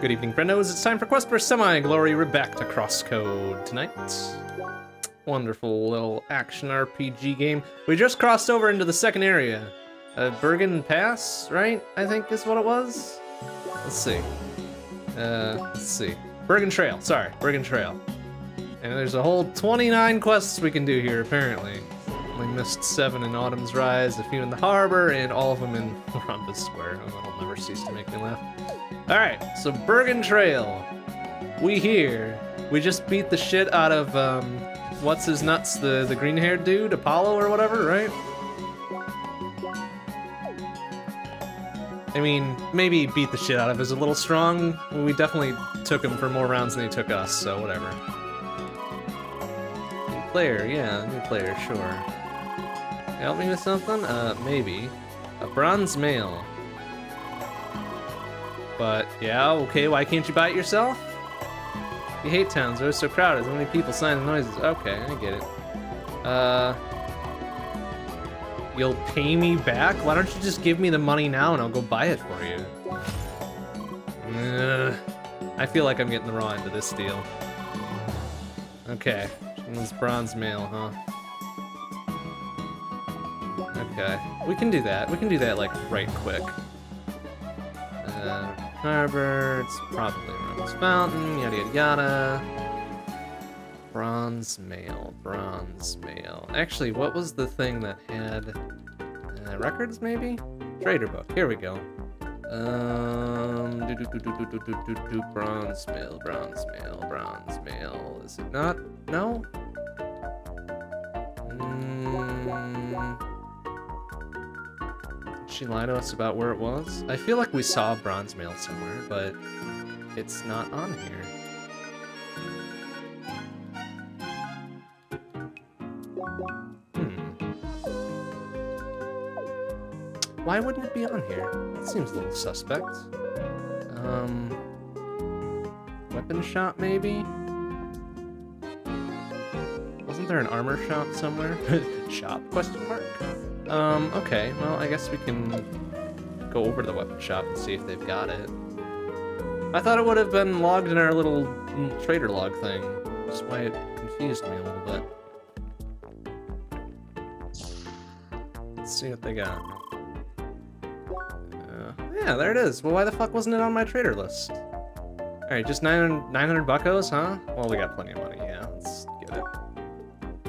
Good evening, friendos. It's time for Quest for Semi-Glory. We're back to CrossCode tonight. Wonderful little action RPG game. We just crossed over into the second area. Uh, Bergen Pass, right? I think is what it was. Let's see. Uh, let's see. Bergen Trail, sorry, Bergen Trail. And there's a whole 29 quests we can do here, apparently. Only missed seven in Autumn's Rise, a few in the harbor, and all of them in Rhombus Square. Oh, that'll never cease to make me laugh. Alright, so Bergen Trail. We here. We just beat the shit out of, um, what's his nuts, the, the green-haired dude, Apollo or whatever, right? I mean, maybe beat the shit out of is a little strong. We definitely took him for more rounds than he took us, so whatever. New player, yeah, new player, sure. Help me with something? Uh, maybe. A bronze mail. But, yeah, okay, why can't you buy it yourself? You hate towns, they're so crowded, so many people, signs, noises. Okay, I get it. Uh... You'll pay me back? Why don't you just give me the money now and I'll go buy it for you? Uh, I feel like I'm getting the raw end of this deal. Okay, this bronze mail, huh? Okay, we can do that. We can do that like right quick. Uh, harbor, it's probably around this Fountain, yada yada yada. Bronze mail, bronze mail. Actually, what was the thing that had uh, records? Maybe trader book. Here we go. Um, do, do, do, do, do, do, do, do, bronze mail, bronze mail, bronze mail. Is it not? No. Mm, did she lie to us about where it was? I feel like we saw bronze mail somewhere, but it's not on here. Hmm. Why wouldn't it be on here? That seems a little suspect. Um, weapon shop, maybe? Wasn't there an armor shop somewhere? shop, question mark? Um, okay, well, I guess we can go over to the weapon shop and see if they've got it. I thought it would have been logged in our little trader log thing. That's why it confused me a little bit. Let's see what they got. Yeah, there it is. Well, why the fuck wasn't it on my trader list? Alright, just 900, 900 buckos, huh? Well, we got plenty of money, yeah. Let's get it.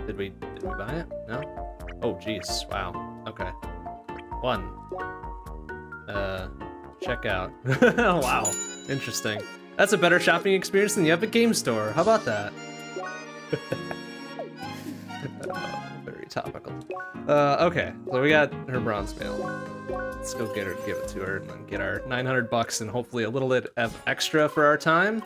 Did we, did we buy it? No? Oh, jeez. Wow. Okay. One. Uh, check out. wow. Interesting. That's a better shopping experience than the Epic Game Store. How about that? uh, very topical. Uh, okay. So we got her bronze mail. Let's go get her, give it to her, and then get our 900 bucks and hopefully a little bit of extra for our time.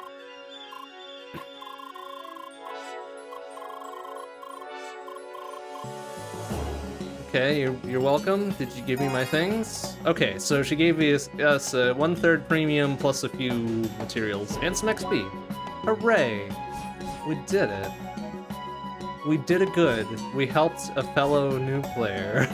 Okay, you're, you're welcome. Did you give me my things? Okay, so she gave us, us a one-third premium plus a few materials and some XP. Hooray! We did it. We did it good. We helped a fellow new player.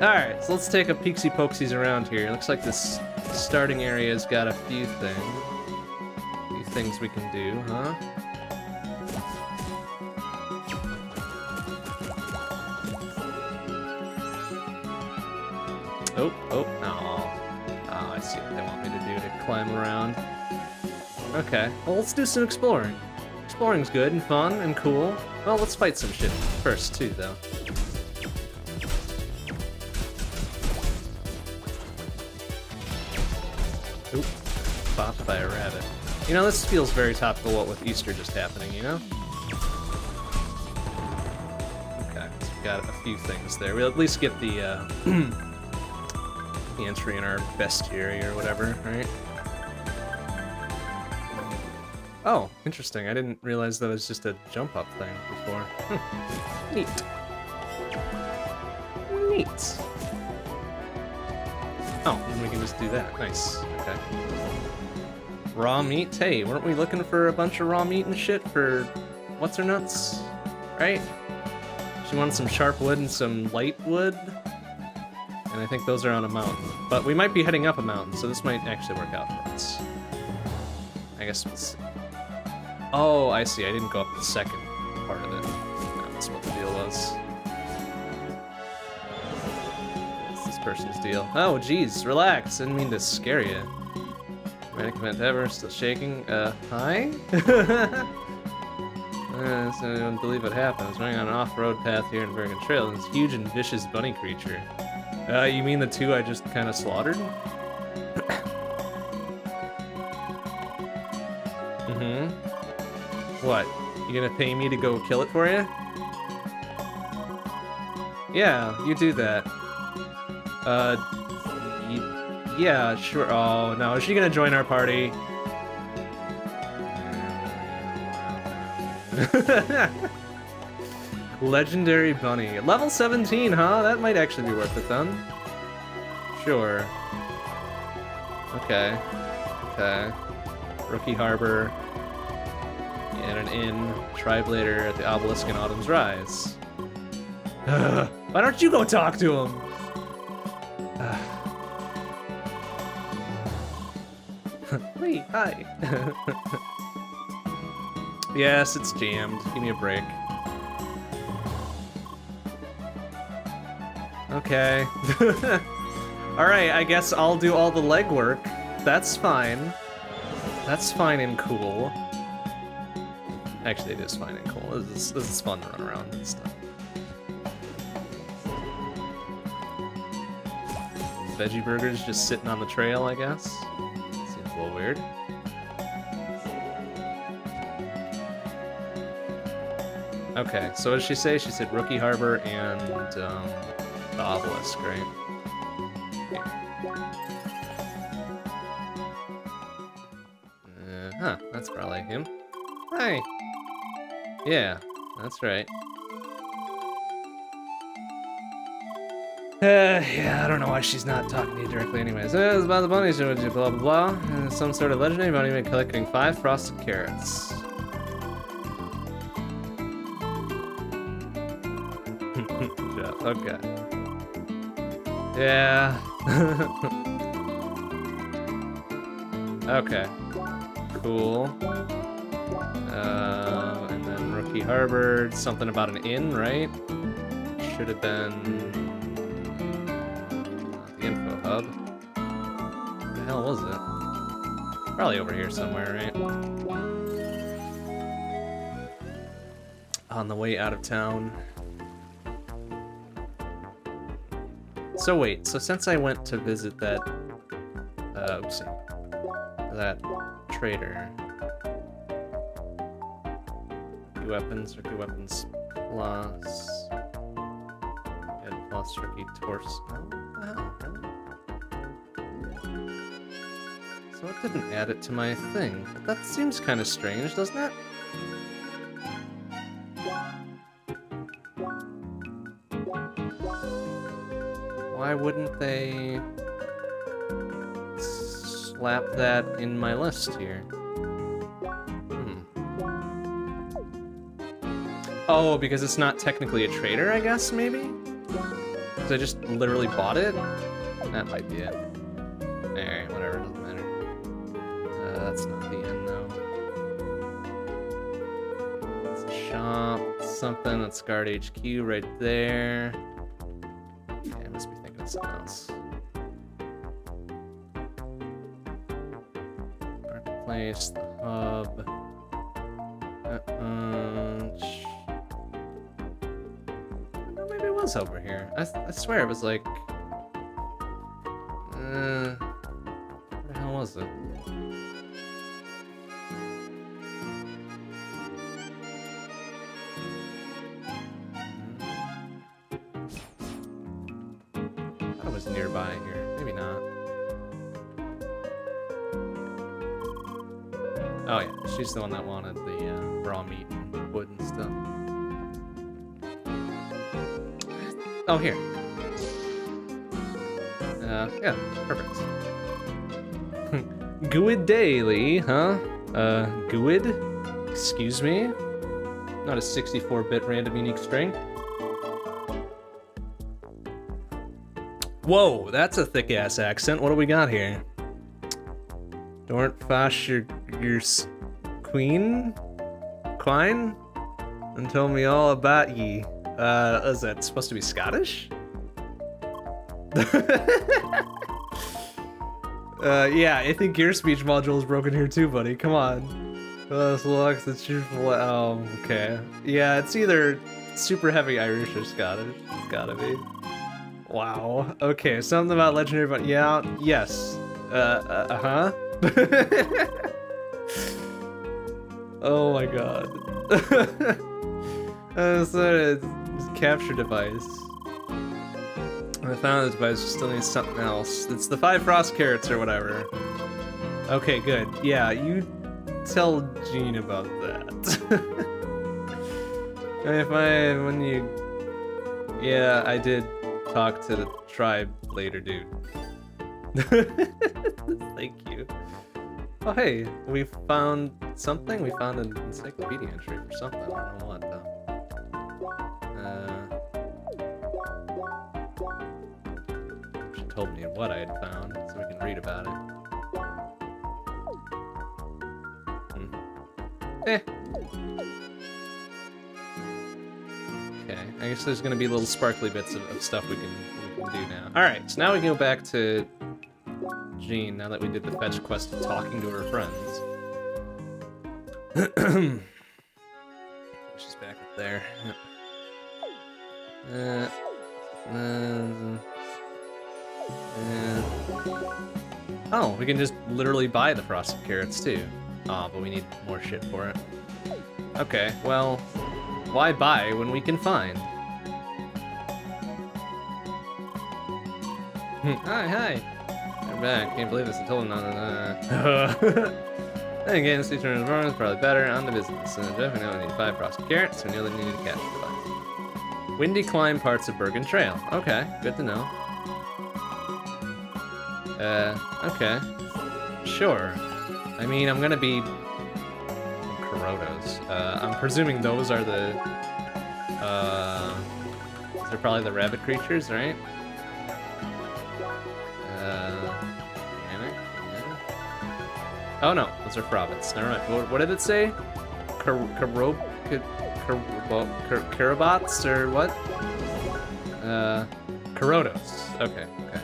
Alright, so let's take a peeksy poksies around here. Looks like this starting area's got a few things. A few things we can do, huh? Oh, oh, oh. Oh, I see what they want me to do to climb around. Okay, well let's do some exploring. Exploring's good and fun and cool. Well, let's fight some shit first, too, though. Oop, bopped by a rabbit. You know, this feels very topical what with Easter just happening, you know? Okay, so got a few things there. We'll at least get the, uh, the entry in our bestiary or whatever, right? Oh, interesting. I didn't realize that was just a jump up thing before. Hmm. Neat. Neat. Oh, and we can just do that. Nice. Okay. Raw meat? Hey, weren't we looking for a bunch of raw meat and shit for what's her nuts? Right? She wanted some sharp wood and some light wood? And I think those are on a mountain. But we might be heading up a mountain, so this might actually work out for us. I guess we'll see. Oh, I see. I didn't go up the second part of it. That's what the deal was. What's this person's deal? Oh, geez, relax. Didn't mean to scare you. Romantic event ever, still shaking. Uh, hi? Uh, I don't believe it happened. I was running on an off-road path here in Bergen Trail, and this huge and vicious bunny creature. Uh, you mean the two I just kind of slaughtered? mm-hmm. What? You gonna pay me to go kill it for you? Yeah, you do that. Uh, yeah, sure. Oh, no, is she gonna join our party? Legendary Bunny. Level 17, huh? That might actually be worth it then. Sure. Okay. Okay. Rookie Harbor. And an inn. Triblader at the Obelisk in Autumn's Rise. Ugh. Why don't you go talk to him? Wait, hi. Yes, it's jammed. Give me a break. Okay. Alright, I guess I'll do all the legwork. That's fine. That's fine and cool. Actually, it is fine and cool. This is, this is fun to run around and stuff. Veggie burgers just sitting on the trail, I guess. Seems a little weird. Okay, so what did she say? She said Rookie Harbor and um, the obelisk, right? Uh, huh, that's probably him. Hi! Yeah, that's right. Uh, yeah, I don't know why she's not talking to you directly anyways. Uh, it's about the bunnies, blah, blah, blah. Uh, some sort of legendary bunny collecting five frosted carrots. Okay. Yeah. okay. Cool. Uh, and then Rookie Harbor, something about an inn, right? Should have been the info hub. What the hell was it? Probably over here somewhere, right? On the way out of town. So wait, so since I went to visit that, uh, oopsie, that trader, weapons, rookie weapons plus, head plus rookie torso. Oh? So it didn't add it to my thing. That seems kind of strange, doesn't it? Wouldn't they slap that in my list here? Hmm. Oh, because it's not technically a trader, I guess, maybe? Because I just literally bought it? That might be it. Alright, whatever, doesn't matter. Uh, that's not the end, though. It's a shop, something, that's Guard HQ right there swear it was like... Uh, where the hell was it? Nearby here. Maybe not. Oh yeah, she's the one that Good daily, huh? Uh, good? Excuse me? Not a 64-bit random unique string. Whoa, that's a thick ass accent. What do we got here? Don't fash your your queen, quine, and tell me all about ye. Uh, is that supposed to be Scottish? uh, yeah, I think your speech module is broken here too, buddy. Come on. Uh, looks it's cheerful. Oh, okay. Yeah, it's either super heavy Irish or Scottish. It's gotta be. Wow. Okay, something about legendary, but yeah, yes. Uh, uh, uh huh. oh my god. uh, so it's capture device. I found this device, still needs something else. It's the five frost carrots or whatever. Okay, good. Yeah, you tell Jean about that. if I, when you, yeah, I did talk to the tribe later, dude. Thank you. Oh, hey, we found something. We found an encyclopedia entry for something. I don't know what, though. Told me what I had found, so we can read about it. Hmm. Eh. Okay, I guess there's gonna be little sparkly bits of, of stuff we can, we can do now. Alright, so now we can go back to Jean, now that we did the fetch quest of talking to her friends. She's back up there. Uh, uh, uh. Oh, we can just literally buy the frosted carrots too. Aw, oh, but we need more shit for it. Okay, well, why buy when we can find? hi, hi You're back. Can't believe this. I told him not to. then again, this return is probably better on the business. So definitely only need five frosted carrots, we nearly needed a catch device. Windy climb parts of Bergen Trail. Okay, good to know. Uh, okay. Sure. I mean, I'm gonna be Corrodos. Uh, I'm presuming those are the, uh, they're probably the rabbit creatures, right? Uh... Oh no, those are province. Never mind. What, what did it say? Karob, Karabots or what? Uh, Karodos. Okay, okay,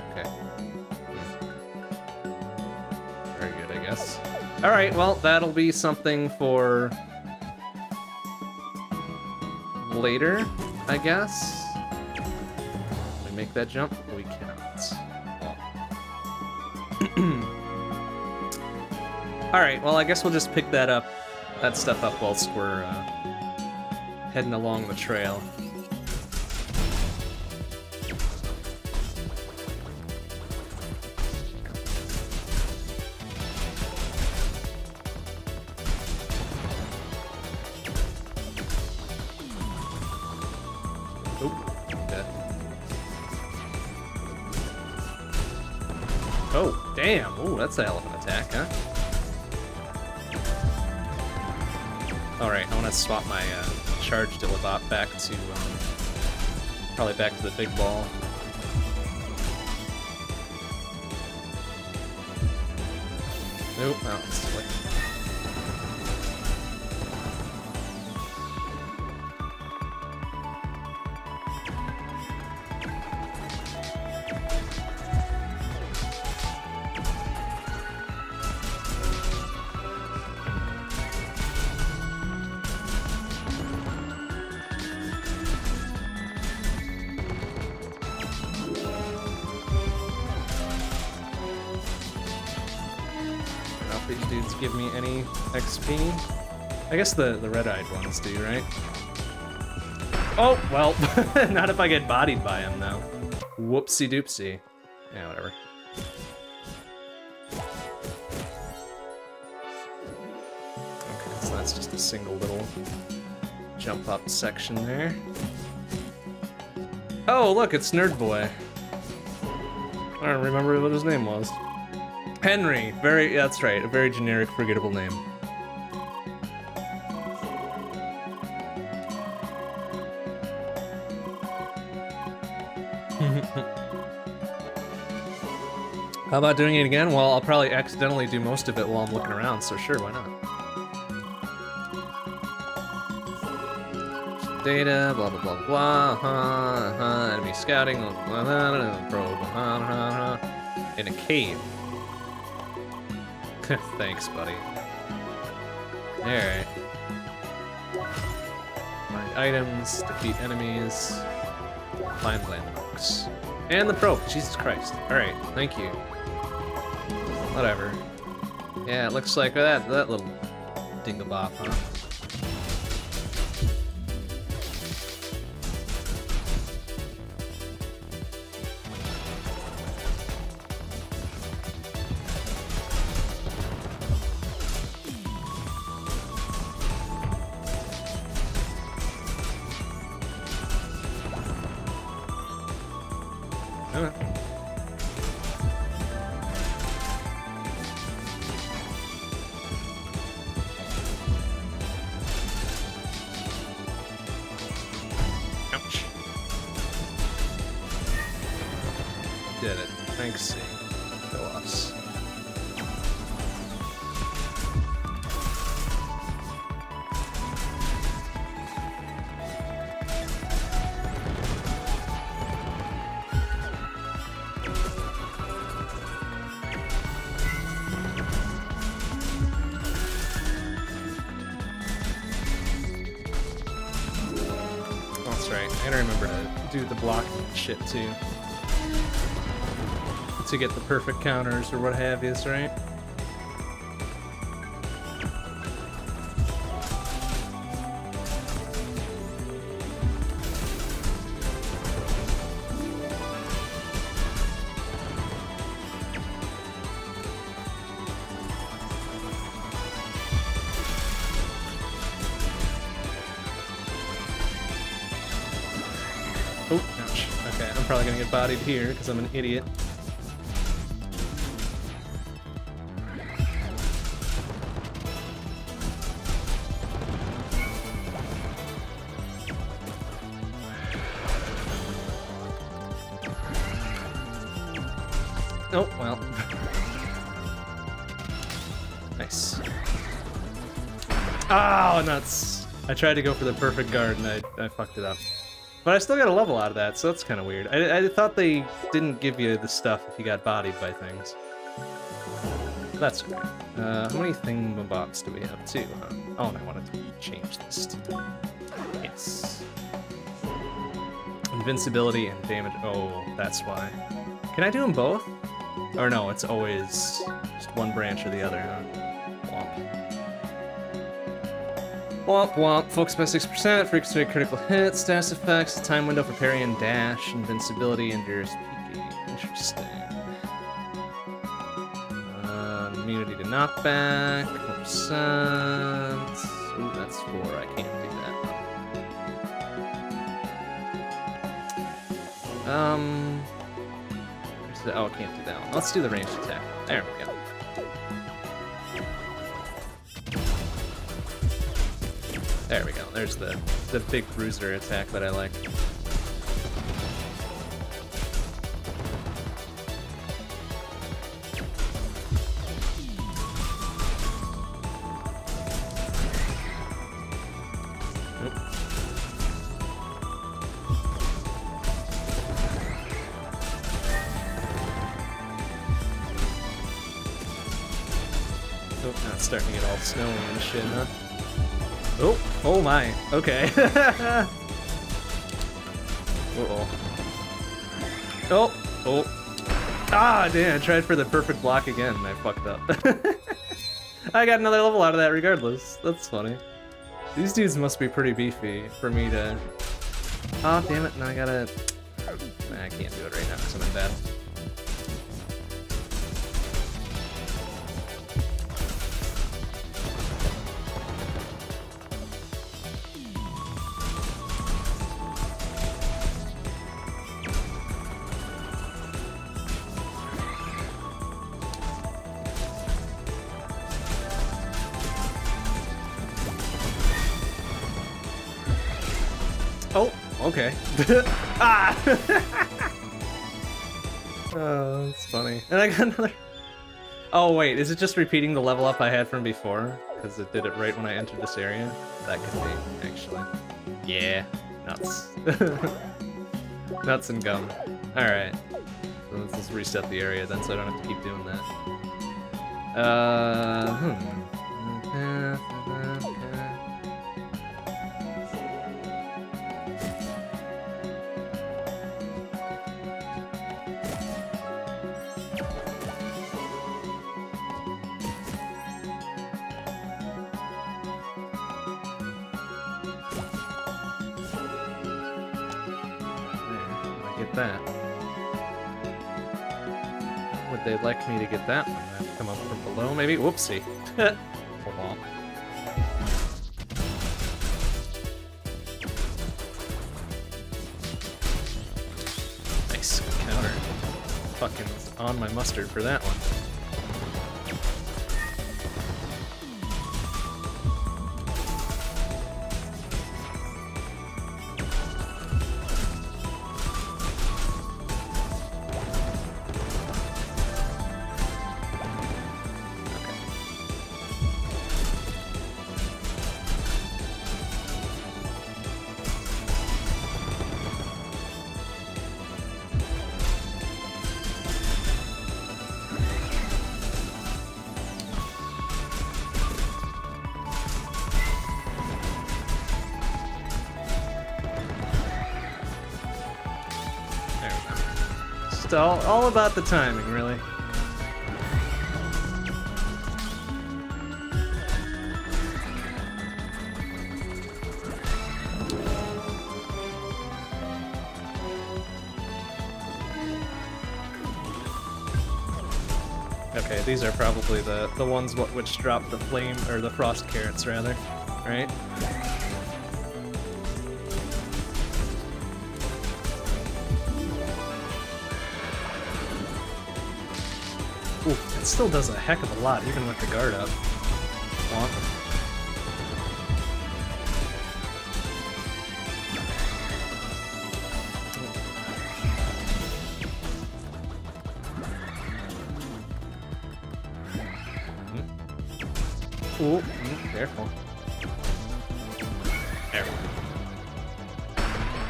guess. All right, well, that'll be something for later, I guess. we make that jump? We cannot. Alright, well I guess we'll just pick that up, that stuff up whilst we're uh, heading along the trail. Damn. Ooh, that's a hell of an attack, huh? Alright, I want to swap my uh, charge Dillabot back to, um, probably back to the big ball. Nope, no, it's I guess the, the red-eyed ones do, right? Oh, well, not if I get bodied by him, though. Whoopsie doopsie. Yeah, whatever. Okay, so that's just a single little jump up section there. Oh, look, it's Nerd Boy. I don't remember what his name was. Henry. Very, that's right, a very generic, forgettable name. How about doing it again? Well, I'll probably accidentally do most of it while I'm looking around, so sure, why not? Data, blah blah blah blah, uh, uh, enemy scouting, blah, blah, blah, probe, uh, in a cave. Thanks, buddy. Alright. Find items, defeat enemies, find landmarks. And the probe, Jesus Christ. Alright, thank you. Whatever. Yeah, it looks like that that little dingabop, huh? Perfect counters or what have you, right? Oh. Okay, I'm probably gonna get bodied here because I'm an idiot. Tried to go for the perfect guard and I, I fucked it up. But I still got a level out of that, so that's kind of weird. I, I thought they didn't give you the stuff if you got bodied by things. That's weird. Uh, how many thingamabobs do we have? Two, huh? Oh, and I wanted to change this to... Yes. Invincibility and damage. Oh, that's why. Can I do them both? Or no, it's always just one branch or the other, huh? Womp womp, focus by 6%, frequency critical hits, status effects, time window for parry and dash, invincibility, endurance peaking. Interesting. Uh, immunity to knockback, 4%. Ooh, that's 4, I can't do that. Um, oh, I can't do that one. Let's do the ranged attack. There we go. There we go. There's the, the big bruiser attack that I like. Starting to get all snowy and shit, huh? Oh, my. Okay. uh oh. Oh, oh. Ah, damn, I tried for the perfect block again and I fucked up. I got another level out of that regardless. That's funny. These dudes must be pretty beefy for me to... Oh, damn it, now I gotta... I can't do it right now because I'm in bed. Funny. And I got another... Oh, wait, is it just repeating the level up I had from before? Because it did it right when I entered this area? That could be, actually. Yeah, nuts. nuts and gum. Alright. So let's just reset the area then so I don't have to keep doing that. Uh, hmm. That. Would they like me to get that one? Come up from below, maybe? Whoopsie. Hold on. Nice counter. Fucking on my mustard for that one. All, all about the timing, really. Okay, these are probably the, the ones what which drop the flame, or the frost carrots, rather, right? Still does a heck of a lot, even with the guard up. Ooh, mm, careful. There.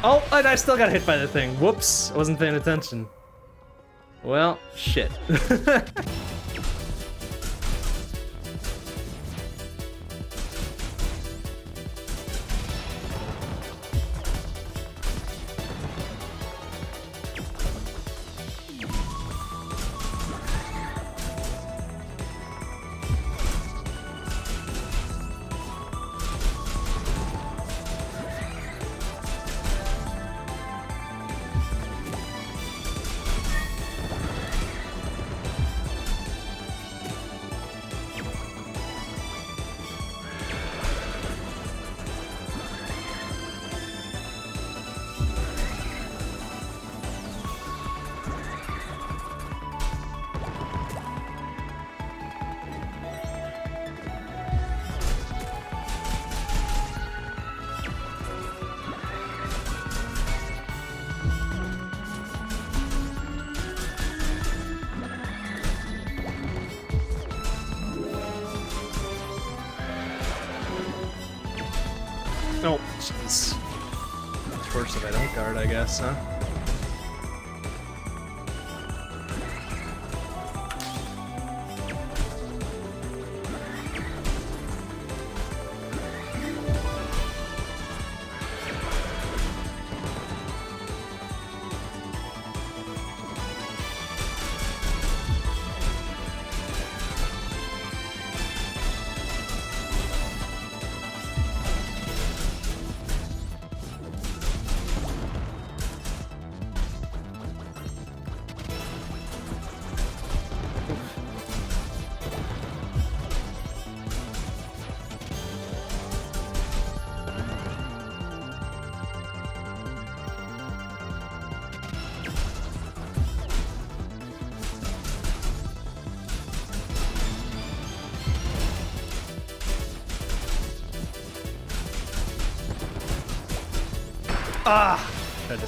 Oh, and I still got hit by the thing. Whoops, I wasn't paying attention. Well, shit.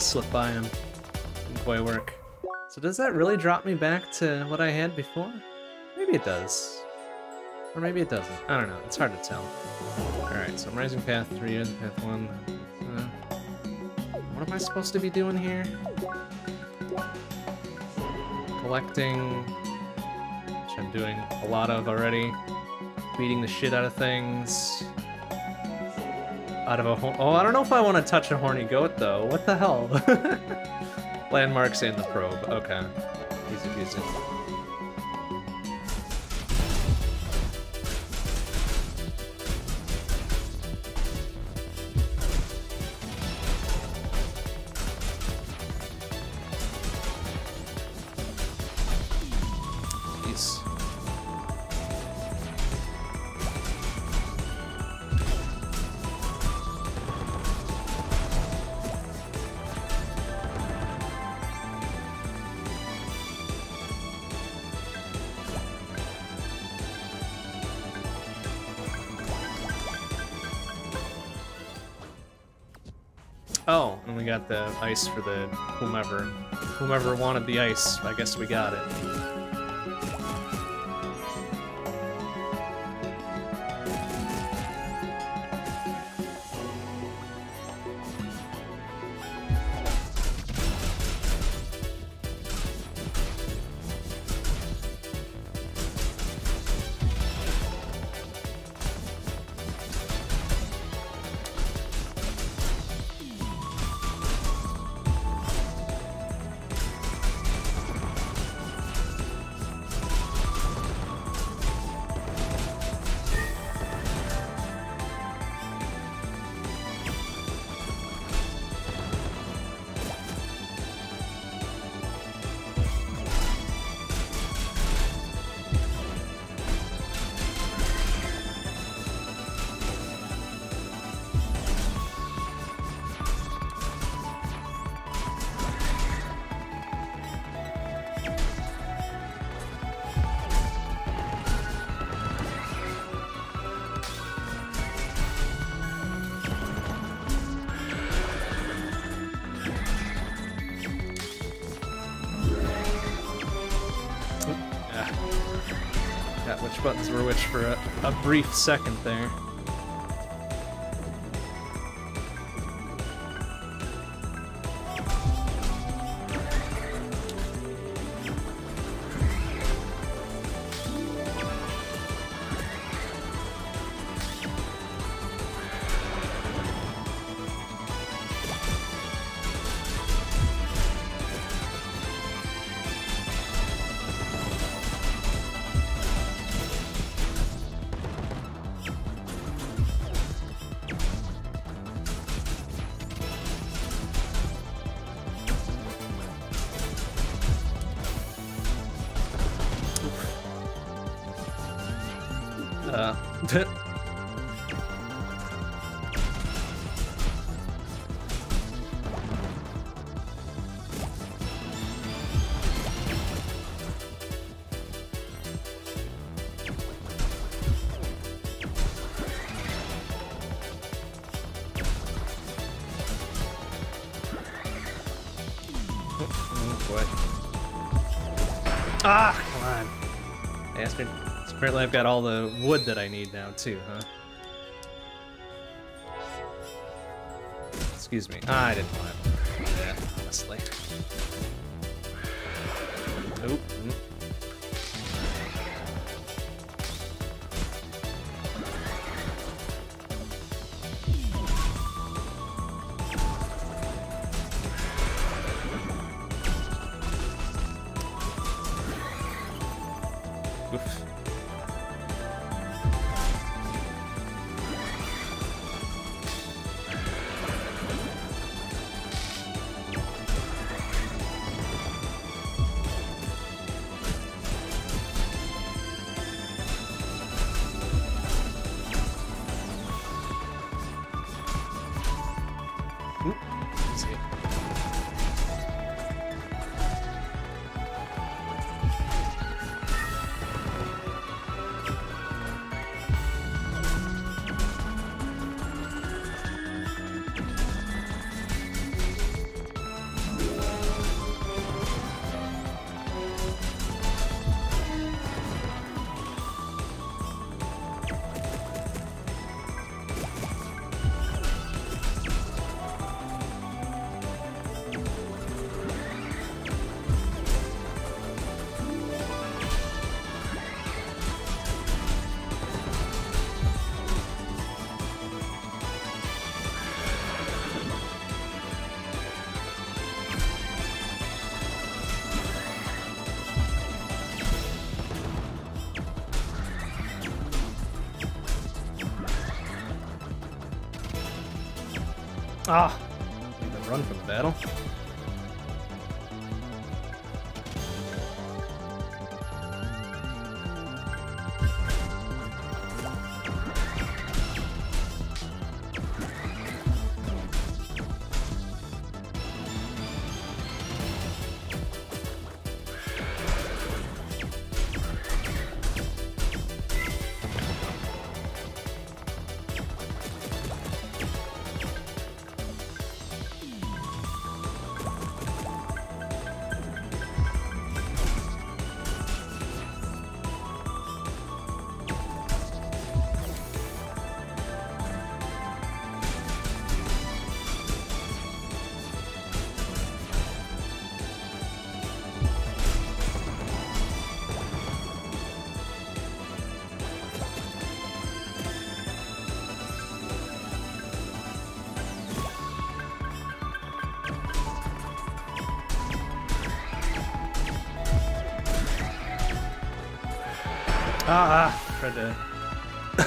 slip by him. Didn't work. So does that really drop me back to what I had before? Maybe it does. Or maybe it doesn't. I don't know. It's hard to tell. Alright, so I'm Rising Path 3, Rising Path 1. Uh, what am I supposed to be doing here? Collecting, which I'm doing a lot of already. Beating the shit out of things. Out of a Oh, I don't know if I want to touch a horny goat, though. What the hell? Landmarks and the probe. Okay. Easy peasy. The ice for the whomever. Whomever wanted the ice, I guess we got it. Brief second there. Uh, Apparently I've got all the wood that I need now too, huh? Excuse me. Ah, I didn't want that, honestly.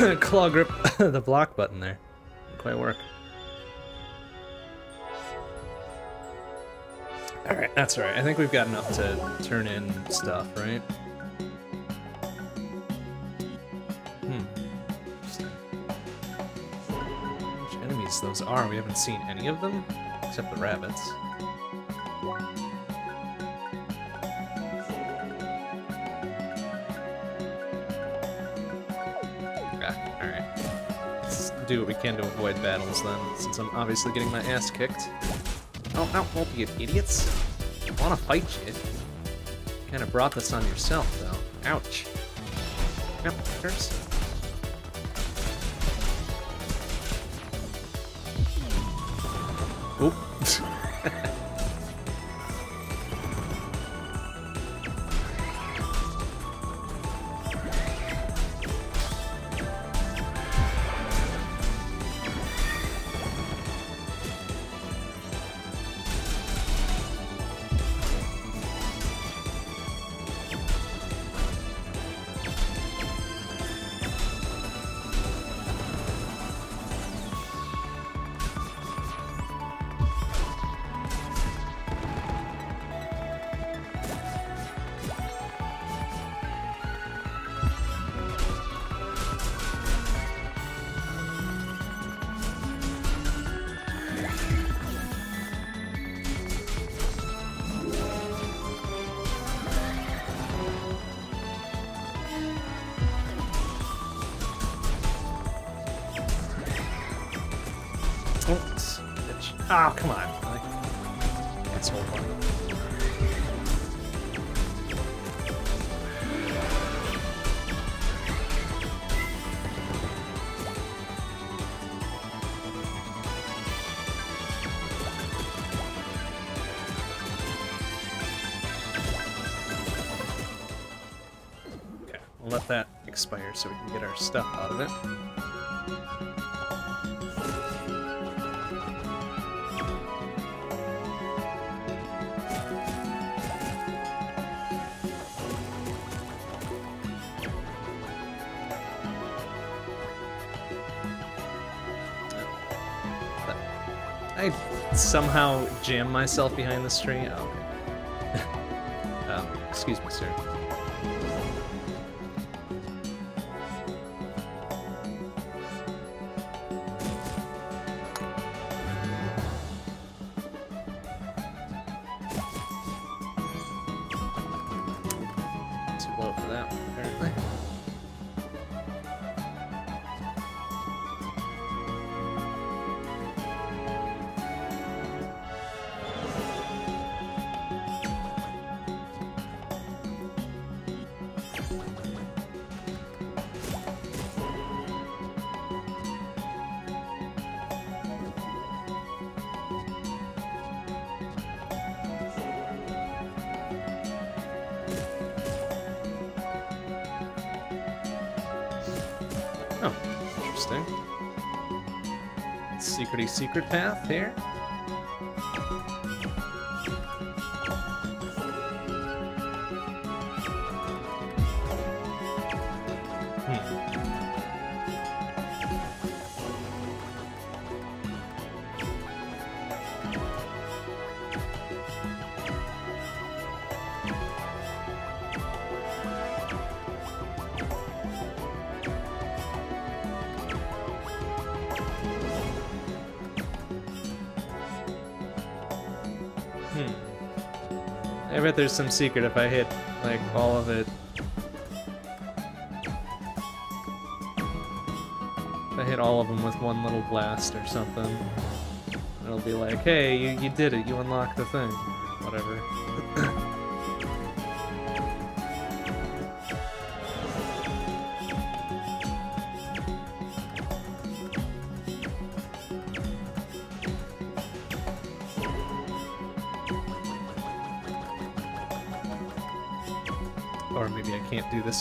claw grip the block button there. Didn't quite work. Alright, that's alright. I think we've got enough to turn in stuff, right? Hmm. Which enemies those are? We haven't seen any of them, except the rabbits. Do what we can to avoid battles then, since I'm obviously getting my ass kicked. Oh, no, won't oh, you idiots. I wanna fight you. Kinda brought this on yourself, though. Ouch. Curse. Our stuff out of it. I somehow jam myself behind the tree? Oh, Oh, interesting. Secrety secret path here. Bet there's some secret if I hit, like, all of it. If I hit all of them with one little blast or something. It'll be like, hey, you, you did it, you unlocked the thing. Whatever.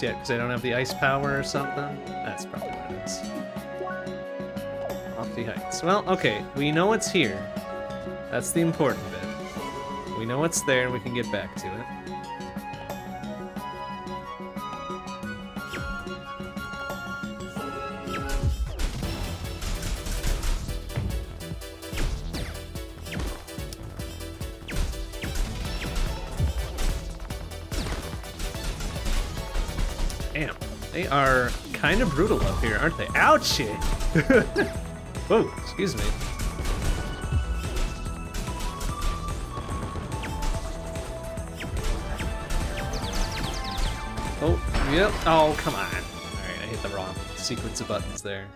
Yet because I don't have the ice power or something. That's probably what it is. Lofty heights. Well, okay, we know it's here. That's the important bit. We know it's there and we can get back to it. Kind of brutal up here, aren't they? Ouchie! Whoa, excuse me. Oh, yep. Oh, come on. Alright, I hit the wrong sequence of buttons there.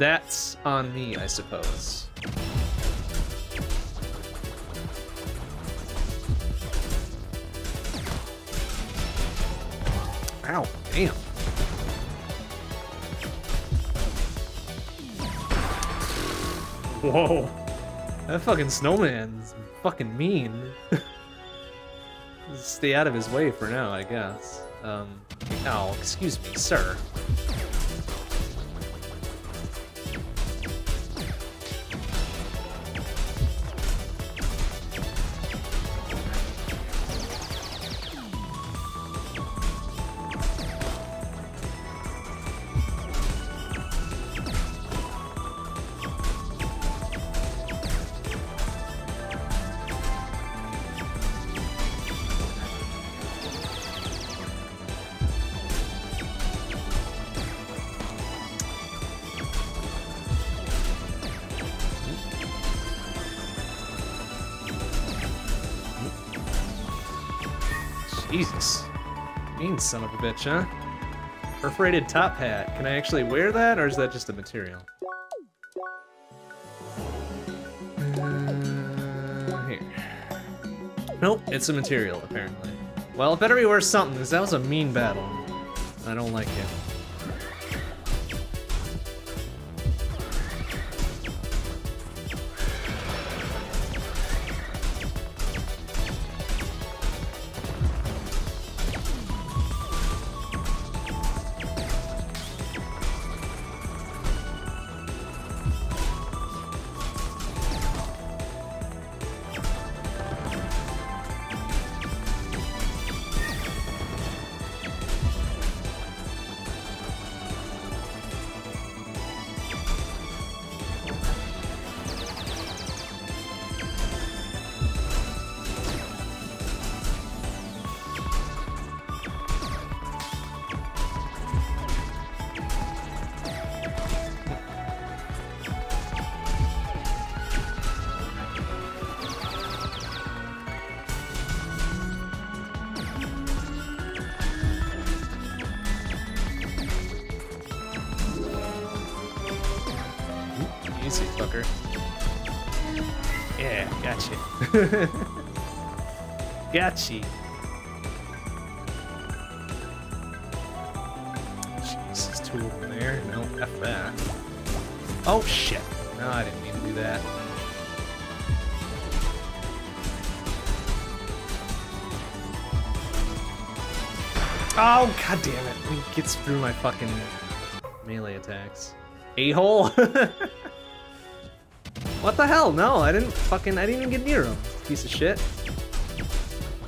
That's on me, I suppose. Ow, damn. Whoa. That fucking snowman's fucking mean. Stay out of his way for now, I guess. Um, oh, excuse me, sir. Bitch, huh? Perforated top hat. Can I actually wear that, or is that just a material? Uh, here. Nope, it's a material, apparently. Well, it better be worth something, because that was a mean battle. I don't like it. Fucking melee attacks. A-hole? what the hell? No, I didn't fucking, I didn't even get near him. Piece of shit.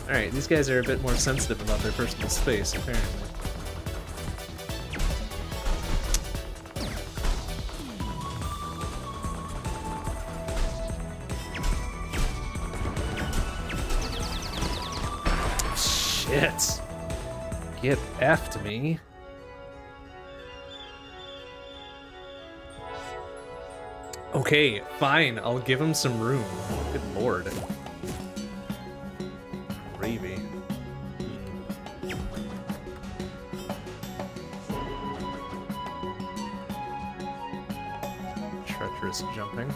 Alright, these guys are a bit more sensitive about their personal space, apparently. Shit. Get to me. Okay, fine. I'll give him some room. Good lord. gravy. Treacherous jumping.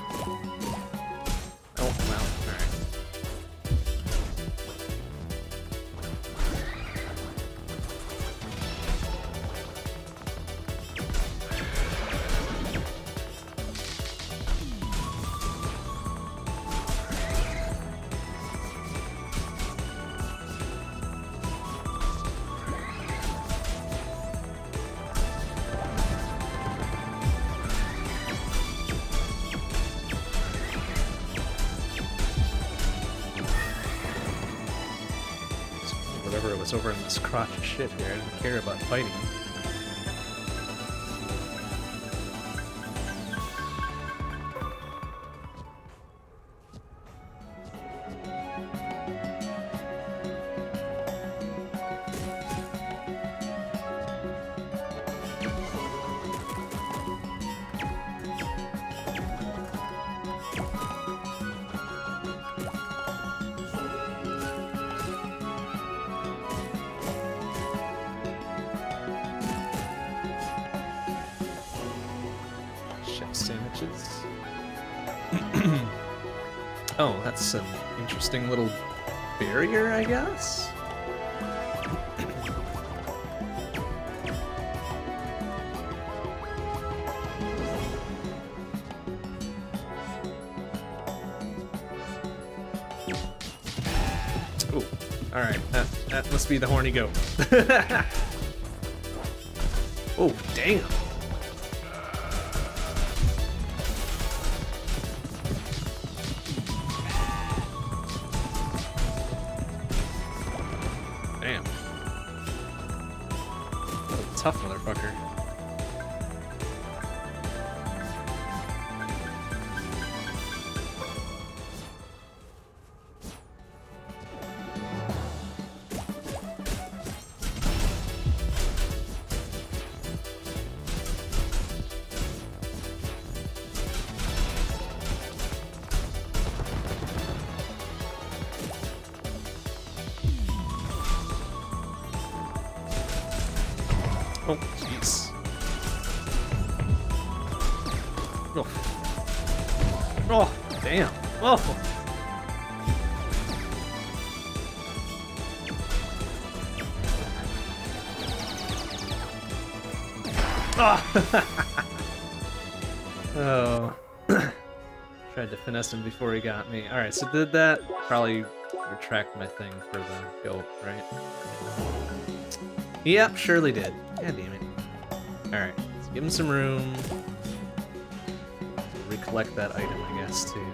Crotch shit here, I didn't care about fighting. Chef sandwiches. oh, that's an interesting little barrier, I guess? Alright, that, that must be the horny goat. oh. Damn. Before he got me. Alright, so did that. Probably retract my thing for the goat, right? Yep, surely did. God damn it. Alright, let's give him some room. Recollect that item, I guess, too.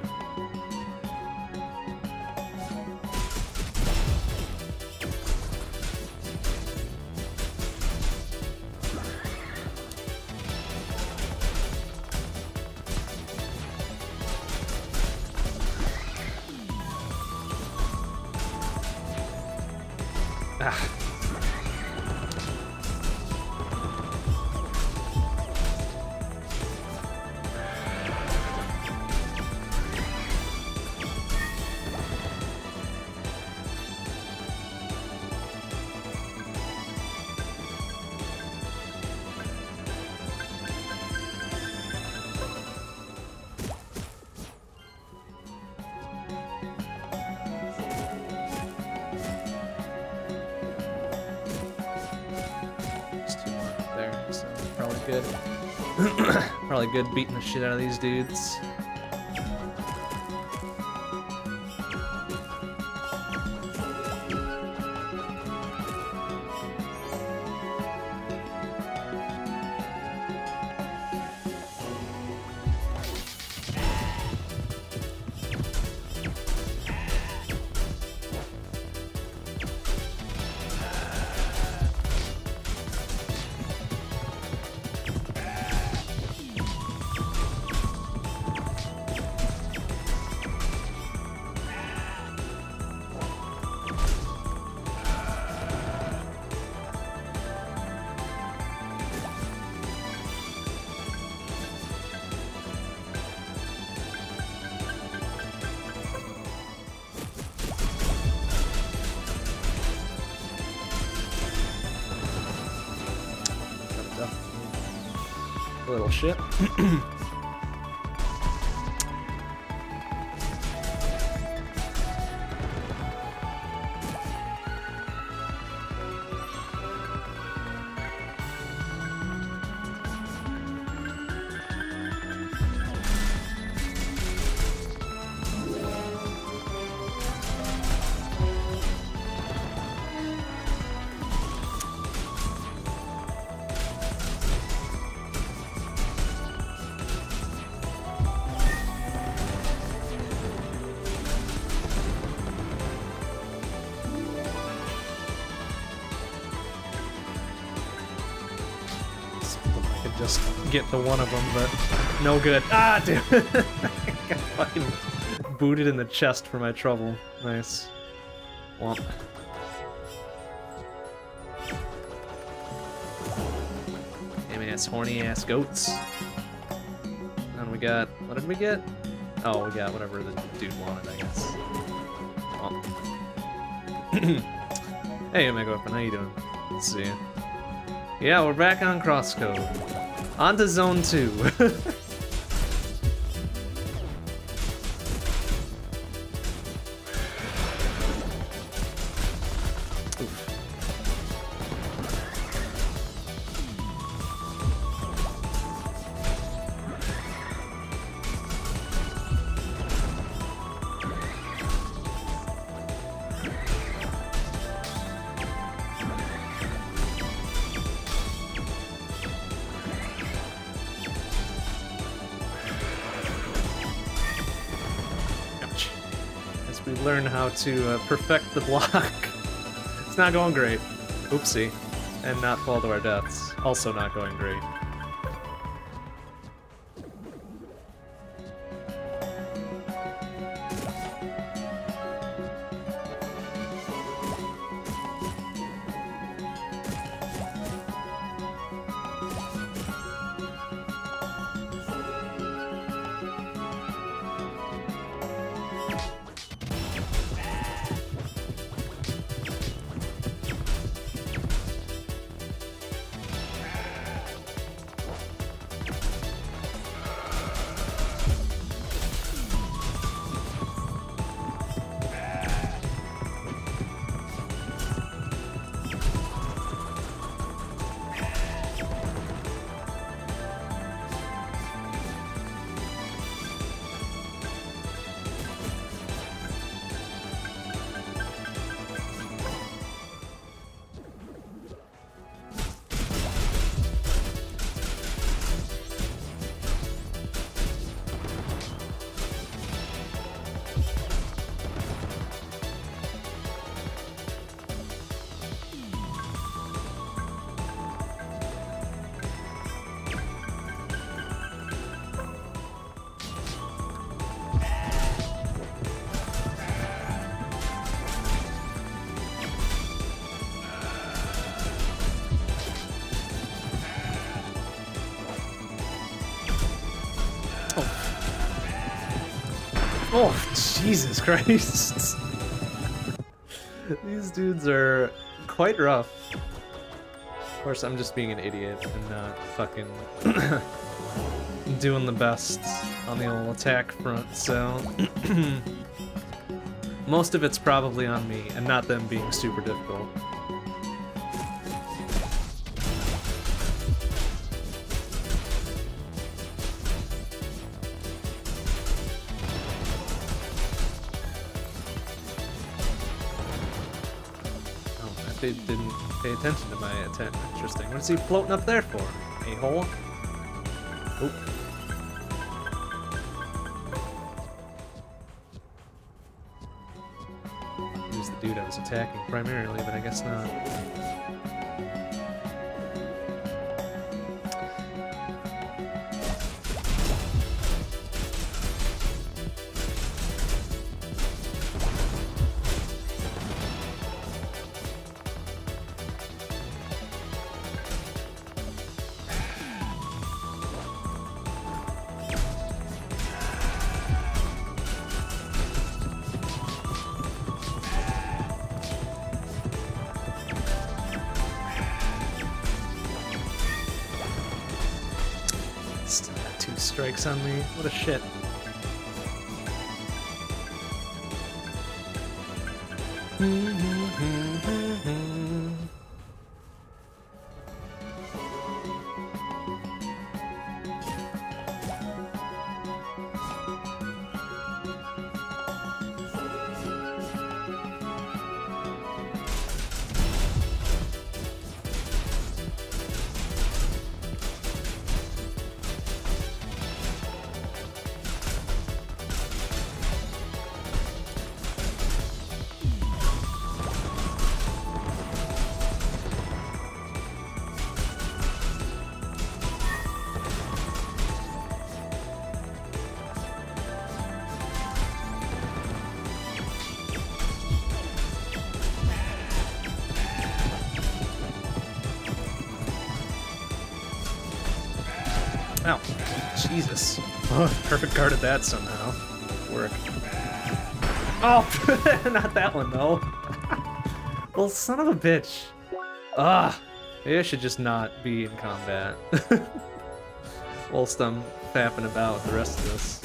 Shit out of these dudes. Mm-hmm. get to one of them, but no good. Ah, dude! I got fucking booted in the chest for my trouble. Nice. Womp. Damn ass, horny ass goats. And we got, what did we get? Oh, we got whatever the dude wanted, I guess. Womp. hey, Omega Weapon, how you doing? Let's see. Yeah, we're back on CrossCode. On to Zone 2. to uh, perfect the block. it's not going great. Oopsie. And not fall to our deaths. Also not going great. Oh, Jesus Christ. These dudes are quite rough. Of course, I'm just being an idiot and not fucking doing the best on the old attack front, so... Most of it's probably on me, and not them being super difficult. Attention to my attack. Interesting. What is he floating up there for? A hole? Oop. He was the dude I was attacking primarily, but I guess not. On me. What a shit. Guarded that somehow. Work. Oh, not that one though. well, son of a bitch. Ah, maybe I should just not be in combat. Whilst I'm fapping about with the rest of this.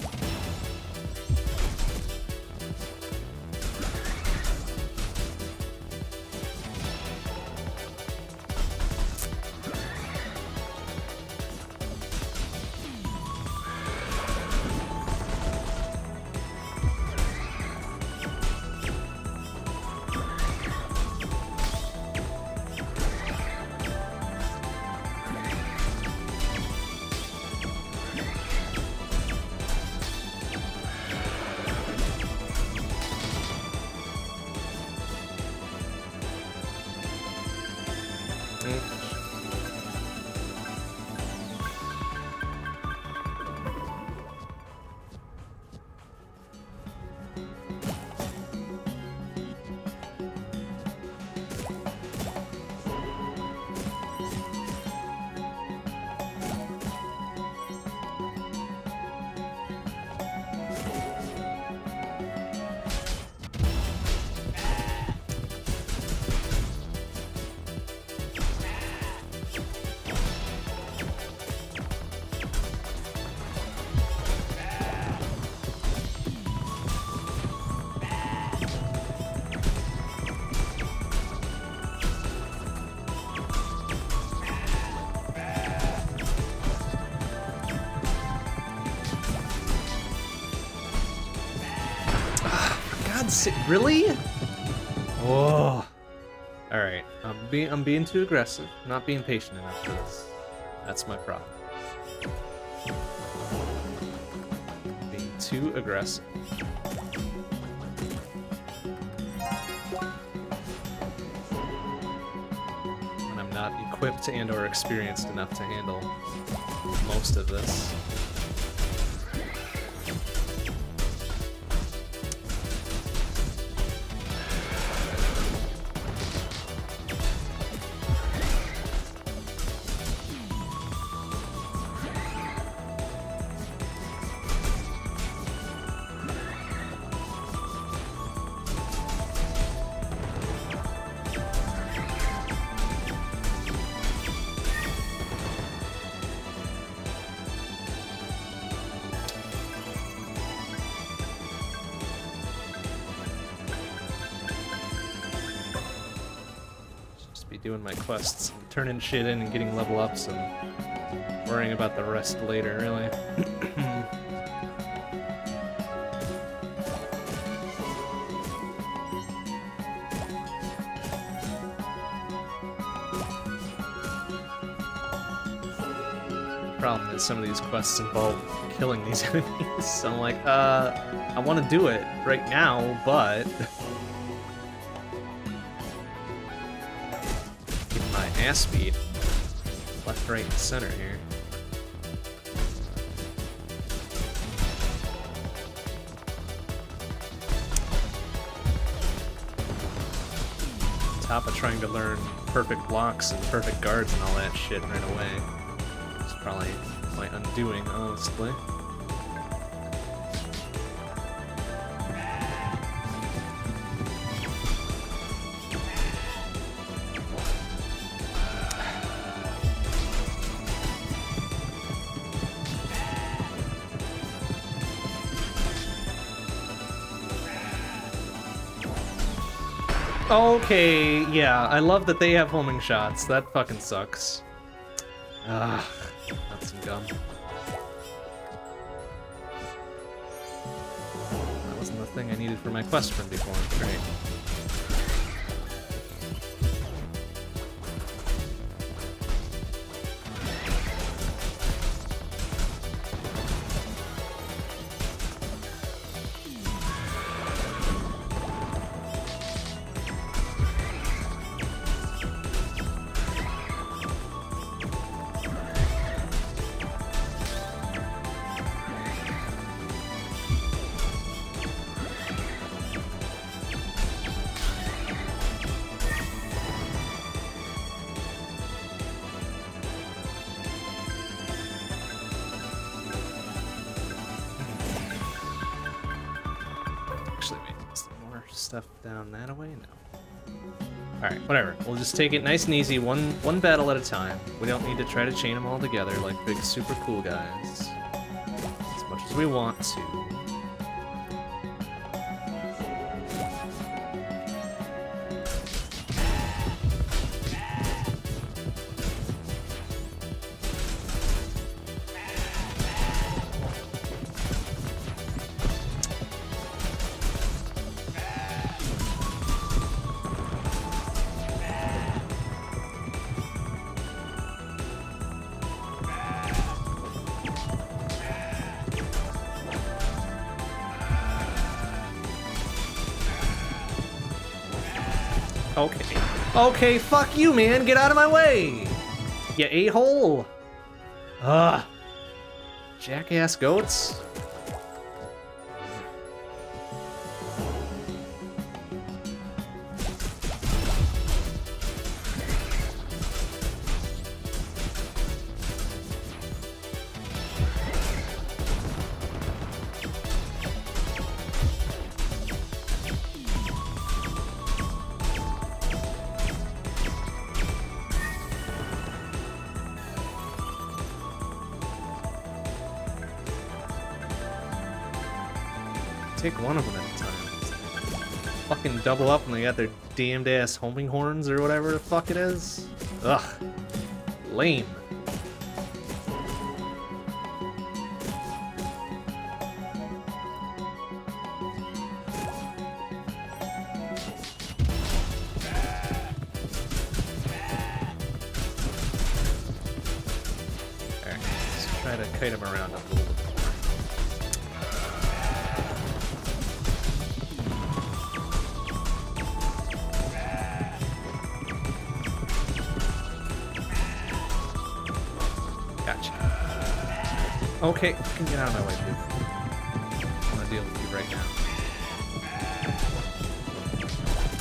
Too aggressive. Not being patient enough for this. That's my problem. Being too aggressive. And I'm not equipped and or experienced enough to handle most of this. Quests, turning shit in and getting level ups and worrying about the rest later, really. Problem is some of these quests involve killing these enemies, so I'm like, uh, I want to do it right now, but... beat left, right, and center here. top of trying to learn perfect blocks and perfect guards and all that shit right away. It's probably my undoing, honestly. Okay, yeah, I love that they have homing shots. That fucking sucks. Ah, that's some gum. That wasn't the thing I needed for my quest from before. Great. Whatever. We'll just take it nice and easy, one one battle at a time. We don't need to try to chain them all together like big super cool guys. As much as we want to. Okay, fuck you, man. Get out of my way. You a-hole. Ugh. Jackass goats. Double up and they got their damned ass homing horns or whatever the fuck it is. Ugh. Lame. Okay, get out of my way, dude. I'm gonna deal with you right now.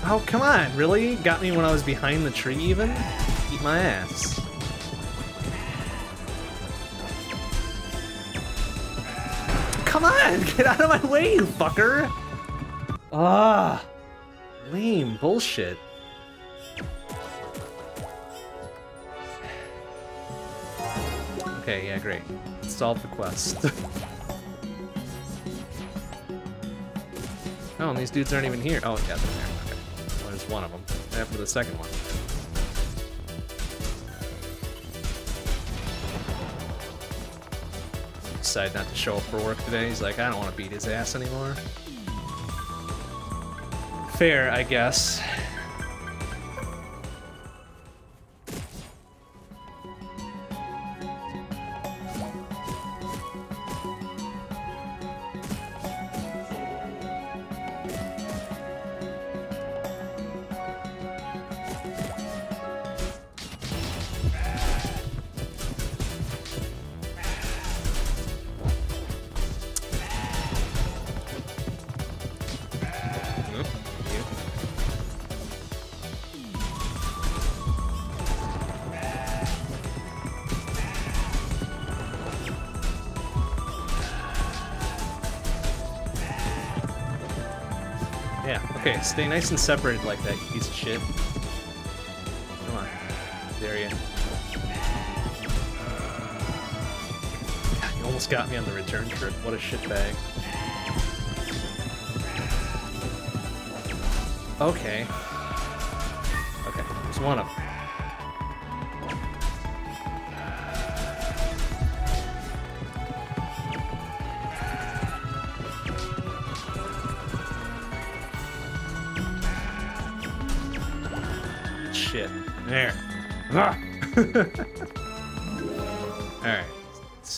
Oh, come on, really? Got me when I was behind the tree, even? Eat my ass. Come on, get out of my way, you fucker! Ah, lame bullshit. Solve the quest. oh, and these dudes aren't even here. Oh, yeah, they're there. Okay. Well, there's one of them. After the second one. Decide not to show up for work today. He's like, I don't want to beat his ass anymore. Fair, I guess. Stay nice and separated like that, you piece of shit. Come on. There you. You almost got me on the return trip. What a shitbag. Okay. Okay. There's one of them.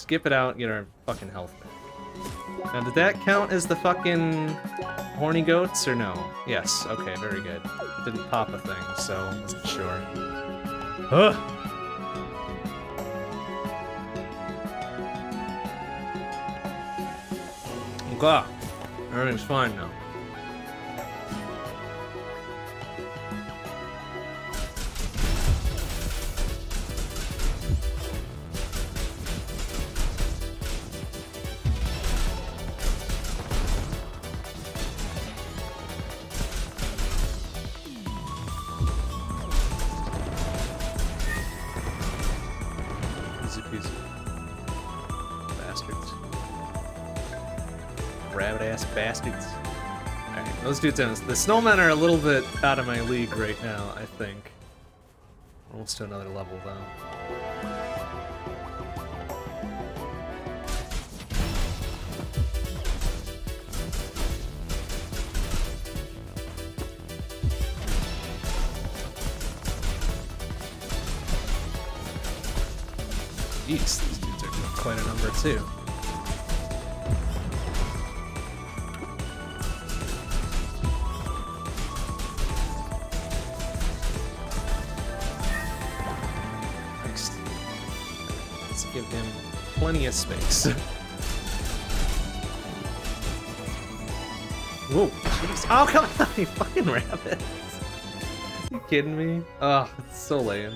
Skip it out, and get our fucking health back. Now, did that count as the fucking horny goats or no? Yes, okay, very good. Didn't pop a thing, so I wasn't sure. Huh? Okay, everything's fine now. Alright, those dudes, the snowmen are a little bit out of my league right now, I think. Almost to another level though. Jeez, these dudes are doing quite a number too. Oh, come on, fucking rabbits. you kidding me? Oh, it's so lame.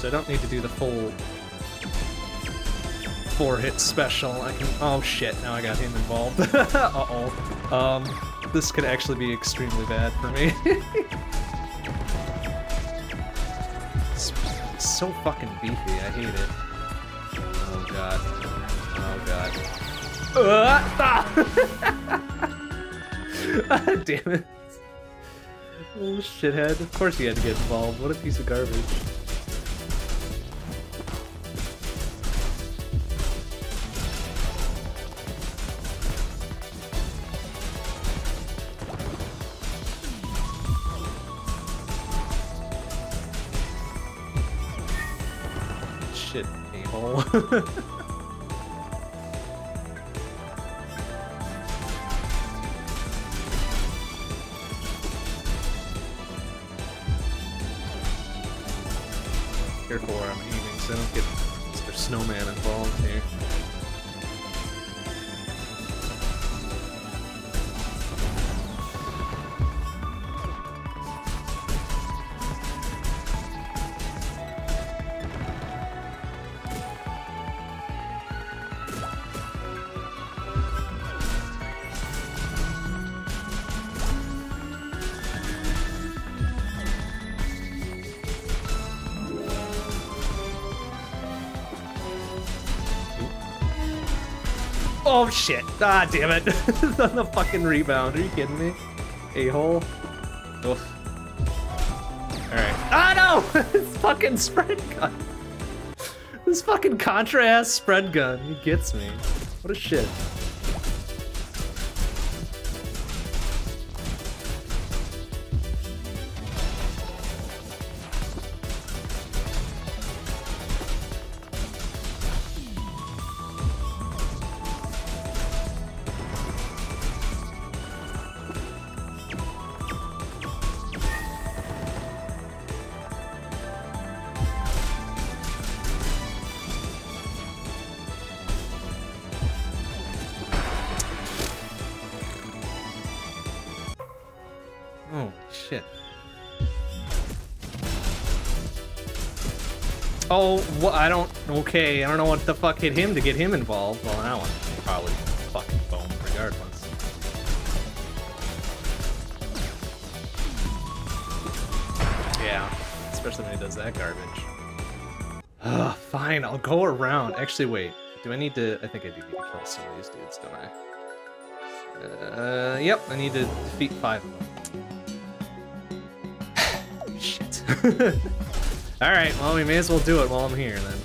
Course, I don't need to do the full four hit special. I can. Oh shit! Now I got him involved. uh oh. Um, this could actually be extremely bad for me. it's so fucking beefy. I hate it. Oh god. Oh god. Ah! Damn it. Oh shithead. Of course he had to get involved. What a piece of garbage. Shit! Ah, damn it! On the fucking rebound. Are you kidding me? A hole. Oof. Alright. Ah no! this fucking spread gun. This fucking contra ass spread gun. He gets me. What a shit. Well, I don't. Okay, I don't know what the fuck hit him to get him involved. Well, that one probably fucking foam regardless. Yeah, especially when he does that garbage. Ugh, fine, I'll go around. Actually, wait. Do I need to... I think I do need to kill some of these dudes, don't I? Uh, yep, I need to defeat five of them. Shit. Alright, well, we may as well do it while I'm here, then.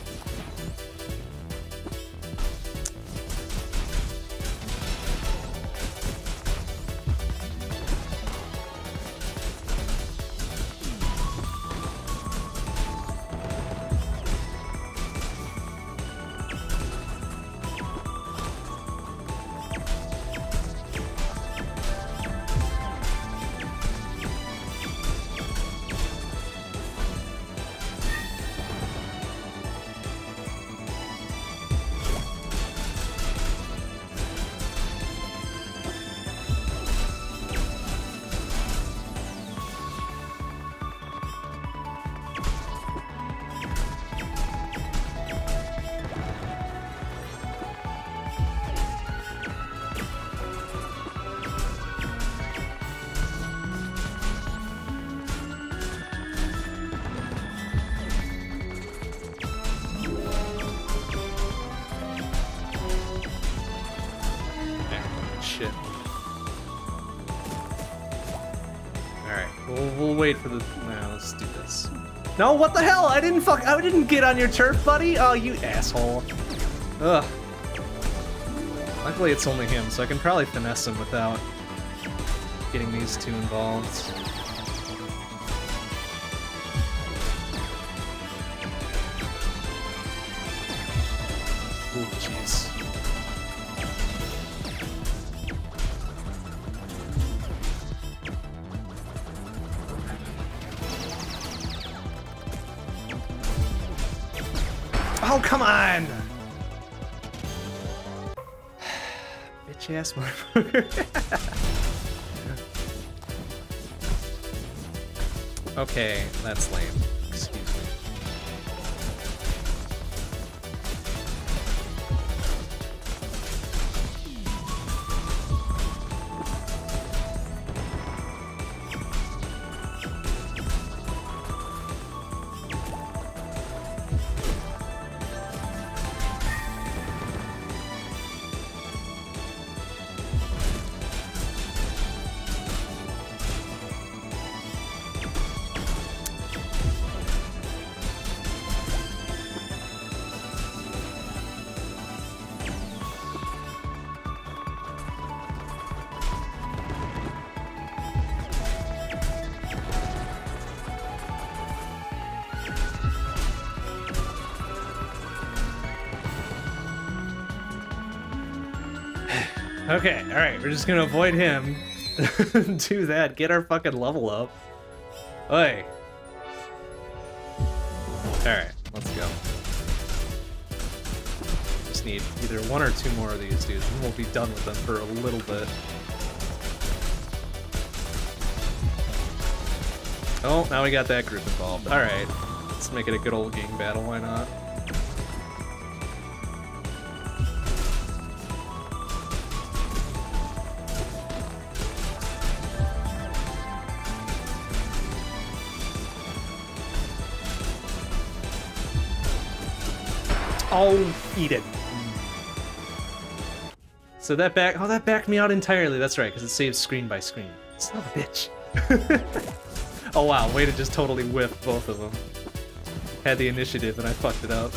No, what the hell? I didn't fuck... I didn't get on your turf, buddy! Oh, you asshole. Ugh. Luckily it's only him, so I can probably finesse him without getting these two involved. okay, that's lame. Okay, alright, we're just gonna avoid him. Do that, get our fucking level up. Oi. Alright, let's go. Just need either one or two more of these dudes, and we'll be done with them for a little bit. Oh, now we got that group involved. Alright, let's make it a good old gang battle, why not? Oh, eat it. So that back, oh, that backed me out entirely. That's right, because it saves screen by screen. Son of a bitch. oh wow, way to just totally whiff both of them. Had the initiative and I fucked it up.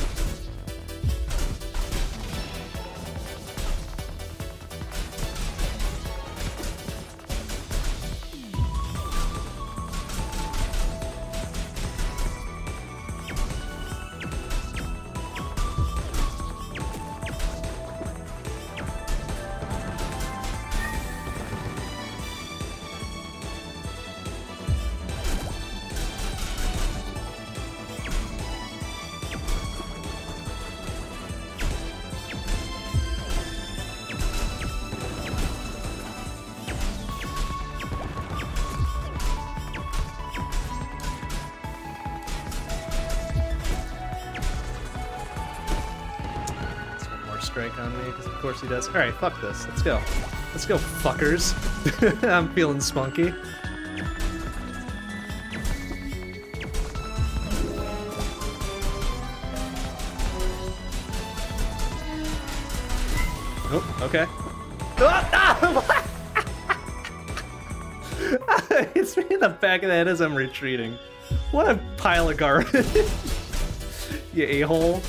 Does. Alright, fuck this. Let's go. Let's go, fuckers. I'm feeling spunky. Oh, okay. Ah, it's me in the back of the head as I'm retreating. What a pile of garbage. you a-hole.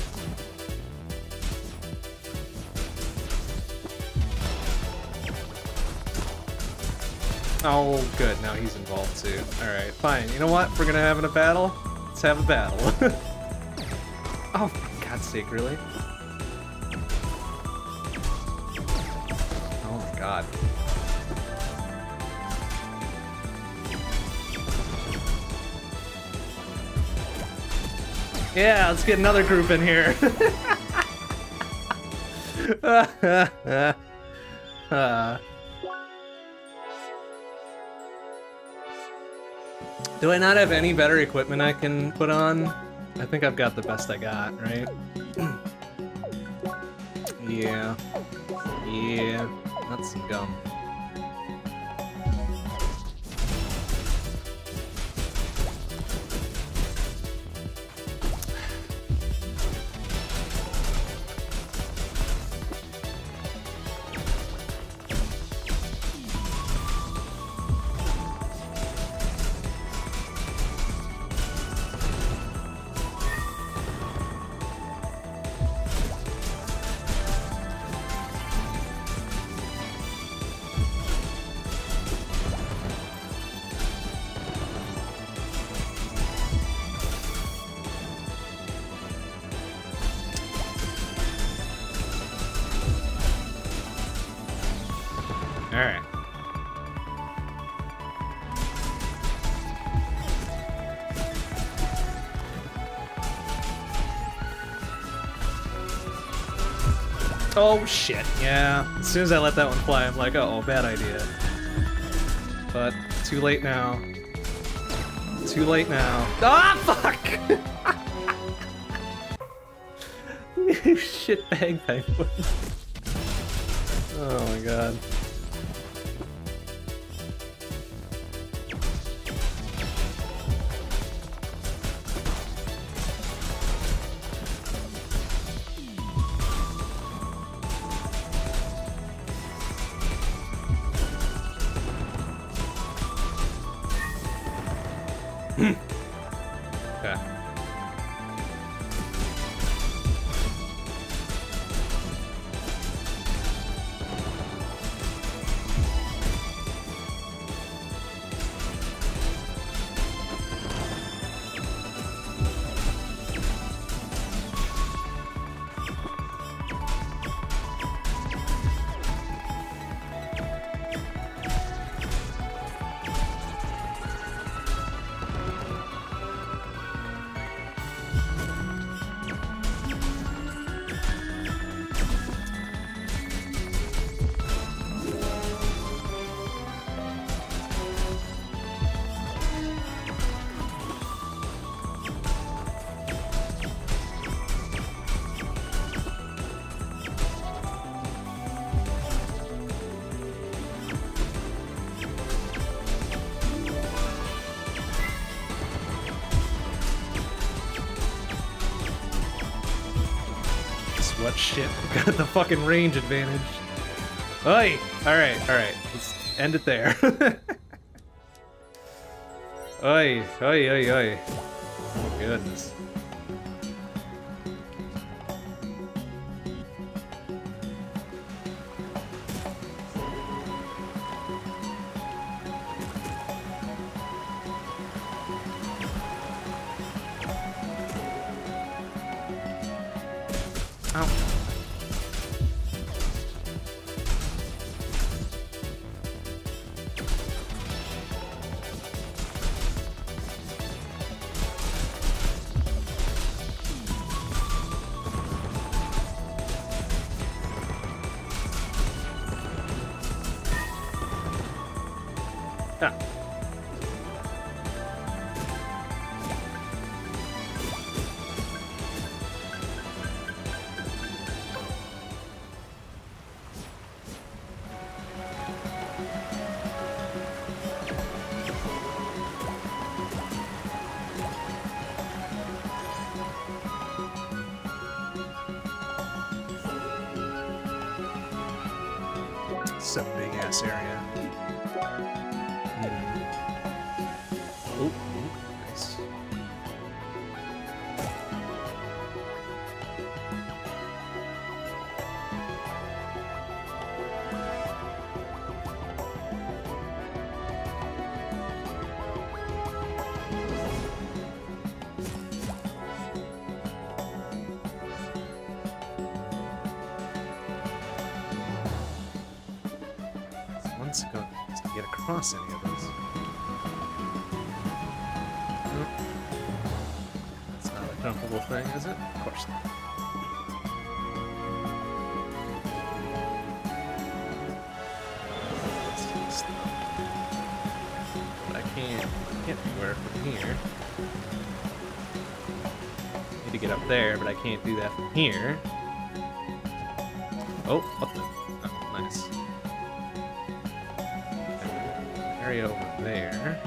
Oh, good. Now he's involved too. Alright, fine. You know what? We're gonna have a battle. Let's have a battle. oh, for God's sake, really? Oh my god. Yeah, let's get another group in here. Do I not have any better equipment I can put on? I think I've got the best I got, right? yeah. Yeah. That's some gum. Shit, yeah. As soon as I let that one fly, I'm like, uh oh, bad idea. But, too late now. Too late now. Ah, fuck! you shitbag penguin. oh my god. Fucking range advantage. Oi! Alright, alright. Let's end it there. oi, oi, oi, oi. Oh, goodness. Can't do that from here. Oh, what the? Oh, nice area over there.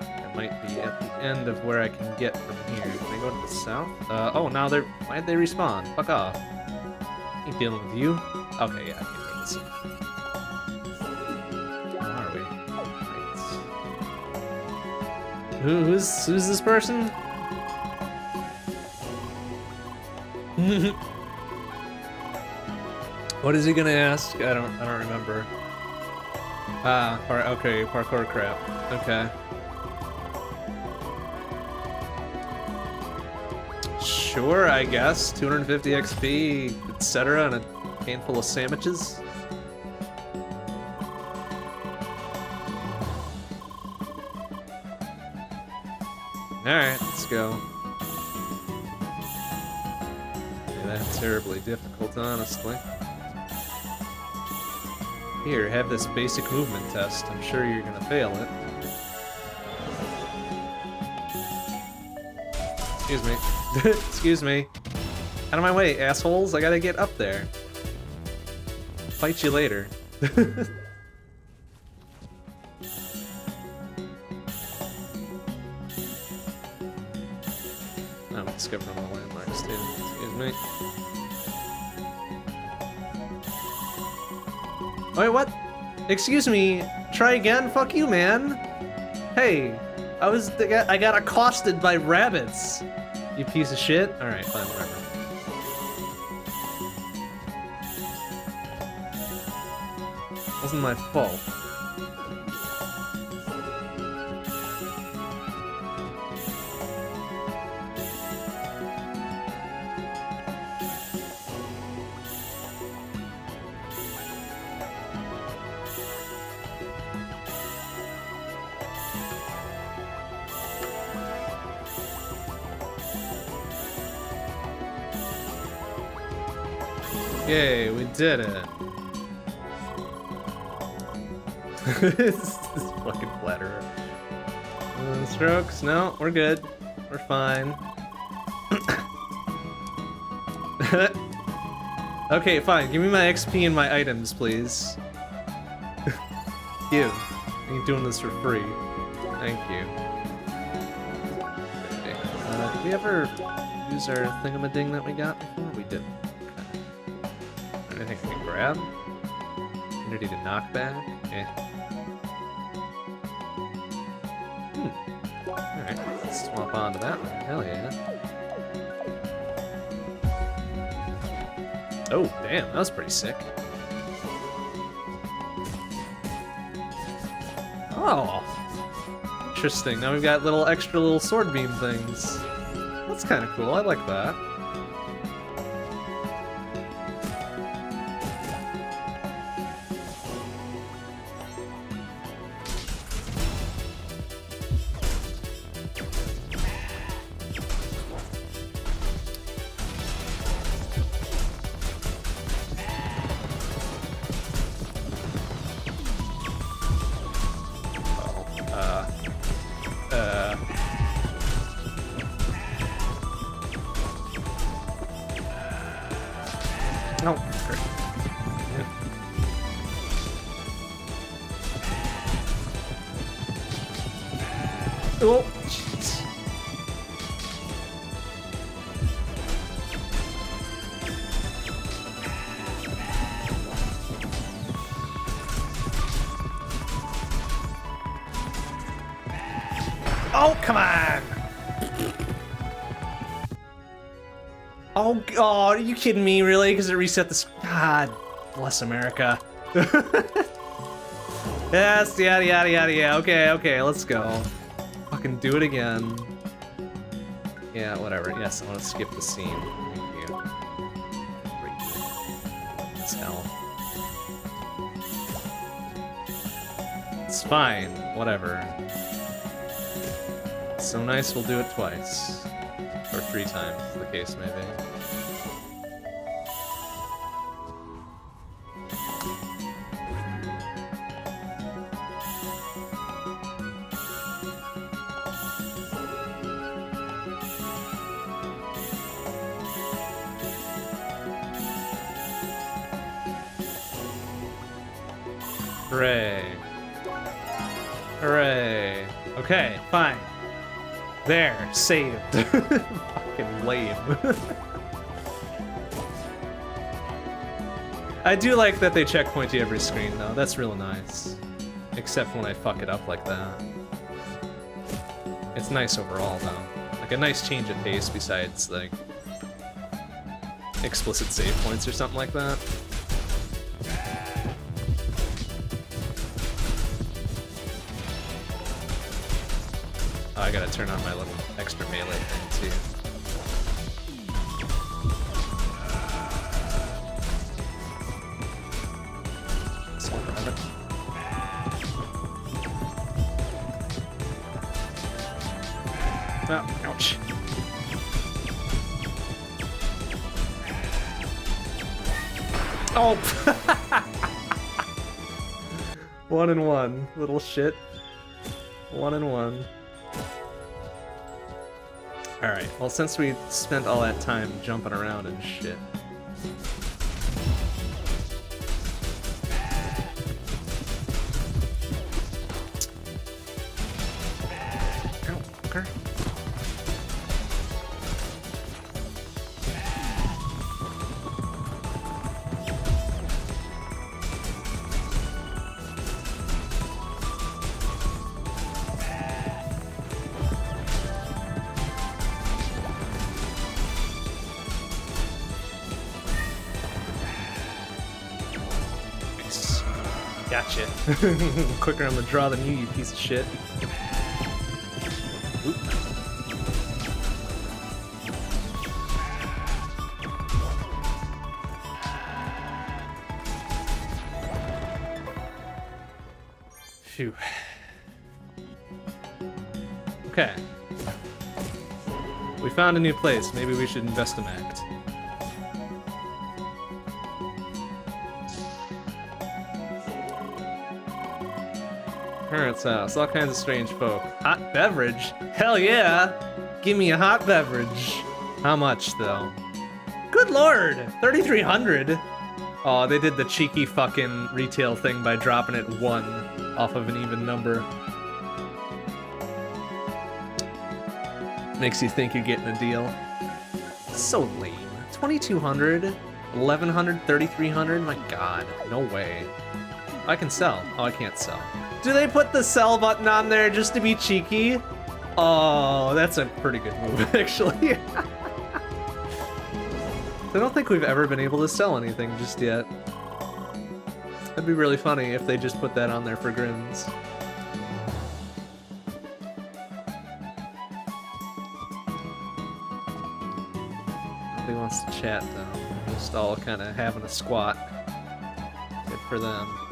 That might be at the end of where I can get from here. Can I go to the south? Uh, oh, now they're... Why'd they respawn? Fuck off. Ain't dealing with you. Okay, yeah, I can go. Where are we? Who's, who's this person? What is he gonna ask? I don't I don't remember. Ah, par okay, parkour crap. Okay. Sure, I guess. 250 XP, etc., and a handful of sandwiches. Alright, let's go. Terribly difficult, honestly. Here, have this basic movement test. I'm sure you're gonna fail it. Excuse me. Excuse me. Out of my way, assholes. I gotta get up there. Fight you later. Excuse me. Try again? Fuck you, man. Hey, I was I got accosted by rabbits. You piece of shit. All right, fine, whatever. Wasn't my fault. Did it. this is fucking flatterer. Uh, strokes? No, we're good. We're fine. okay, fine. Give me my XP and my items, please. you. You're doing this for free. Thank you. Okay. Uh, did we ever use our thingamading that we got before? Grab? Unity to knock back? Eh. Hmm. Alright, let's swap onto that one. Hell yeah. Oh, damn, that was pretty sick. Oh. Interesting. Now we've got little extra little sword beam things. That's kind of cool. I like that. Kidding me, really? Because it reset this. God bless America. yes, yada, yada, yada, yeah. Okay, okay, let's go. Fucking do it again. Yeah, whatever. Yes, I want to skip the scene. Thank you. It's hell. It's fine. Whatever. so nice we'll do it twice. Or three times, the case may be. There, saved. Fucking lame. I do like that they checkpoint you every screen, though. That's real nice. Except when I fuck it up like that. It's nice overall, though. Like, a nice change of pace besides, like, explicit save points or something like that. Turn on my little extra melee thing too. Oh, ah, ouch. Oh! one and one, little shit. One and one. Alright, well since we spent all that time jumping around and shit. Quicker on the draw than you, you piece of shit. Oop. Phew. Okay. We found a new place. Maybe we should invest in act. Parents' house. All kinds of strange folk. Hot beverage? Hell yeah! Give me a hot beverage. How much, though? Good lord! 3,300? Oh, they did the cheeky fucking retail thing by dropping it one off of an even number. Makes you think you're getting a deal. So lame. 2,200? 1,100? 3,300? My god, no way. I can sell. Oh, I can't sell. Do they put the sell button on there just to be cheeky? Oh, that's a pretty good move, actually. I don't think we've ever been able to sell anything just yet. That'd be really funny if they just put that on there for grins. Nobody wants to chat though. Just all kind of having a squat. Good for them.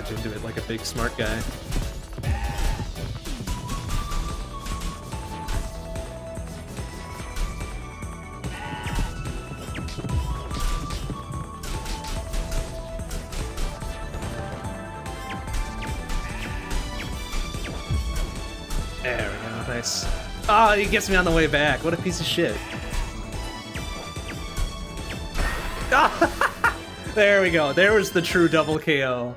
Dodge into it like a big smart guy. There we go, nice. Oh, he gets me on the way back. What a piece of shit. Ah! There we go. There was the true double KO.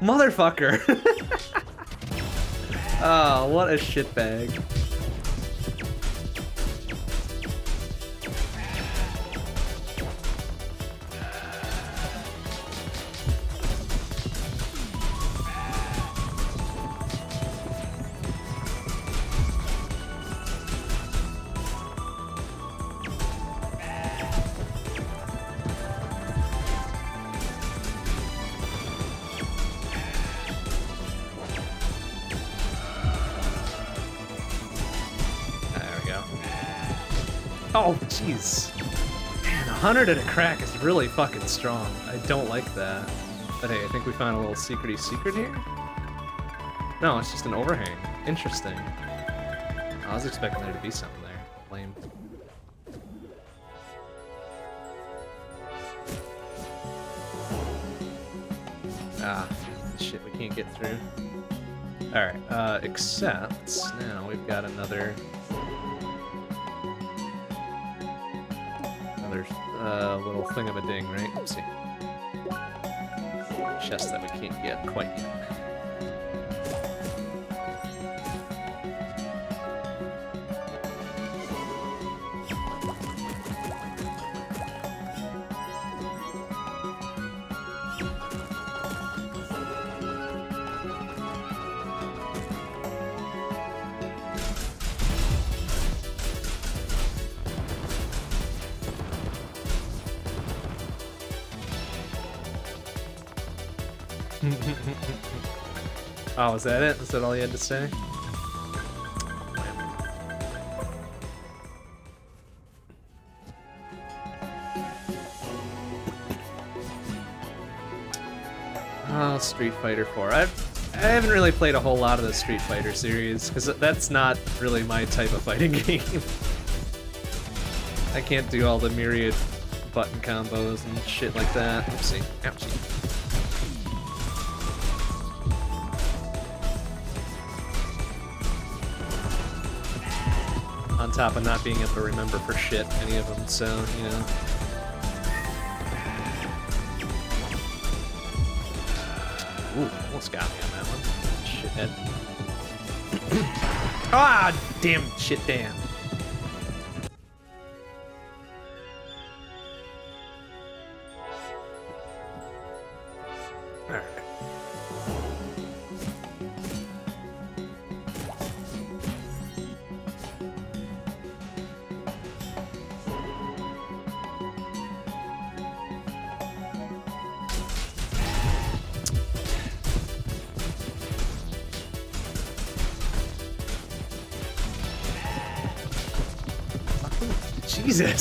Motherfucker. Oh, what a shitbag. 100 at a crack is really fucking strong. I don't like that. But hey, I think we found a little secrety secret here? No, it's just an overhang. Interesting. I was expecting there to be something there. Lame. Ah, shit, we can't get through. Alright, uh, except now we've got another uh, little thing of a ding, oh, is that it? Is that all you had to say? Oh, Street Fighter 4. I've, I haven't really played a whole lot of the Street Fighter series, because that's not really my type of fighting game. I can't do all the myriad button combos and shit like that. Oopsie. Ouchie. Top of not being able to remember for shit any of them, so, you know. Ooh, almost got me on that one. Shithead. ah, damn, shit, damn.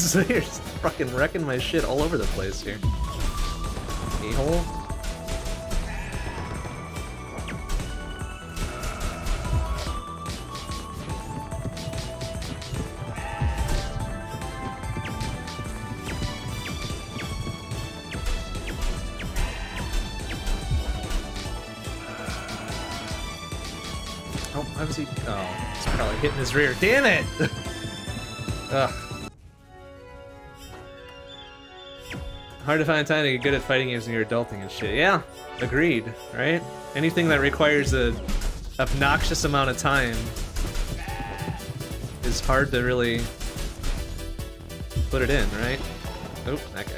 You're just fucking wrecking my shit all over the place here. A-hole? Oh, he? Oh, he's probably hitting his rear. Damn it! Ugh. Hard to find time to get good at fighting games when you're adulting and shit. Yeah, agreed, right? Anything that requires a obnoxious amount of time is hard to really put it in, right? Oh, that guy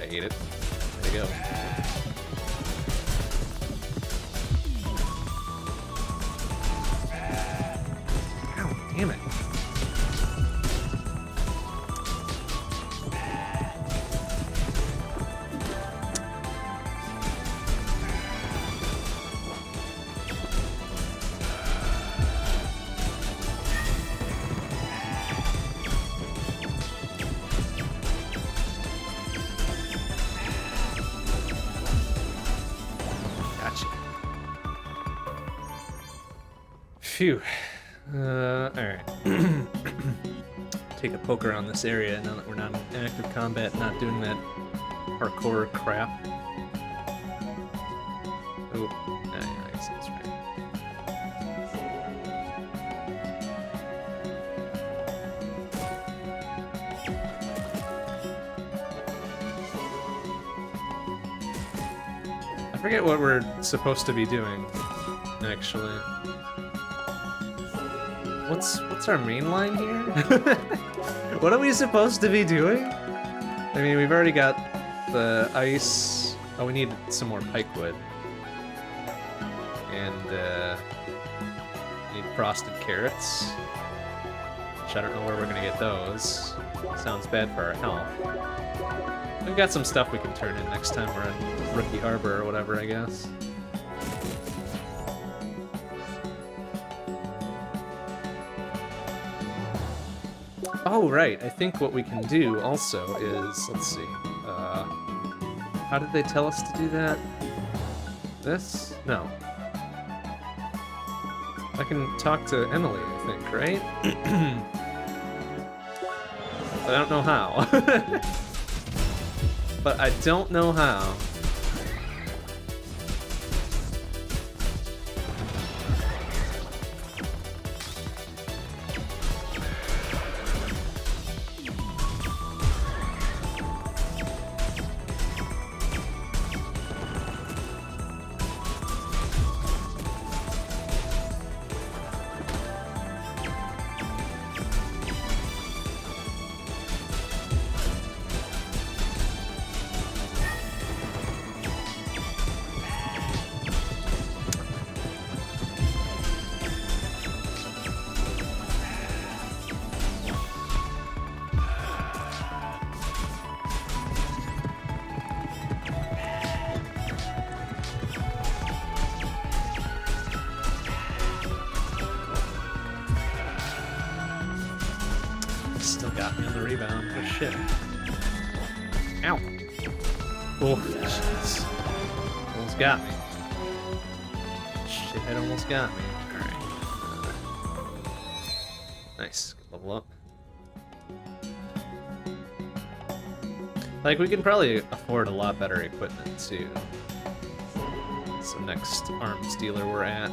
this area now that we're not in active combat, not doing that parkour crap. Oh, yeah, yeah, I that's right. I forget what we're supposed to be doing, actually. what's what's our main line here? what are we supposed to be doing? I mean, we've already got the ice. Oh, we need some more pikewood. And uh, need frosted carrots. Which I don't know where we're gonna get those. Sounds bad for our health. We've got some stuff we can turn in next time we're in Rookie Harbor or whatever, I guess. Oh, right. I think what we can do also is, let's see. Uh, how did they tell us to do that? This? No. I can talk to Emilie, I think, right? I don't know how. but I don't know how. we can probably afford a lot better equipment, too. So next arms dealer we're at,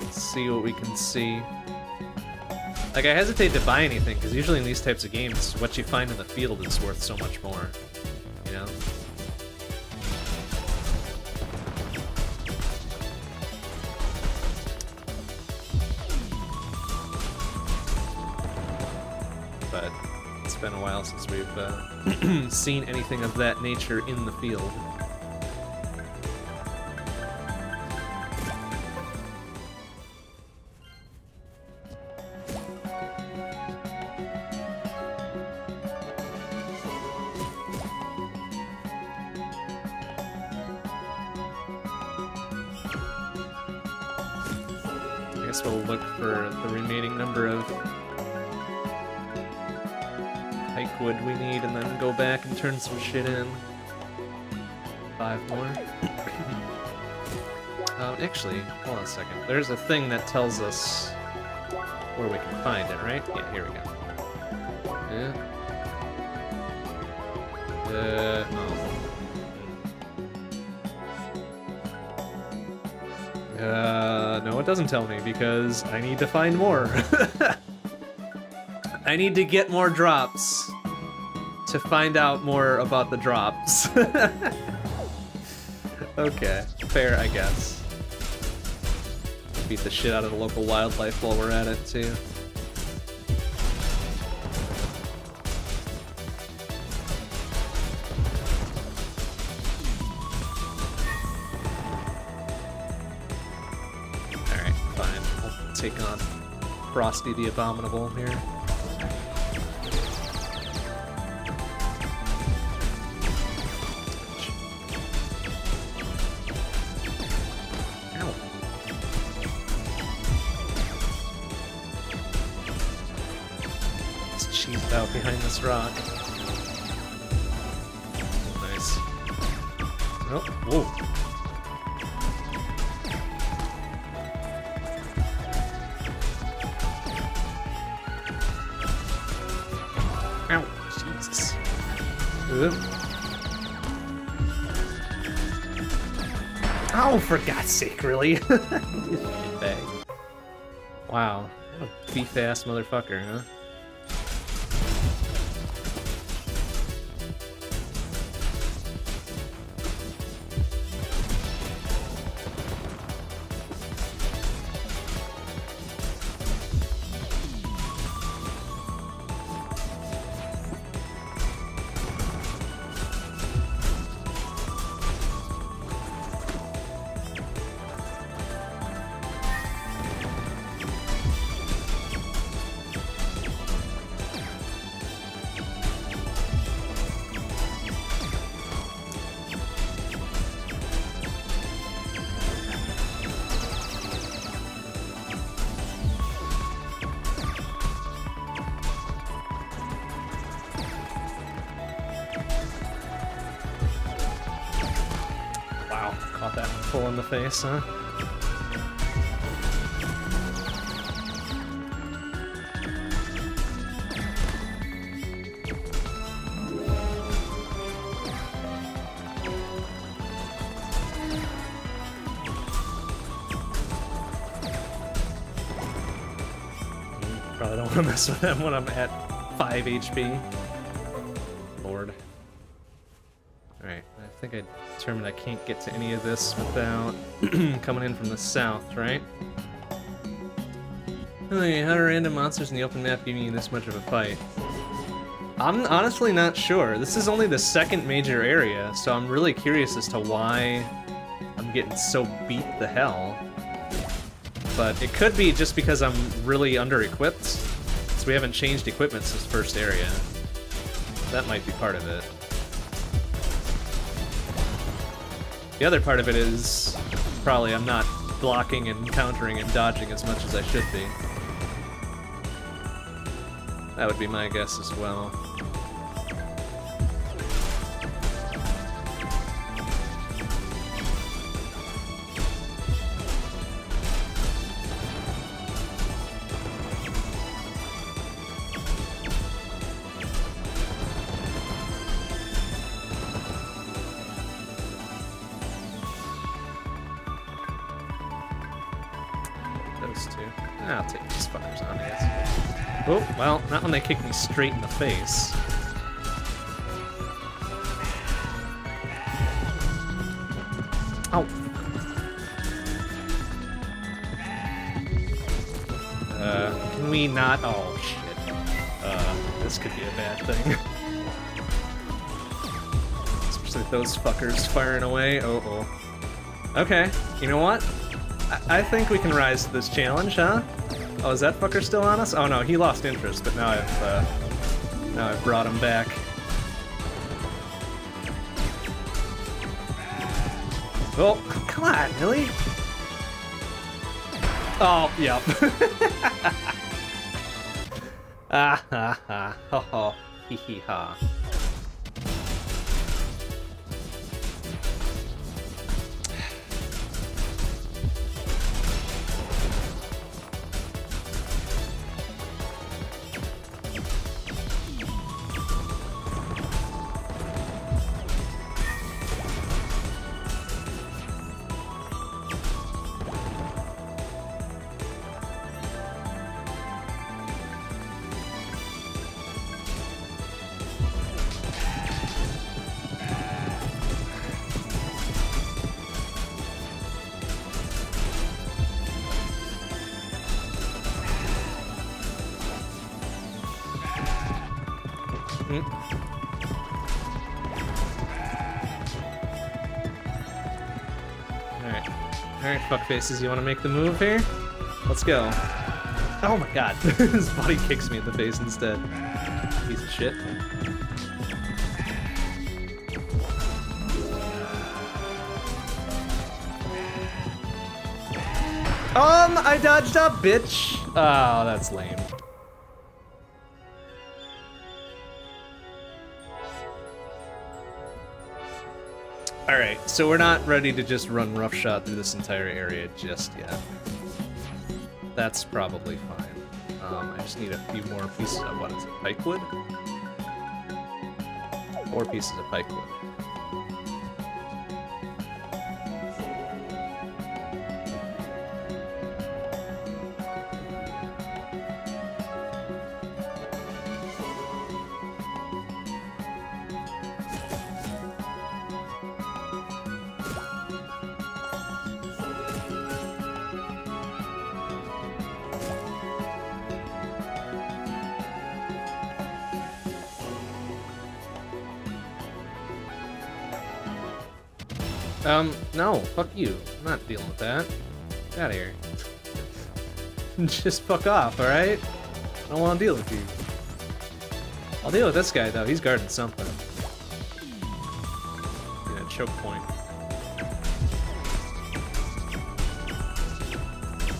we'll see what we can see. Like, I hesitate to buy anything, because usually in these types of games, what you find in the field is worth so much more. You know? Uh, seen anything of that nature in the field. Hold on a second. There's a thing that tells us where we can find it, right? Yeah, here we go. Yeah. Uh, oh. Uh, no, it doesn't tell me because I need to find more. I need to get more drops to find out more about the drops. okay, fair, I guess. Beat the shit out of the local wildlife while we're at it, too. Alright, fine. I'll take on Frosty the Abominable here. This rock. Nice. Oh, whoa. Ow, Jesus. Ugh. Oh, for God's sake, really? Wow, what a beef-ass motherfucker, huh? Face, huh? Probably don't want to mess with them when I'm at 5 HP. Lord. Alright, I think I determined I can't get to any of this without coming in from the south, right? Hey, how do random monsters in the open map give me this much of a fight? I'm honestly not sure. This is only the second major area, so I'm really curious as to why I'm getting so beat the hell. But it could be just because I'm really under-equipped, so we haven't changed equipment since first area. That might be part of it. The other part of it is probably I'm not blocking and countering and dodging as much as I should be. That would be my guess as well. I'll take these fuckers on, I guess. Oh, well, not when they kick me straight in the face. Ow. Uh, can we not? Oh, shit. Uh, this could be a bad thing. Especially those fuckers firing away. Oh, oh. Okay, you know what? I, I think we can rise to this challenge, huh? Oh, is that fucker still on us? Oh no, he lost interest, but now I've, uh, now I've brought him back. Oh, come on, really? Oh, yep. ah ha ha, ho ho, hee hee ha. Fuckfaces, you wanna make the move here? Let's go. Oh my god. His body kicks me in the face instead. Piece of shit. Um, I dodged up, bitch. Oh, that's lame. So we're not ready to just run roughshod through this entire area just yet. That's probably fine. Um, I just need a few more pieces of, what is it, pikewood? Four pieces of pikewood. No, fuck you. I'm not dealing with that. Get out of here. Just fuck off, alright? I don't want to deal with you. I'll deal with this guy, though. He's guarding something. Yeah, choke point.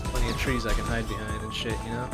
Plenty of trees I can hide behind and shit, you know?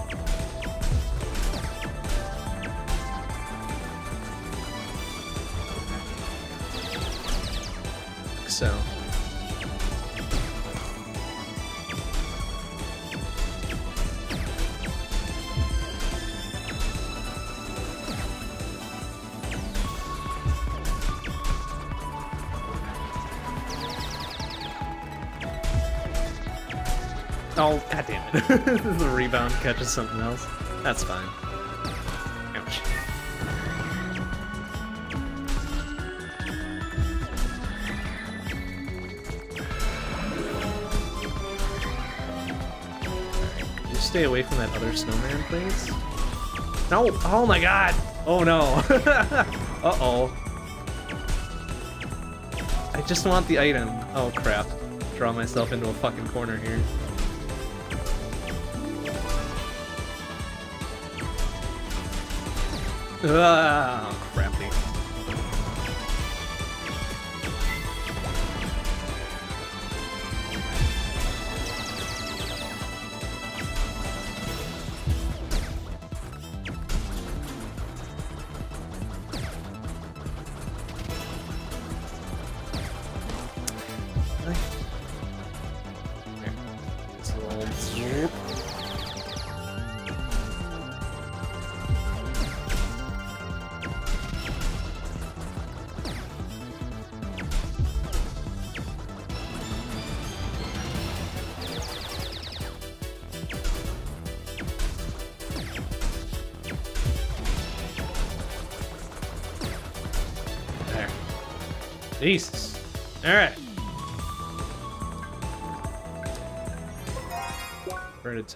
Rebound catches something else. That's fine. Ouch. You stay away from that other snowman, please? No! Oh my god! Oh no! Uh-oh. I just want the item. Oh crap. Draw myself into a fucking corner here. Ah, crappy.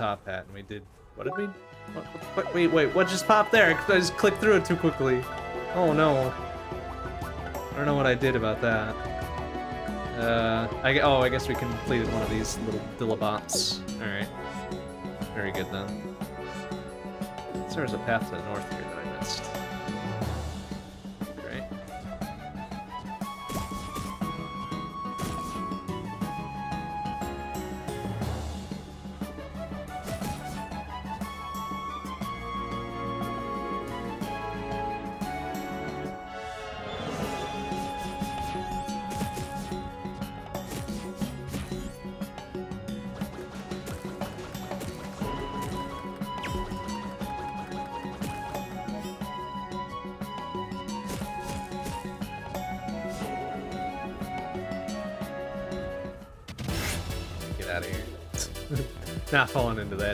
Top hat, and we did. What did we. What, what, wait, wait, what just popped there? I just clicked through it too quickly. Oh no. I don't know what I did about that. Uh, I, oh, I guess we completed one of these little dillabots. Alright. Very good then. There's a path to the north here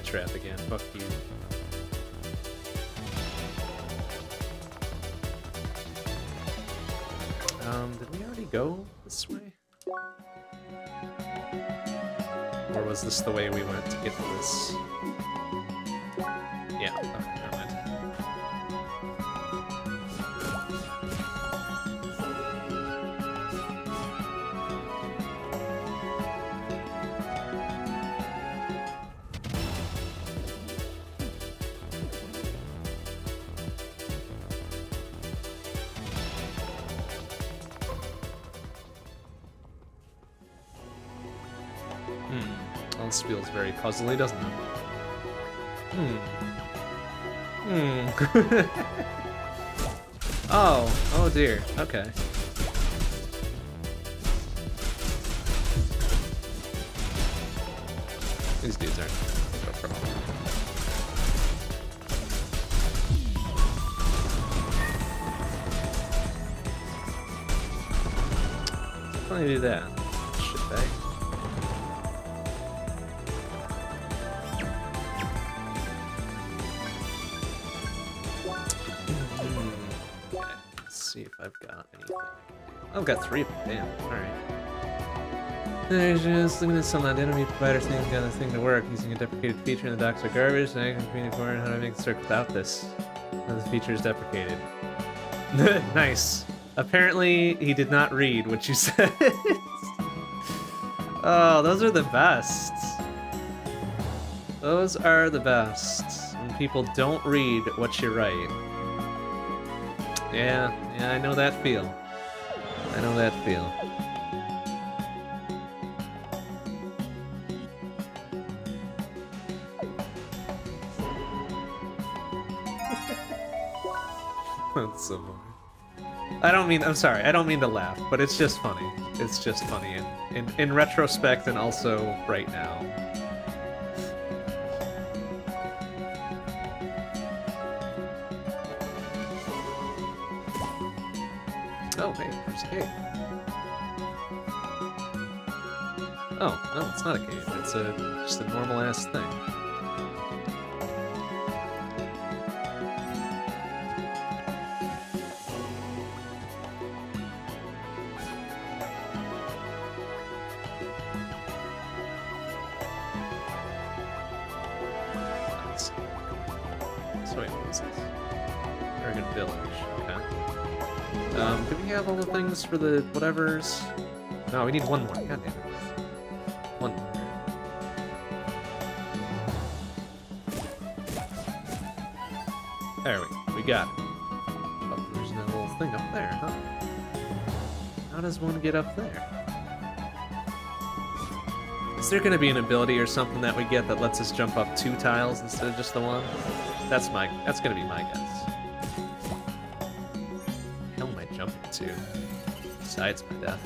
trap again. Fuck Hmm. This feels very puzzly, doesn't it? Hmm. Hmm. oh. Oh dear. Okay. These dudes aren't no problem. Do that? I've got three of them. Damn. All right. There's just looking at some of that enemy provider thing got this thing to work using a deprecated feature in the docs are garbage. And I can communicate how to make this work without this. Now the feature is deprecated. nice. Apparently, he did not read what you said. oh, those are the best. Those are the best. When people don't read what you write. Yeah, yeah, I know that feel. That feel. That's. I don't mean, I'm sorry, I don't mean to laugh, but it's just funny. It's just funny in, in, in retrospect and also right now. It's not a cave. It's a just a normal ass thing. So what is this? Village. Okay. Um, we have all the things for the whatevers? No, we need one more. God damn it. Got. Oh, there's that little thing up there, huh? How does one get up there? Is there gonna be an ability or something that we get that lets us jump up two tiles instead of just the one? That's my that's gonna be my guess. Hell am I jumping to? Besides my death.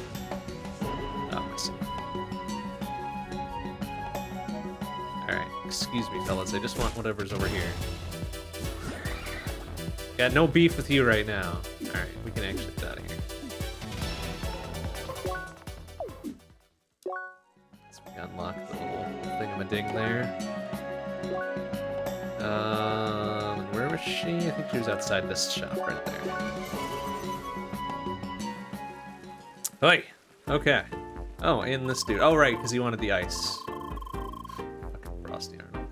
Oh, I see. Alright, excuse me, fellas. I just want whatever's over here. Got no beef with you right now. Alright, we can exit out of here. So we unlocked the little thingamading there. Um, where was she? I think she was outside this shop right there. Oi! Okay. Oh, and this dude. Oh, right, because he wanted the ice. Fucking Frosty Arnold.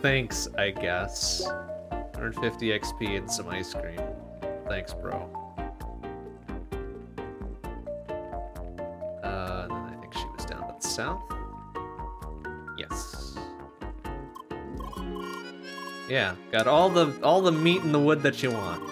Thanks, I guess. 150 XP and some ice cream. Thanks, bro. Uh, and then I think she was down to the south. Yes. Yeah, got all the all the meat in the wood that you want.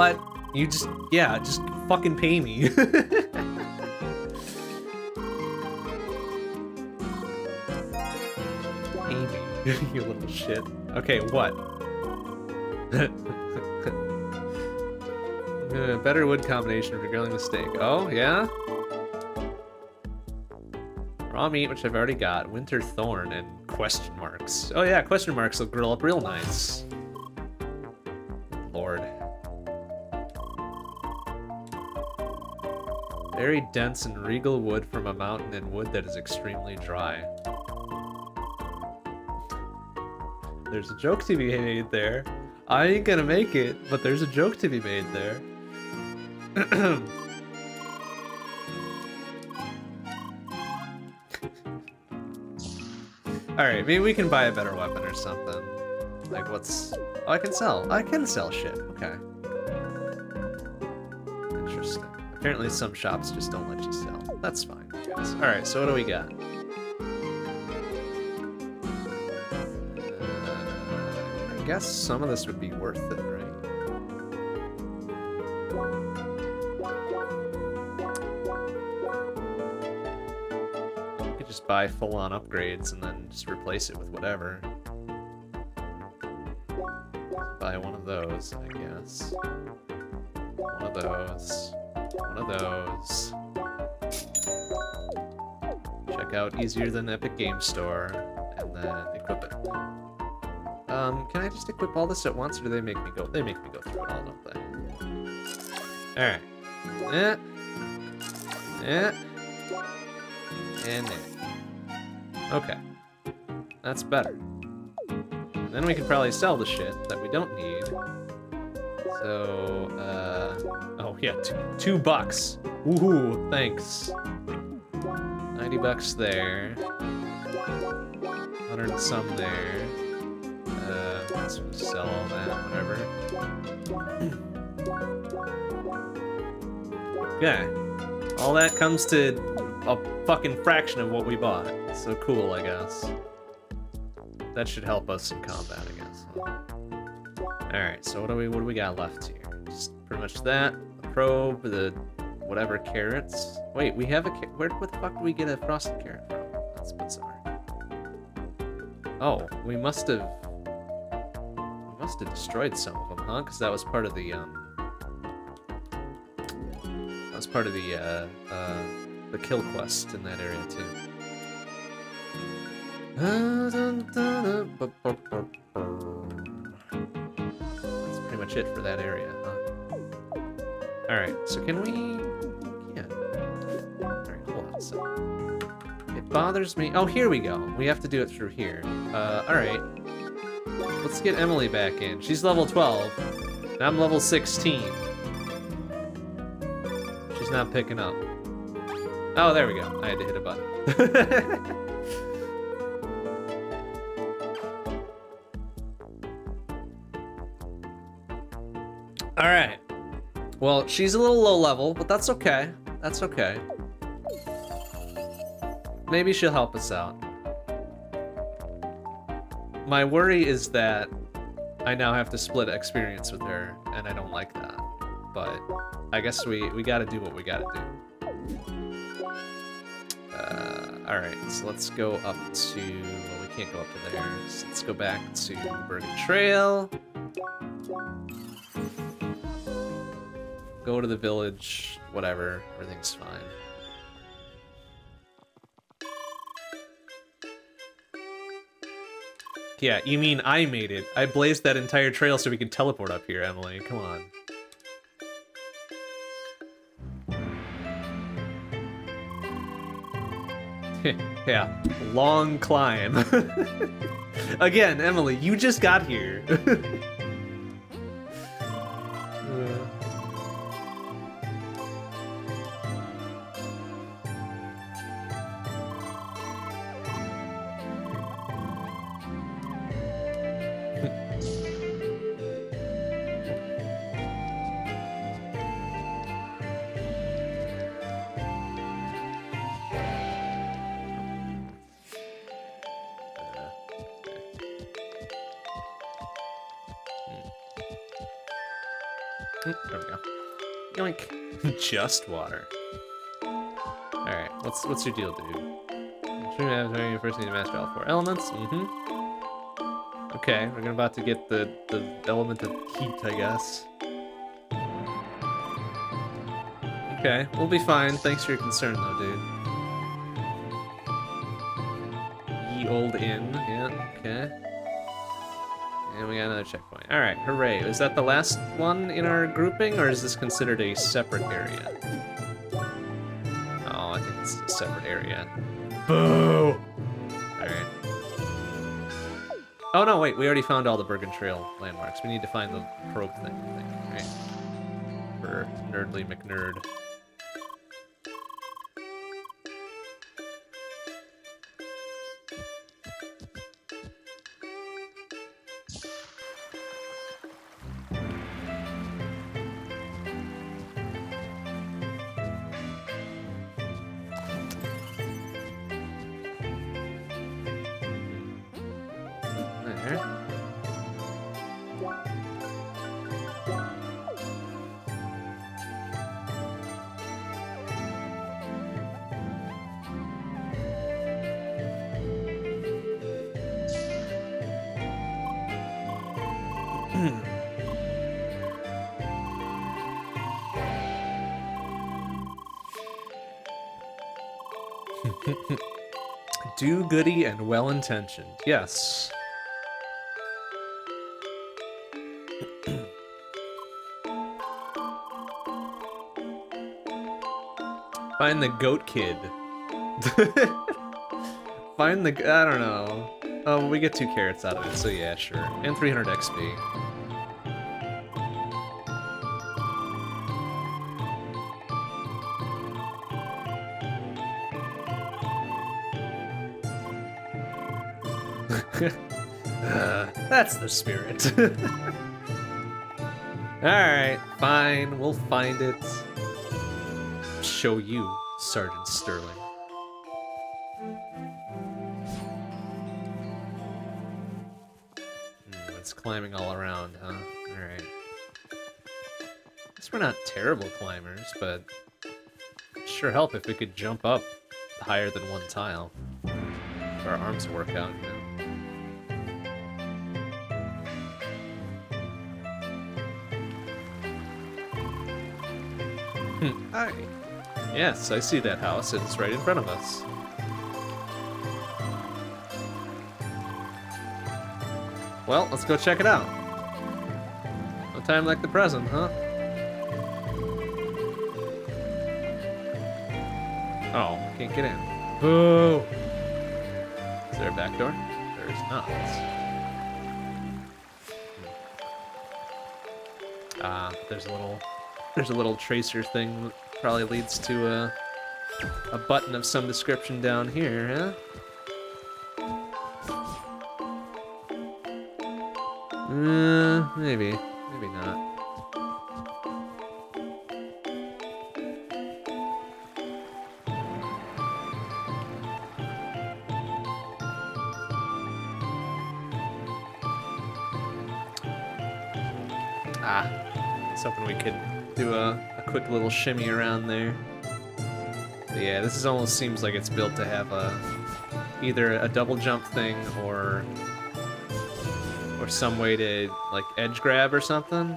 What? You just, yeah, just fucking pay me. pay me, you little shit. Okay, what? Uh, better wood combination for grilling the steak. Oh, yeah? Raw meat, which I've already got. Winter thorn and question marks. Oh yeah, question marks will grill up real nice. Very dense and regal wood from a mountain and wood that is extremely dry. There's a joke to be made there. I ain't gonna make it, but there's a joke to be made there. Alright, maybe we can buy a better weapon or something. Like, what's... Oh, I can sell. I can sell shit. Okay. Apparently some shops just don't let you sell. That's fine, I guess. Alright, so what do we got? Uh, I guess some of this would be worth it, right? You could just buy full-on upgrades and then just replace it with whatever. Buy one of those, I guess. One of those. One of those. Check out easier than Epic Game Store, and then equip it. Um, can I just equip all this at once, or do they make me go? They make me go through it all, don't they? Alright. Eh. Eh. And eh. Okay. That's better. Then we can probably sell the shit that we don't need. So, uh... Oh, yeah, two, two bucks. Woohoo, thanks. 90 bucks there. 100 and some there. Uh, let's sell all that, whatever. Okay. All that comes to a fucking fraction of what we bought. So cool, I guess. That should help us in combat, I guess. Alright, so what do we what do we got left here? Just pretty much that. The probe, the whatever carrots. Wait, we have a where what the fuck do we get a frosted carrot from? That's bizarre. Oh, we must have we must have destroyed some of them, huh? Because that was part of the um that was part of the uh uh the kill quest in that area too. That's pretty much it for that area, huh? Alright, so can we... Yeah. Alright, hold on second. It bothers me... Oh, here we go. We have to do it through here. Uh, alright. Let's get Emilie back in. She's level 12. And I'm level 16. She's not picking up. Oh, there we go. I had to hit a button. Well, she's a little low level, but that's okay. That's okay. Maybe she'll help us out. My worry is that I now have to split experience with her, and I don't like that. But I guess we, we gotta do what we gotta do. Uh, Alright, so let's go up to... Well, we can't go up to there. So let's go back to Bergen Trail. Go to the village, whatever, everything's fine. Yeah, you mean I made it. I blazed that entire trail so we could teleport up here, Emilie. Come on. yeah, long climb. Again, Emilie, you just got here. just water. Alright, what's what's your deal, dude? Sure, first need to master all four elements. Mm-hmm. Okay, we're gonna about to get the, the element of heat, I guess. Okay, we'll be fine. Thanks for your concern, though, dude. Ye old inn. Yeah, okay. And we got another checkpoint. Alright, hooray. Is that the last one in our grouping, or is this considered a separate area? Oh, I think it's a separate area. Boo! Alright. Oh no, wait, we already found all the Bergen Trail landmarks. We need to find the probe thing, I think, right? For Nerdly McNerd. Do-goody and well-intentioned. Yes. Find the goat kid. Find the... I don't know. Oh, we get two carrots out of it, so yeah, sure. And 300 XP. That's the spirit. Alright, fine, we'll find it. Show you, Sergeant Sterling. Hmm, it's climbing all around, huh? Alright. Guess we're not terrible climbers, but sure help if we could jump up higher than one tile. Our arms work out, you know? Hi. Yes, I see that house. It's right in front of us. Well, let's go check it out. No time like the present, huh? Oh, can't get in. Boo! Is there a back door? There is not. Ah, there's a little, there's a little tracer thing that probably leads to a, a button of some description down here, huh? Uh, maybe. Little shimmy around there. But yeah, this is almost seems like it's built to have a either a double jump thing or or some way to like edge grab or something.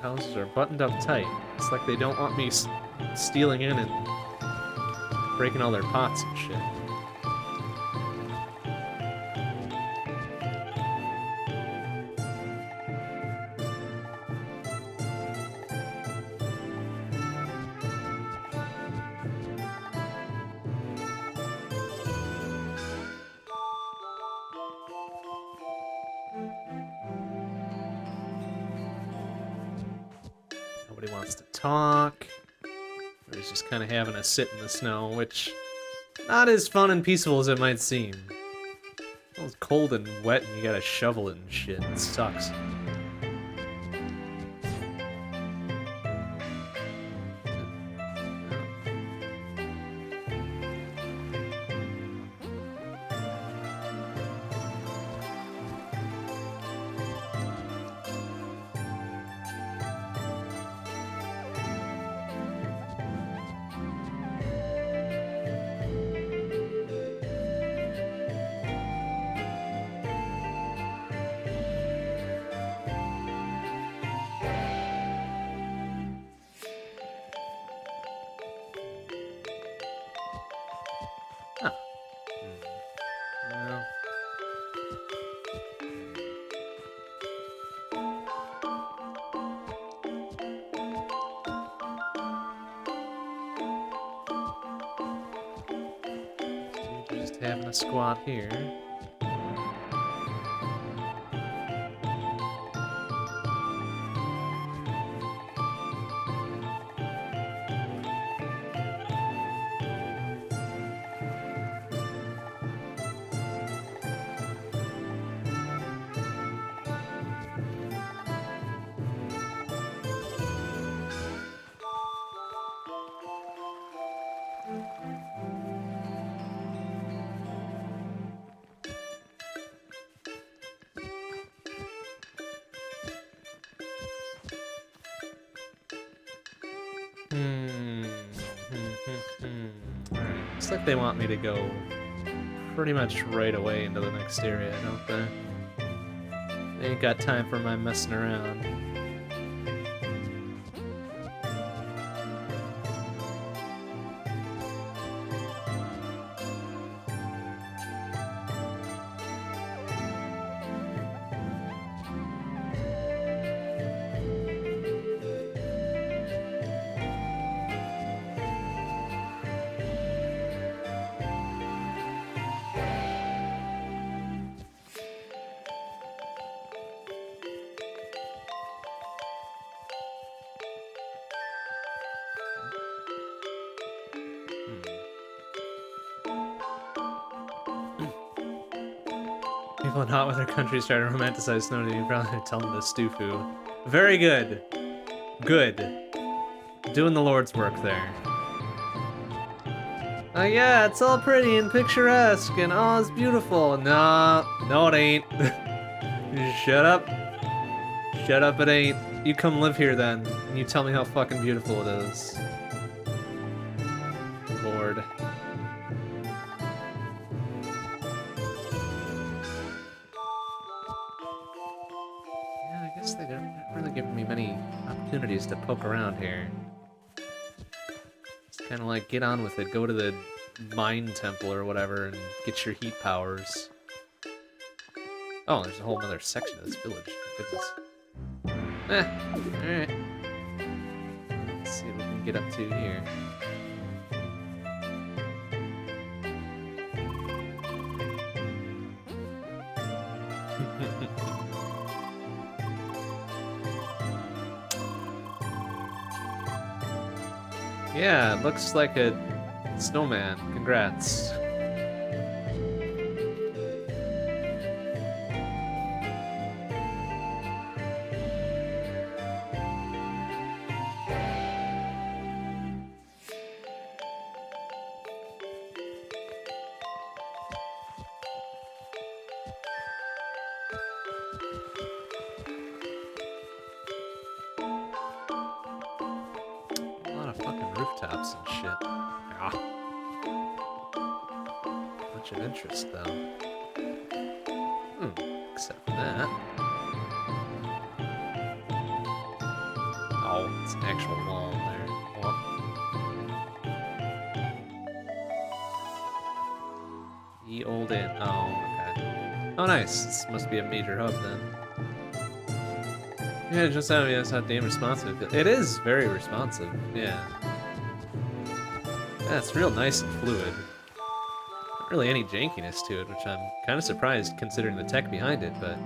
Houses are buttoned up tight. It's like they don't want me stealing in and breaking all their pots and shit. Sit in the snow, which not as fun and peaceful as it might seem. It's cold and wet, and you gotta shovel it and shit. It sucks. Pretty much right away into the next area, don't they? They ain't got time for my messing around. Countries try to romanticize snow, you probably tell them stew food. Very good. Good. Doing the Lord's work there. Uh, yeah, it's all pretty and picturesque, and oh, it's beautiful. No, no, it ain't. Shut up. Shut up, it ain't. You come live here then, and you tell me how fucking beautiful it is. Get on with it, go to the mine temple or whatever and get your heat powers. Oh, there's a whole other section of this village. Goodness. Eh, alright. Let's see what we can get up to here. Yeah, looks like a snowman. Congrats. Yeah, just how yeah, it's not damn responsive. It is very responsive, yeah. Yeah, it's real nice and fluid. Not really any jankiness to it, which I'm kind of surprised considering the tech behind it, but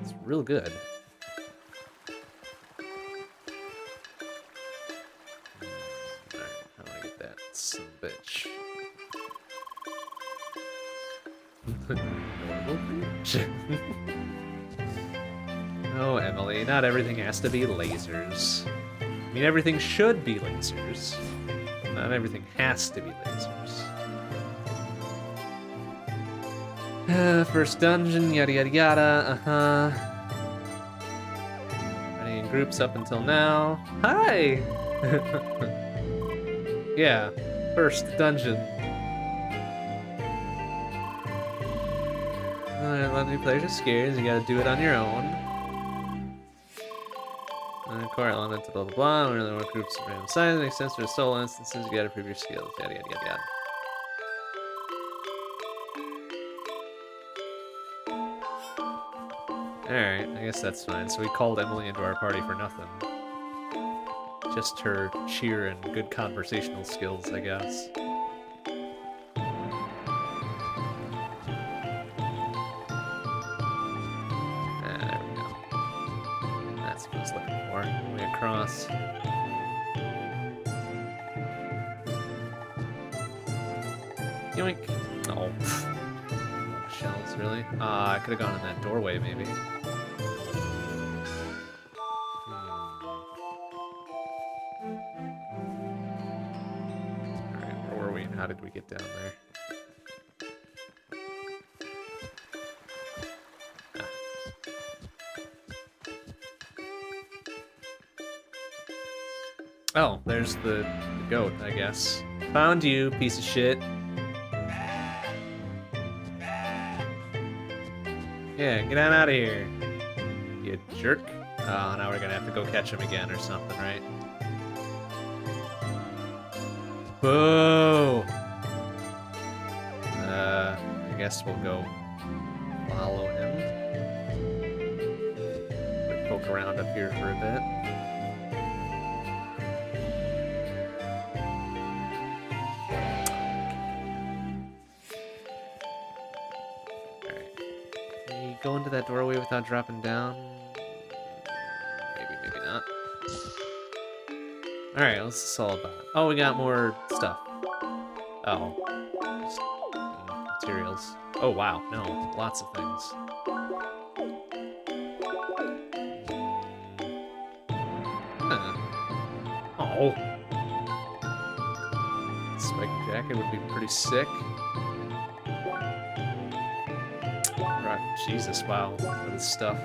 it's real good. Everything has to be lasers. I mean, everything should be lasers. Not everything has to be lasers. Uh, first dungeon, yada yada yada, uh-huh. Running in groups up until now. Hi! yeah, first dungeon. A lot of new players are scared, you gotta do it on your own. Core element, blah blah blah. When there are groups of random size, makes sense for solo instances. You gotta prove your skills. Yada yada yada yada. Alright, I guess that's fine. So we called Emilie into our party for nothing. Just her cheer and good conversational skills, I guess. We and how did we get down there? Ah. Oh, there's the, the goat, I guess. Found you, piece of shit. Yeah, get on out of here. You jerk. Oh, now we're gonna have to go catch him again or something, right? Boo! Uh, I guess we'll go follow him. Poke around up here for a bit. Go into that doorway without dropping down? Alright, what's this all about? Oh, we got more stuff. Oh. Just, mm, materials. Oh, wow. No, lots of things. Huh. Oh. Spike jacket would be pretty sick. Right, Jesus, wow. At this stuff.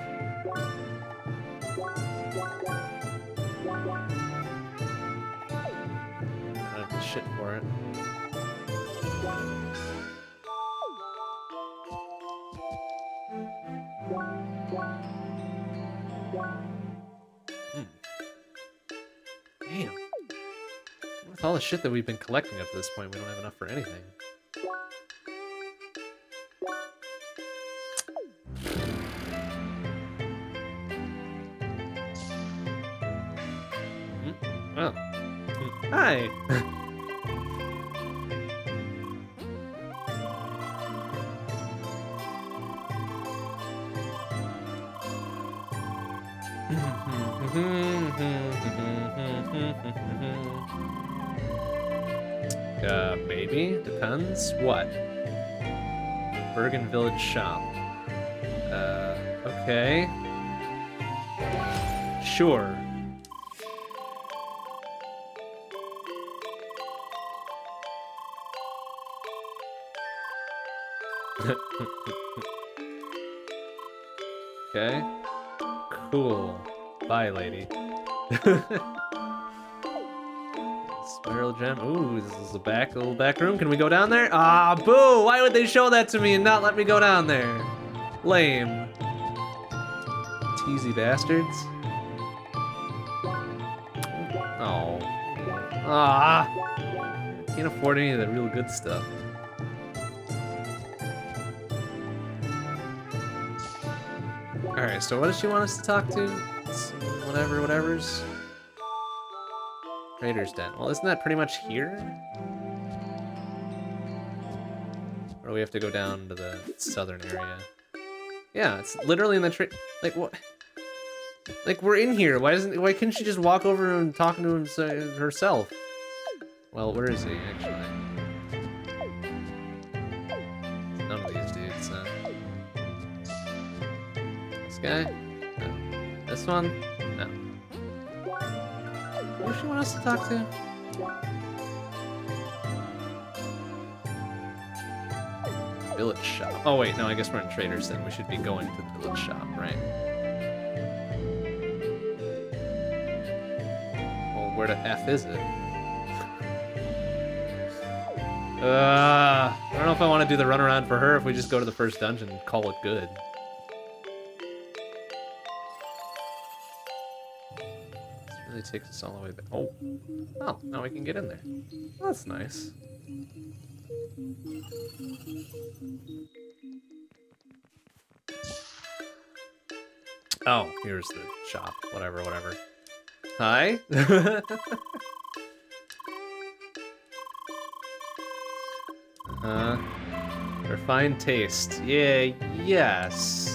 Shit that we've been collecting up to this point, we don't have enough for anything. Village Shop. Uh, okay. Sure. okay. Cool. Bye, lady. Ooh, this is a back little back room. Can we go down there? Ah, boo! Why would they show that to me and not let me go down there? Lame. Teasy bastards. Oh. Ah. Can't afford any of the real good stuff. Alright, so what does she want us to talk to? Whatever, whatever's. Trader's Den. Well, isn't that pretty much here? Or we have to go down to the southern area? Yeah, it's literally in the trade. Like what? Like we're in here. Why doesn't? Why couldn't she just walk over and talk to him herself? Well, where is he actually? None of these dudes. Huh? This guy? No. This one? No. Who she want us to talk to? Village shop. Oh wait, no, I guess we're in Traders then. We should be going to the village shop, right? Well, where the F is it? Uh, I don't know if I want to do the runaround for her if we just go to the first dungeon and call it good. Really takes us all the way back. Oh. Oh, now we can get in there. That's nice. Oh, here's the shop. Whatever, whatever. Hi? uh, refined taste. Yeah, yes.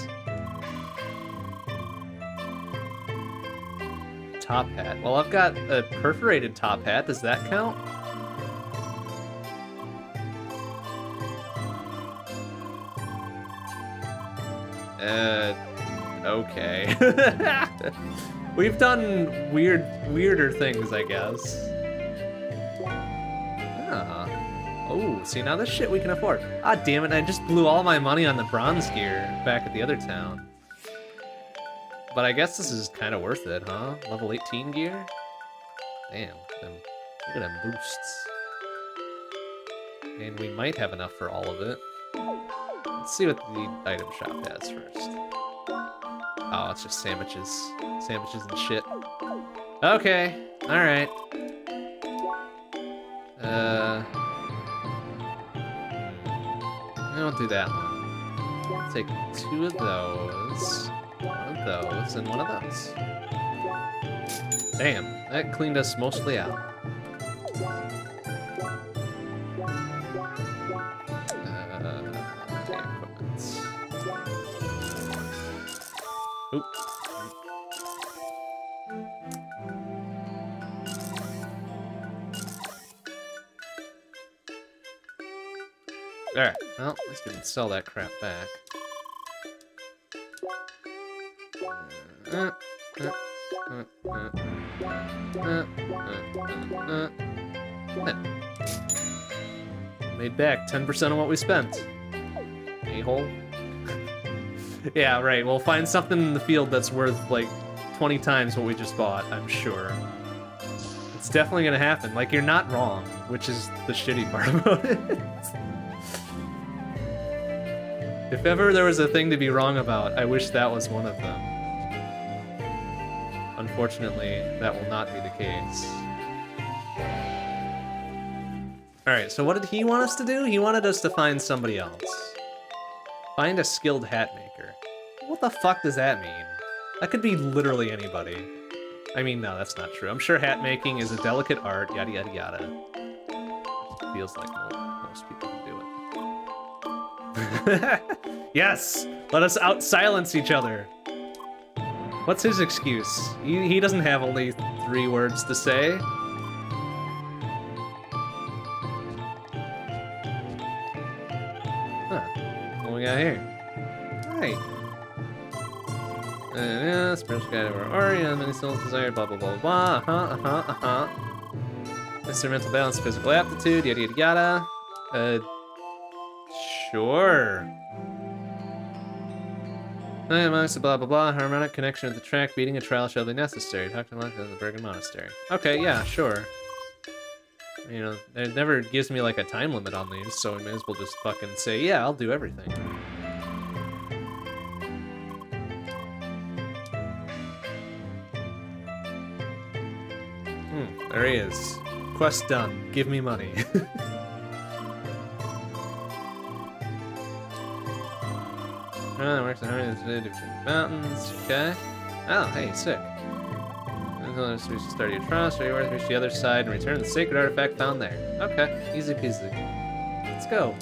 Top hat. Well, I've got a perforated top hat. Does that count? Uh, okay. We've done weird, weirder things, I guess. Ah. Oh, see, now this shit we can afford. Ah, damn it, I just blew all my money on the bronze gear back at the other town. But I guess this is kind of worth it, huh? Level 18 gear? Damn, them, look at them boosts. And we might have enough for all of it. Let's see what the item shop has first. Oh, it's just sandwiches. Sandwiches and shit. Okay, alright. Uh... I won't do that one. Take two of those, those, and one of those. Damn, that cleaned us mostly out. Uh. Oop. Alright, well, at least we can sell that crap back. Made back 10% of what we spent. A-hole. yeah, right, we'll find something in the field that's worth, like, 20 times what we just bought, I'm sure. It's definitely gonna happen. Like, you're not wrong, which is the shitty part about it. if ever there was a thing to be wrong about, I wish that was one of them. Unfortunately, that will not be the case. Alright, so what did he want us to do? He wanted us to find somebody else. Find a skilled hat maker. What the fuck does that mean? That could be literally anybody. I mean, no, that's not true. I'm sure hat making is a delicate art, yada yada yada. Feels like most people can do it. yes! Let us out silence each other. What's his excuse? He, he doesn't have only three words to say. Huh. What we got here? Right. Uh, yeah, spiritual guide over Aria, many souls desire, blah blah blah blah, uh-huh, uh-huh, uh-huh. Instrumental balance, physical aptitude, yada yada yada. Uh, sure. I amongst the blah blah blah, harmonic connection of the track, beating a trial shall be necessary. Talk to Monk of the Bergen Monastery. Okay, yeah, sure. You know, it never gives me like a time limit on these, so I may as well just fucking say, yeah, I'll do everything. Hmm, there he is. Quest done. Give me money. Oh, works in harmony with different mountains. Okay. Oh, hey, sick. Let's start your trust, or you reach the other side and return the sacred artifact found there. Okay, easy peasy. Let's go.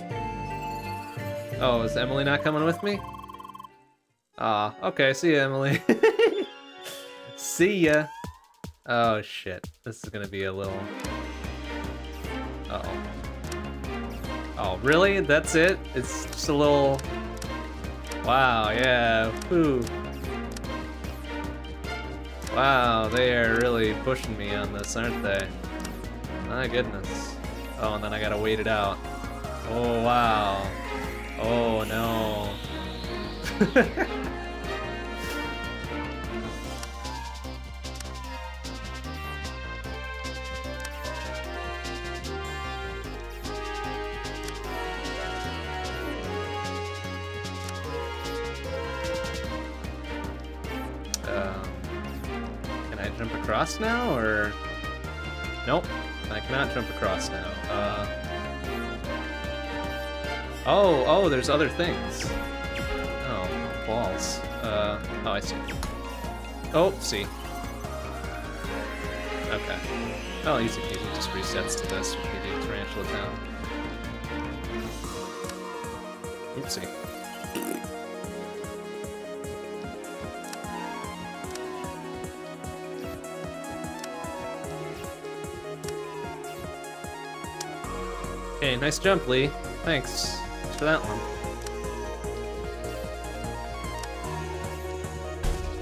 Oh, is Emilie not coming with me? Ah, okay, see ya, Emilie. see ya. Oh, shit. This is gonna be a little... Uh oh Oh, really? That's it? It's just a little... Wow, yeah, whew. Wow, they are really pushing me on this, aren't they? My goodness. Oh, and then I gotta wait it out. Oh, wow. Oh, no. across now, or... Nope, I cannot jump across now. Uh... Oh, oh, there's other things. Oh, balls. Uh, oh, I see. Oh, see. Okay. Oh, easy peasy, just resets to this when you do Tarantula Town. Oopsie. Nice jump, Lee. Thanks. Thanks for that one.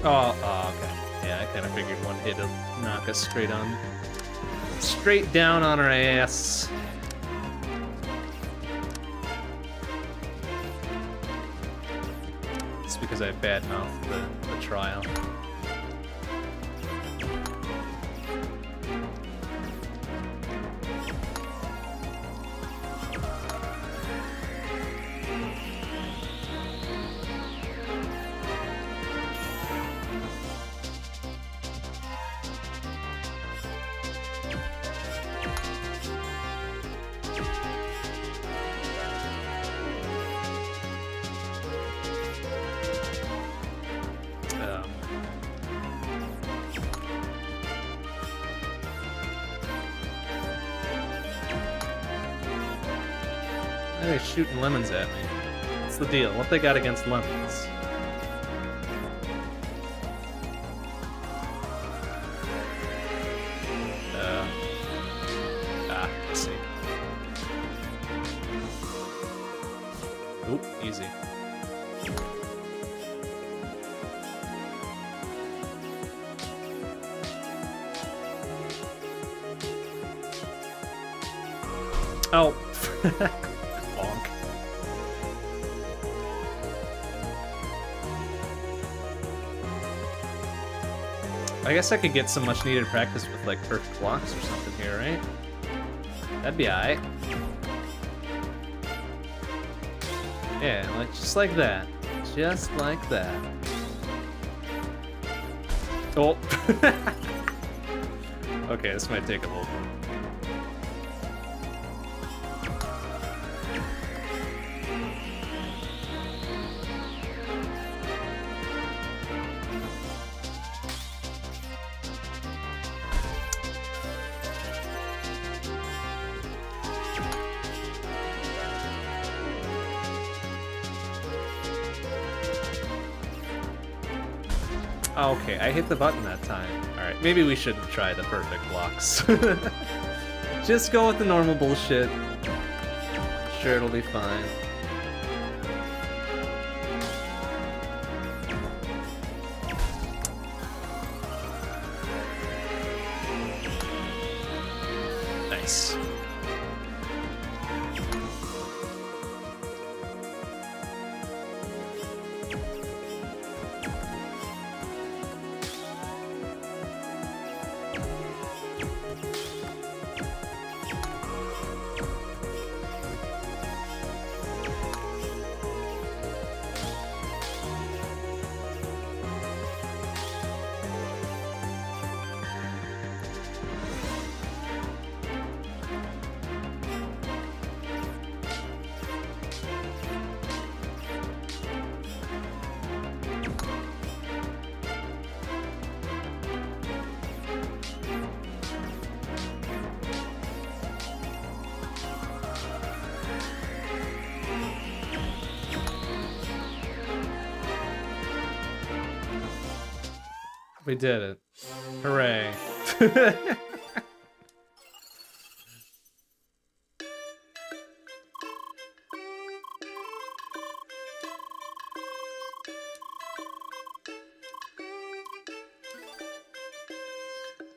Oh, oh, okay. Yeah, I kind of figured one hit would knock us straight on. Straight down on our ass. It's because I badmouthed the, the trial. They got against lemons? Guess I could get some much needed practice with like perfect blocks or something here, right? That'd be alright. Yeah, like just like that. Just like that. Oh. okay, this might take a little bit. I hit the button that time. Alright, maybe we shouldn't try the perfect blocks. Just go with the normal bullshit. Sure, it'll be fine. We did it. Hooray.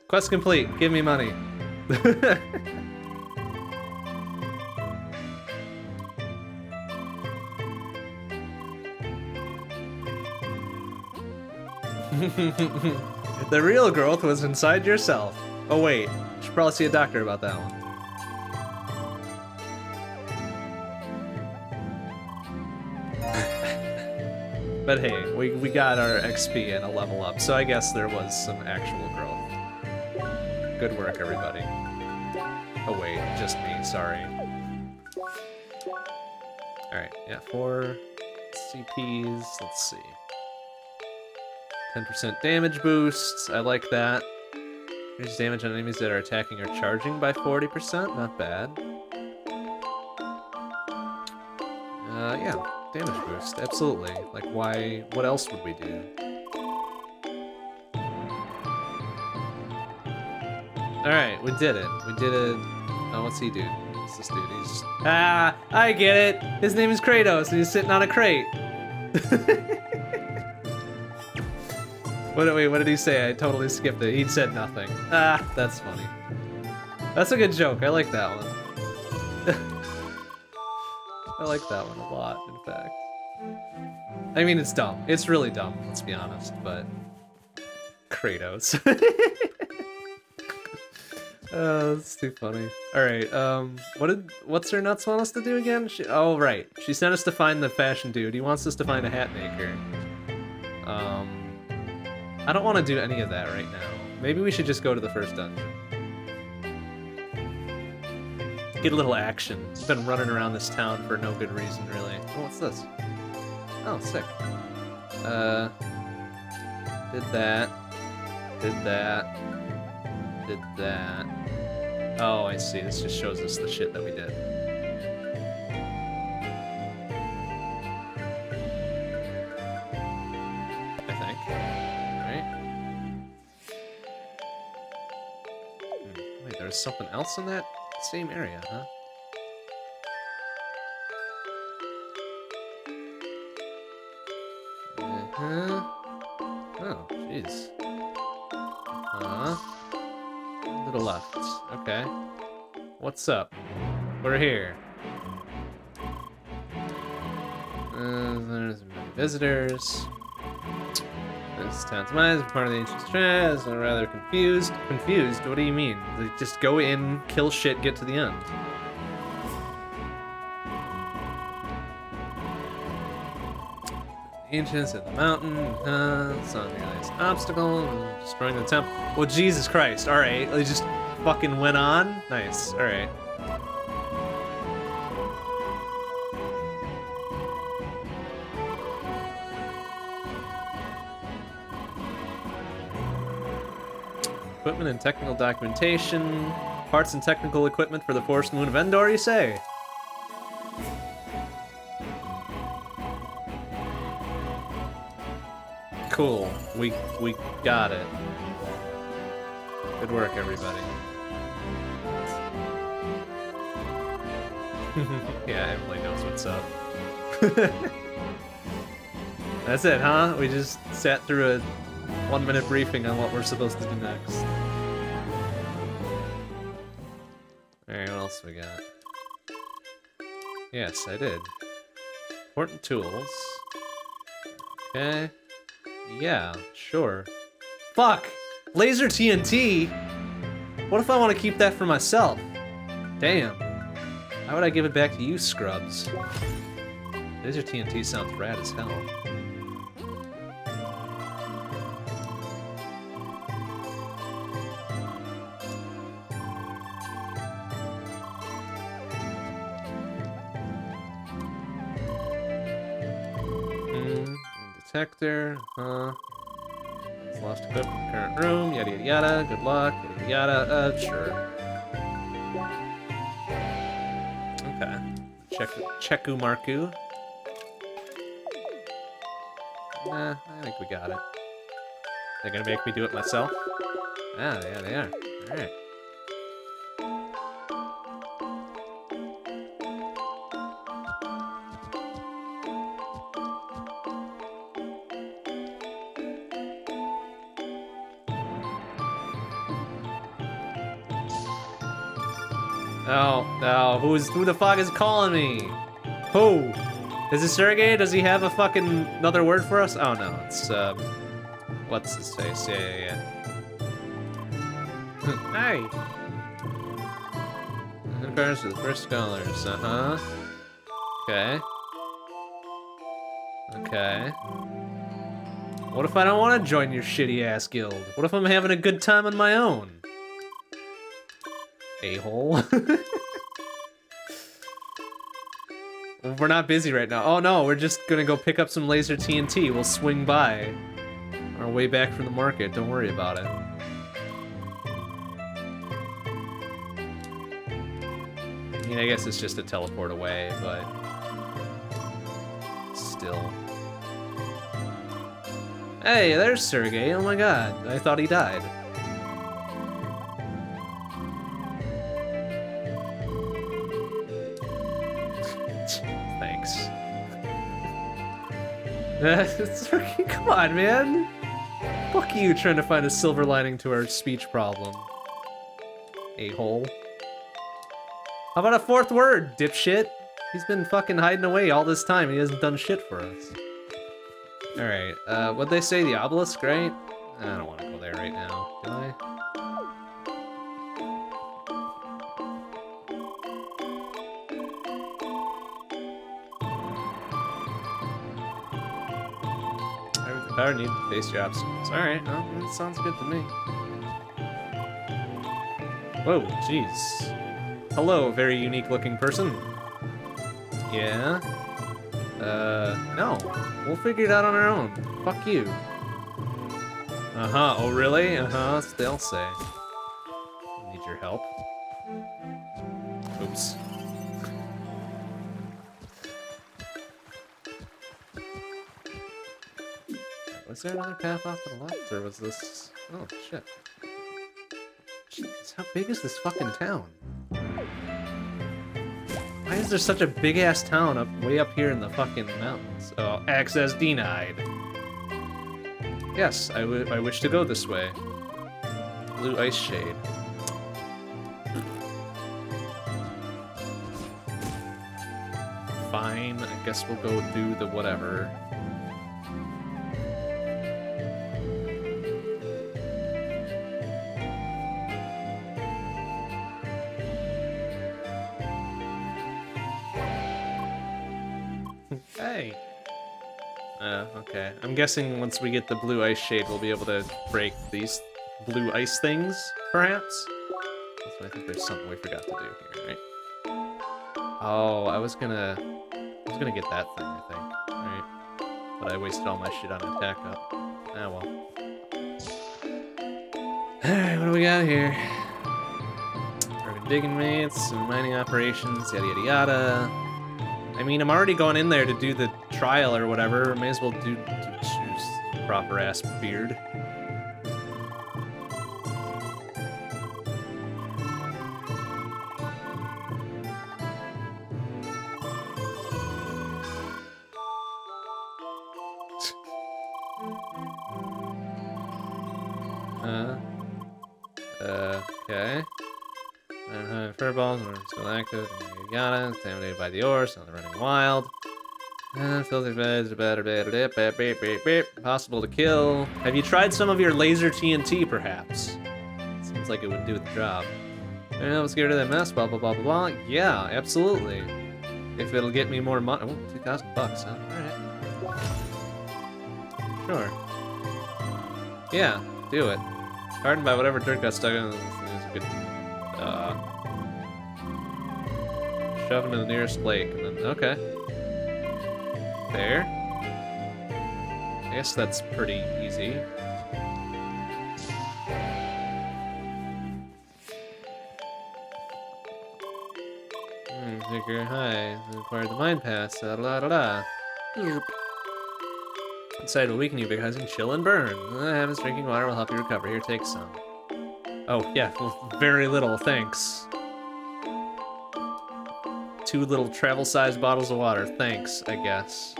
Quest complete. Give me money. the real growth was inside yourself. Oh wait, should probably see a doctor about that one. but hey, we, we got our XP and a level up, so I guess there was some actual growth. Good work, everybody. Oh wait, just me, sorry. Alright, yeah, four CPs, let's see. 10% damage boost. I like that. Increase damage on enemies that are attacking or charging by 40%. Not bad. Uh, yeah. Damage boost. Absolutely. Like, why... What else would we do? Alright, we did it. We did it. Oh, what's he do? What's this dude? He's... just... Ah! I get it! His name is Kratos, and he's sitting on a crate. What, wait, what did he say? I totally skipped it. He said nothing. Ah, that's funny. That's a good joke. I like that one. I like that one a lot, in fact. I mean, it's dumb. It's really dumb, let's be honest, but... Kratos. oh, that's too funny. Alright, um, what did, what's her nuts want us to do again? She, oh, right. She sent us to find the fashion dude. He wants us to find a hat maker. Um... I don't want to do any of that right now. Maybe we should just go to the first dungeon. Get a little action. Been running around this town for no good reason, really. Oh, what's this? Oh, sick. Uh, did that. Did that. Did that. Oh, I see. This just shows us the shit that we did. something else in that same area, huh? Uh-huh. Oh, jeez. Uh-huh. little left. Okay. What's up? We're here. Uh, there's many visitors. This town's mines part of the ancient stress. I'm rather confused. Confused? What do you mean? Like, just go in, kill shit, get to the end. Ancients in the mountain. Uh, it's not an obstacle. Destroying the temple. Well, Jesus Christ. All right. They just fucking went on. Nice. All Equipment and technical documentation. Parts and technical equipment for the Forest Moon of Endor, you say? Cool. We we got it. Good work, everybody. yeah, Emilie knows what's up. That's it, huh? We just sat through a one minute briefing on what we're supposed to do next. Alright, what else we got? Yes, I did. Important tools. Okay. Yeah, sure. Fuck! Laser TNT? What if I want to keep that for myself? Damn. Why would I give it back to you, scrubs? Laser TNT sounds rad as hell. Detector, huh? Lost equipment, current room, yada yada yada, good luck, yada yada, uh, sure. Okay. Check, Cheku Marku. Nah, I think we got it. They're gonna make me do it myself? Ah, yeah, they are. Alright. Who's who the fuck is calling me? Who? Is it Sergey? Does he have a fucking another word for us? Oh no, it's um what's his face? Yeah, yeah, yeah. hey. Accordance with first scholars, uh-huh. Okay. Okay. What if I don't want to join your shitty ass guild? What if I'm having a good time on my own? A-hole. we're not busy right now. Oh no, we're just gonna go pick up some laser TNT. We'll swing by our way back from the market. Don't worry about it. I mean, I guess it's just a teleport away, but still. Hey, there's Sergey. Oh my god, I thought he died. Sergey, come on, man. Fuck you trying to find a silver lining to our speech problem. A-hole. How about a fourth word, dipshit? He's been fucking hiding away all this time. He hasn't done shit for us. Alright, uh, what'd they say? The obelisk, right? I don't want to go there right now, do I? Power need to face your obstacles. Alright, well, that sounds good to me. Whoa, jeez. Hello, very unique looking person. Yeah? Uh, no. We'll figure it out on our own. Fuck you. Uh-huh, oh really? Uh-huh, that's what they'll say. Need your help. Oops. Was there another path off to the left, or was this... Oh, shit. Jeez, how big is this fucking town? Why is there such a big-ass town up way up here in the fucking mountains? Oh, access denied. Yes, I, I wish to go this way. Blue Ice Shade. Fine, I guess we'll go do the whatever. Guessing once we get the blue ice shade, we'll be able to break these blue ice things, perhaps? I think there's something we forgot to do here, right? Oh, I was gonna... I was gonna get that thing, I think, right? But I wasted all my shit on attack up. Ah, well. Alright, what do we got here? Urban digging mates, some mining operations, yada yada yada. I mean, I'm already going in there to do the trial or whatever. May as well do, do proper ass beard. Uh, uh, okay. Uh, furballs are still active. Yada, contaminated by the ore, so they're running wild. Beep, beep. Possible to kill. Have you tried some of your laser TNT, perhaps? Seems like it would do the job. Yeah, let's get rid of that mess, blah, blah, blah, blah, blah. Yeah, absolutely. If it'll get me more money. Oh, 2,000 bucks, huh? Alright. Sure. Yeah, do it. Hardened by whatever dirt got stuck in. This is a good. Uh, shove him to the nearest lake, and then okay. There. I guess that's pretty easy. Hmm, figure high. Acquired the mind pass. Da da da da. Inside will weaken you because you chill and burn. Uh, having drinking water will help you recover. Here, take some. Oh, yeah, well, very little, thanks. Two little travel-sized bottles of water, thanks, I guess.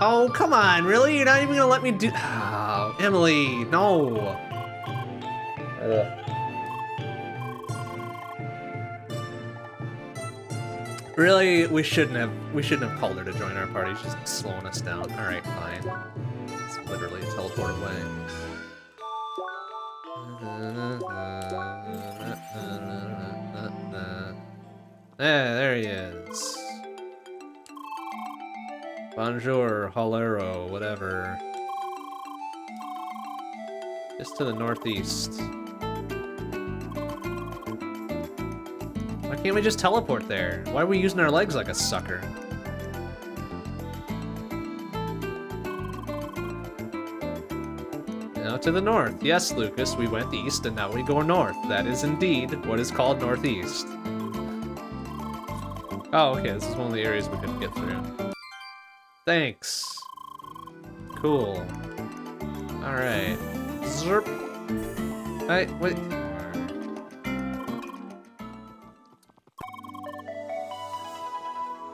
Oh, come on, really? You're not even gonna let me do- Oh, Emilie, no! Ugh. Really, we shouldn't have we shouldn't have called her to join our party. She's just slowing us down. All right, fine. Let's literally teleport away. Yeah, there he is. Bonjour, Holero, whatever. Just to the northeast. Why can't we just teleport there? Why are we using our legs like a sucker? Now to the north. Yes, Lukas, we went east and now we go north. That is indeed what is called northeast. Oh, okay, this is one of the areas we couldn't get through. Thanks. Cool. Alright. Zerp. Hey, wait.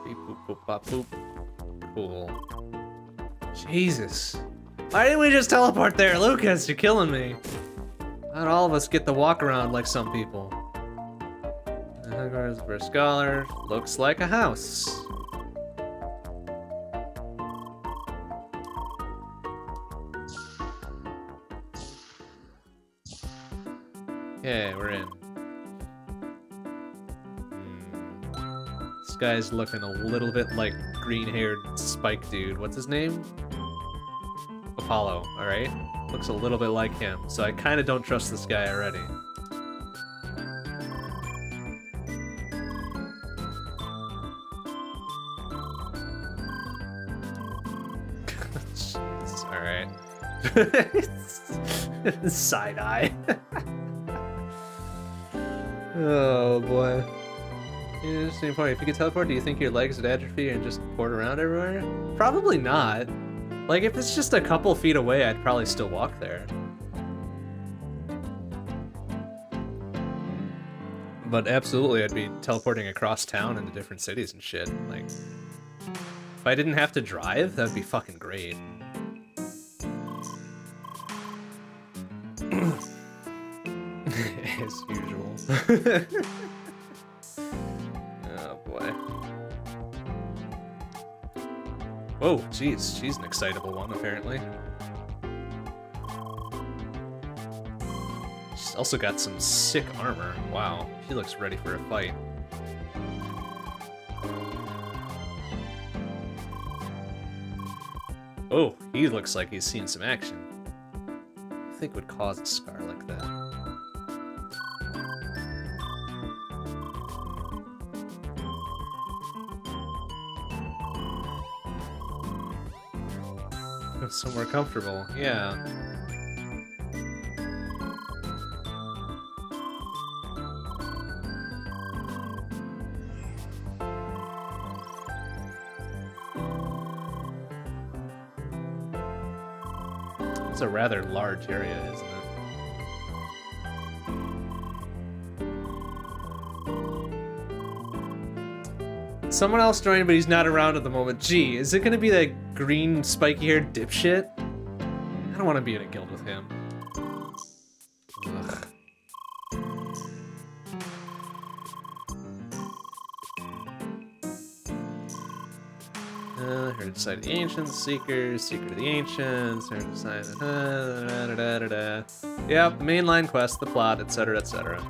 Beep boop boop bop boop. Cool. Jesus. Why didn't we just teleport there? Lukas, you're killing me. Not all of us get the walk around like some people. Hogwarts for scholar. Looks like a house. Okay, we're in. Hmm. This guy's looking a little bit like green-haired Spike dude. What's his name? Apollo, alright? Looks a little bit like him, so I kind of don't trust this guy already. alright. Side eye. Oh boy. Interesting point. If you could teleport, do you think your legs would atrophy and just port around everywhere? Probably not. Like, if it's just a couple feet away, I'd probably still walk there. But absolutely, I'd be teleporting across town into different cities and shit. Like, If I didn't have to drive, that'd be fucking great. As usual. oh boy. Whoa, jeez, she's an excitable one, apparently. She's also got some sick armor. Wow, she looks ready for a fight. Oh, he looks like he's seen some action. I think would cause a scar like that. Somewhere comfortable, yeah. It's a rather large area, isn't it? Someone else joined, but he's not around at the moment. Gee, is it gonna be that green spiky-haired dipshit? I don't want to be in a guild with him. Ugh. Uh, Hereditary the Ancients, Seekers, Secret of the Ancients, Hereditary da, da, da, da, da, da. Yep, mainline quest, the plot, etc., etc.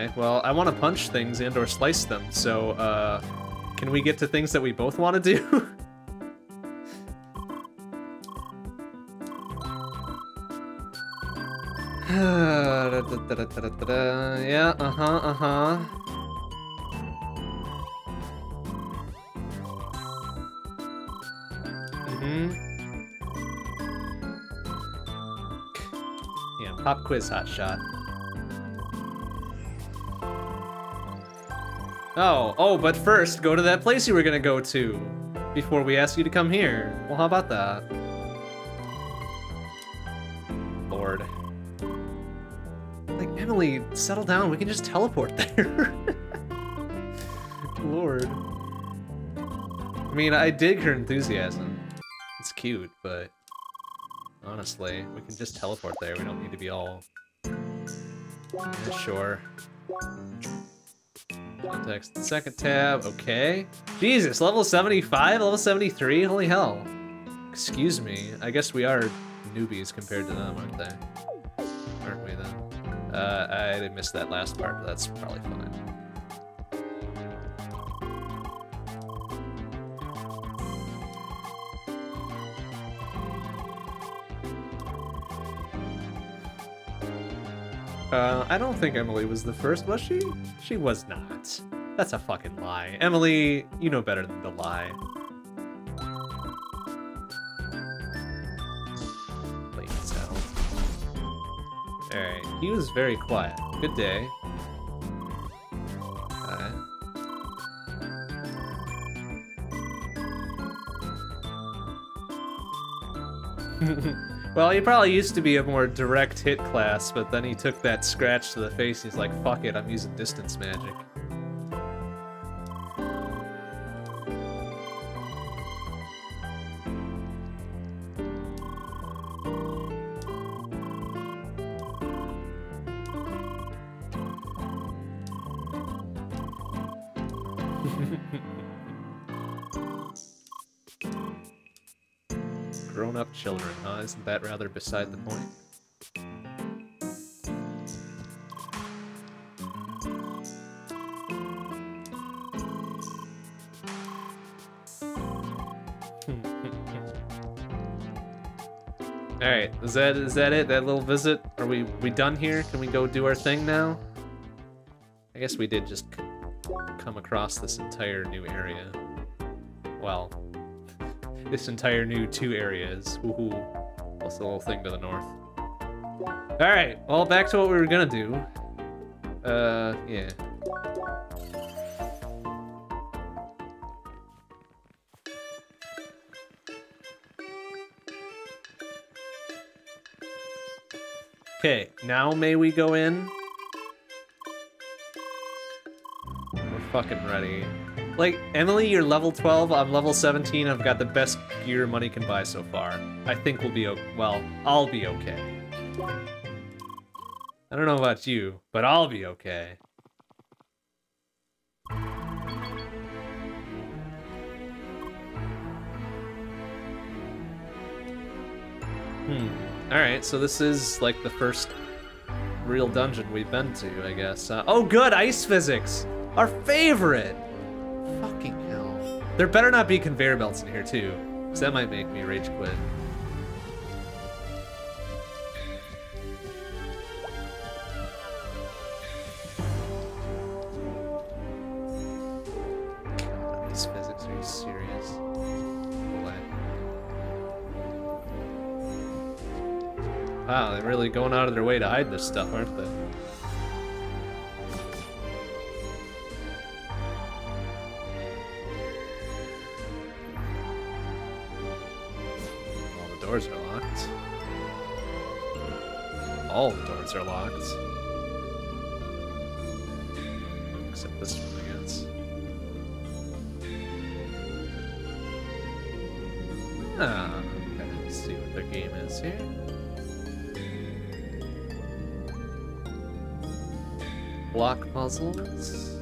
Okay, well, I want to punch things and or slice them, so, uh, can we get to things that we both want to do? yeah, uh-huh, uh-huh. Mm-hmm. Yeah, pop quiz hot Oh, oh, but first, go to that place you were gonna go to before we ask you to come here. Well, how about that? Lord. Like, Emilie, settle down. We can just teleport there. Lord. I mean, I dig her enthusiasm. It's cute, but honestly, we can just teleport there. We don't need to be all... Yeah, sure. Context, second tab, okay. Jesus, level 75, level 73, holy hell. Excuse me, I guess we are newbies compared to them, aren't they? Aren't we then? Uh, I missed that last part, but that's probably fine. Uh, I don't think Emilie was the first, was she? She was not. That's a fucking lie. Emilie, you know better than to lie. Alright, he was very quiet. Good day. Alright. Well, he probably used to be a more direct hit class, but then he took that scratch to the face. He's like, fuck it, I'm using distance magic. Isn't that rather beside the point? Alright, is that is that it? That little visit? Are we we done here? Can we go do our thing now? I guess we did just come across this entire new area. Well, this entire new two areas. Woohoo. That's little thing to the north. Alright, well, back to what we were gonna do. Uh, yeah. Okay, now may we go in? We're fucking ready. Like, Emilie, you're level 12, I'm level 17, I've got the best gear money can buy so far. I think we'll be okay. Well, I'll be okay. I don't know about you, but I'll be okay. Hmm. Alright, so this is like the first real dungeon we've been to, I guess. Uh, oh, good! Ice physics! Our favorite! There better not be conveyor belts in here, too. Because that might make me rage quit. Ice physics, are serious? Wow, they're really going out of their way to hide this stuff, aren't they? Doors are locked. All the doors are locked. Except this one, I guess. Ah, okay. Let's see what their game is here. Block puzzles.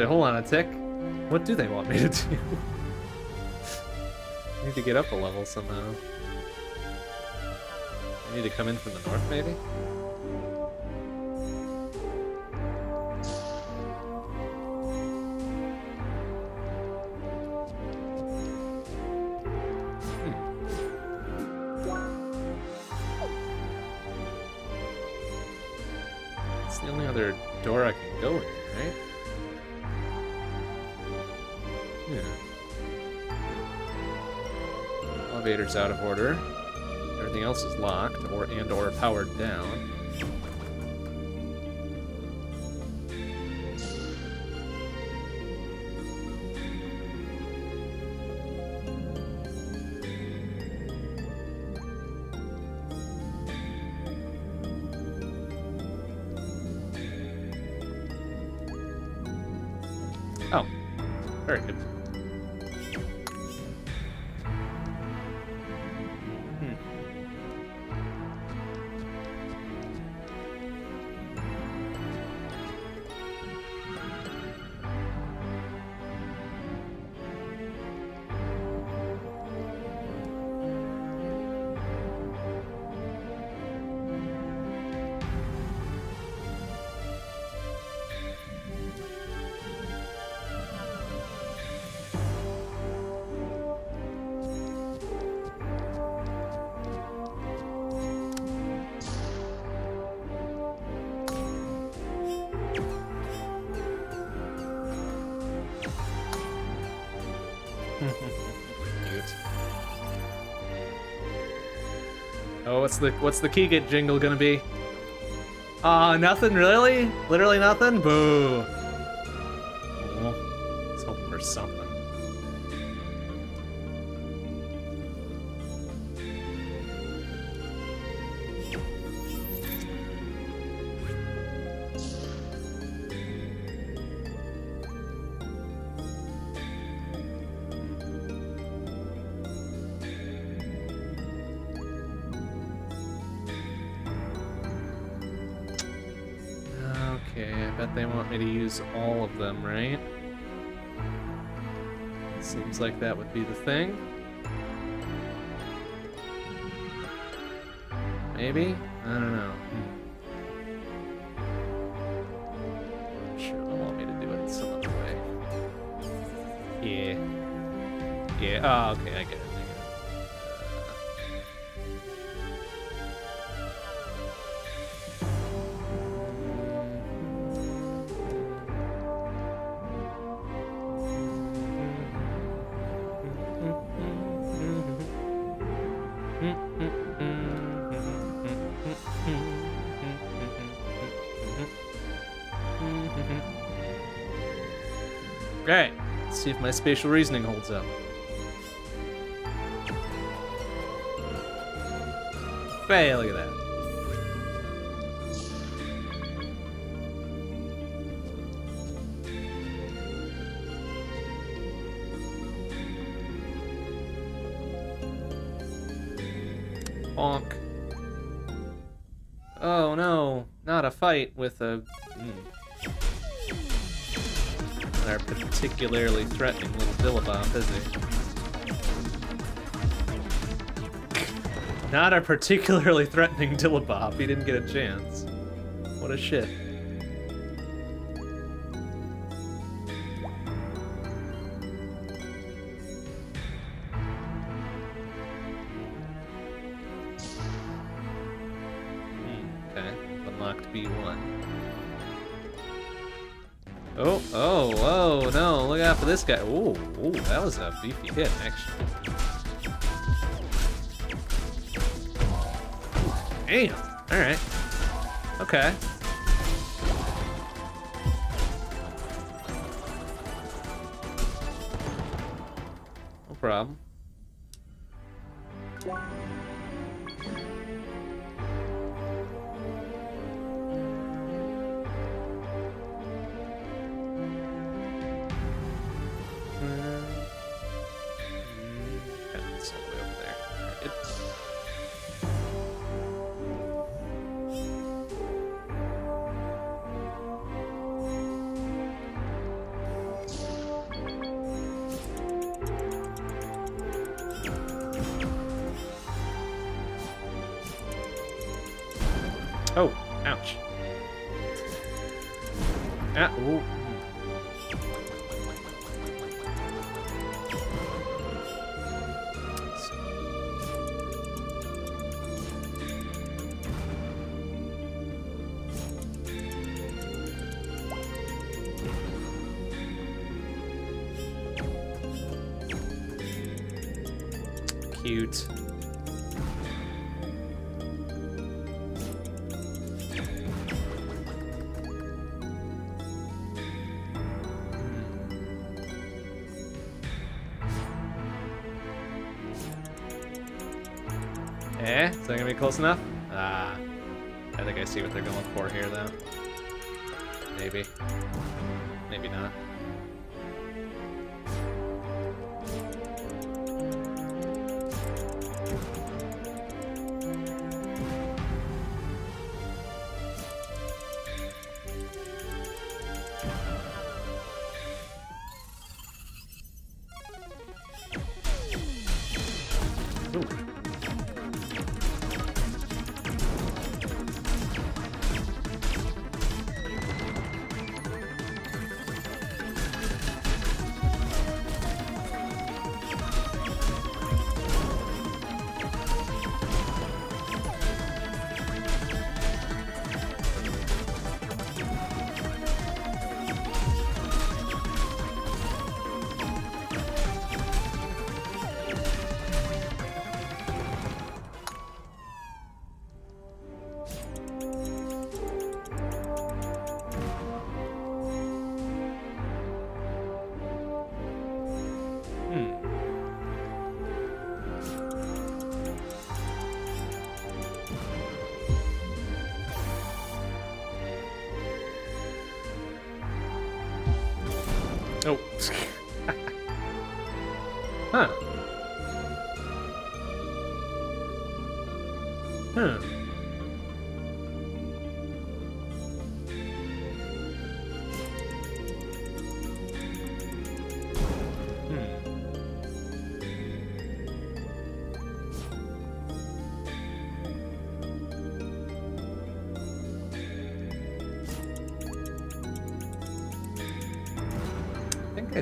Actually, hold on a tick. What do they want me to do? I need to get up a level somehow. I need to come in from the north, maybe? Out of order. Everything else is locked or and or powered down. The what's the key get jingle gonna be? Ah, nothing really? Literally nothing? Boo. Bet they want me to use all of them, right? Seems like that would be the thing. Maybe? I don't know. My spatial reasoning holds up. Hey, look at that. Bonk. Oh no, not a fight with a... particularly threatening little Billabop, is he? Not a particularly threatening Dillabop. He didn't get a chance. What a shit. This guy. Ooh, ooh, that was a beefy hit, actually. Damn, alright. Okay.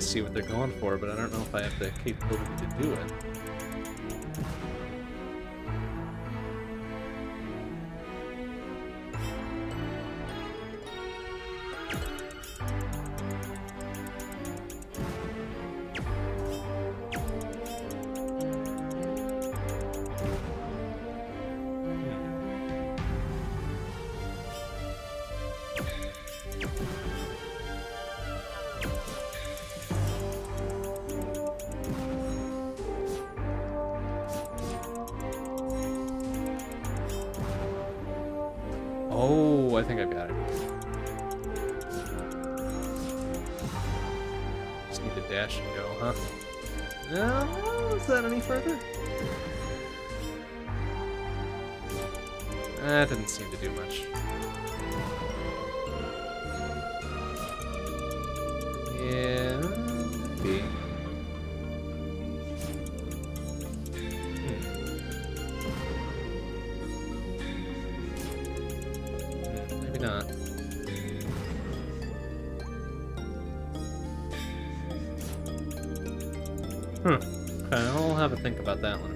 See what they're going for, but I don't know if I have the capability to do it. have to think about that.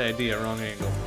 Idea, wrong angle.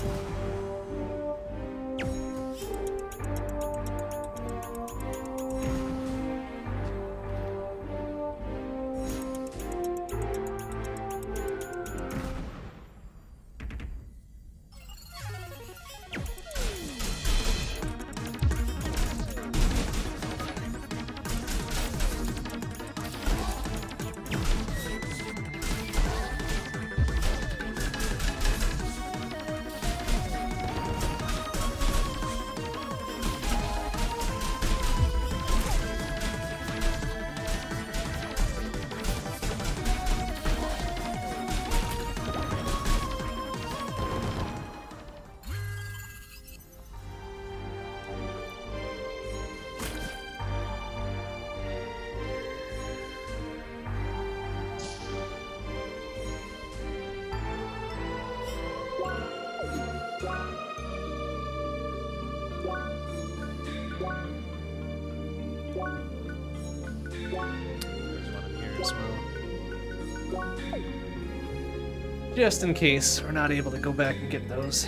just in case we're not able to go back and get those.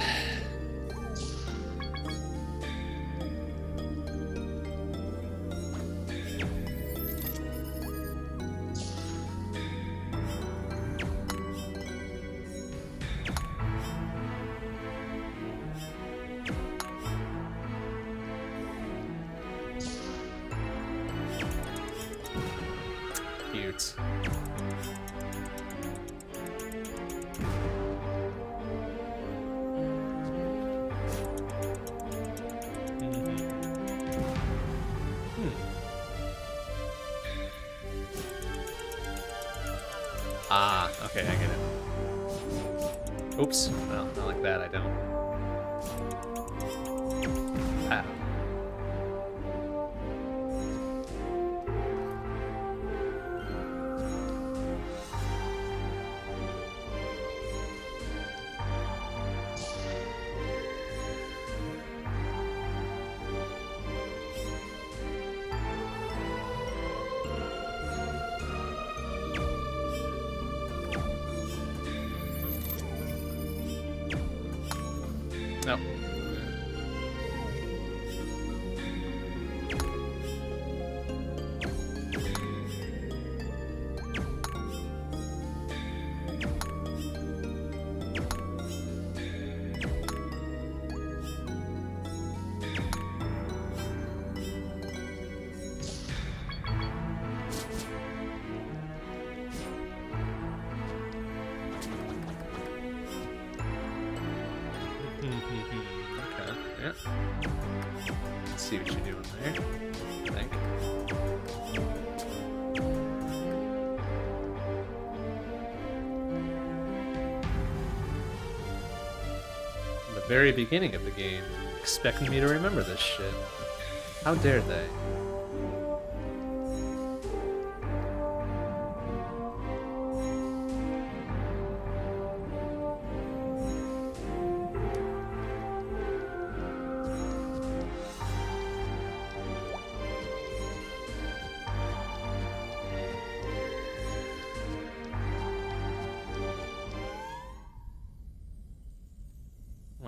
very beginning of the game, expecting me to remember this shit. How dare they?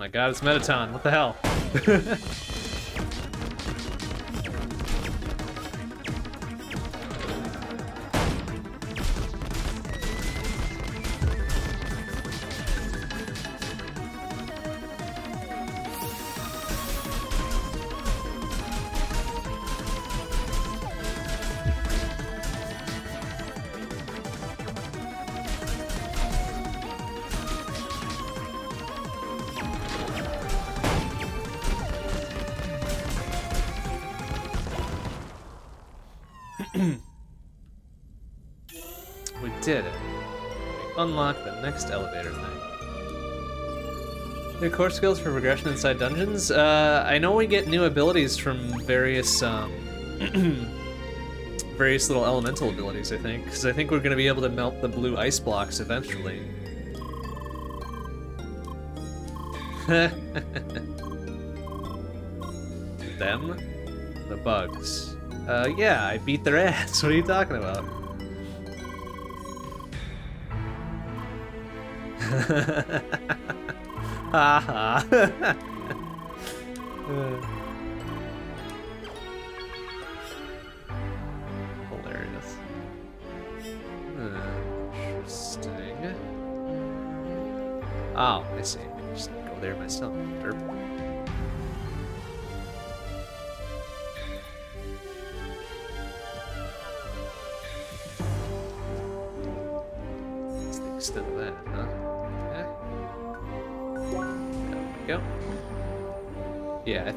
My god, it's Mettaton. What the hell? next elevator thing. New core skills for progression inside dungeons? Uh, I know we get new abilities from various, um, various little elemental abilities, I think. Because I think we're going to be able to melt the blue ice blocks eventually. Them? The bugs. Uh, yeah, I beat their ass. What are you talking about? Haha. Hilarious.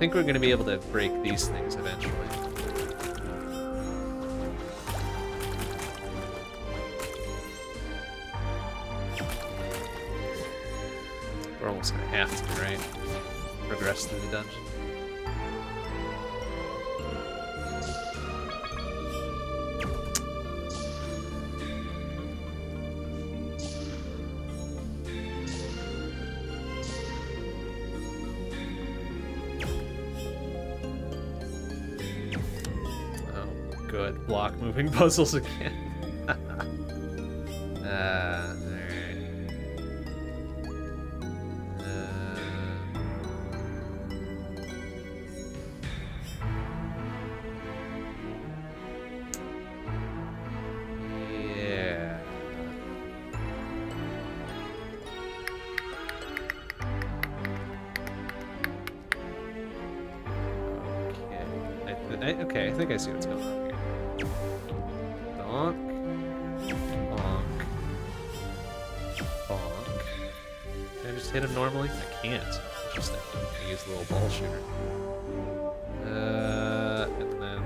Think we're gonna be able to break these things eventually. Moving puzzles again. uh, okay, I think I see what's going on here. Can I just hit him normally? I can't. Interesting. I use the little ball shooter. Uh, and then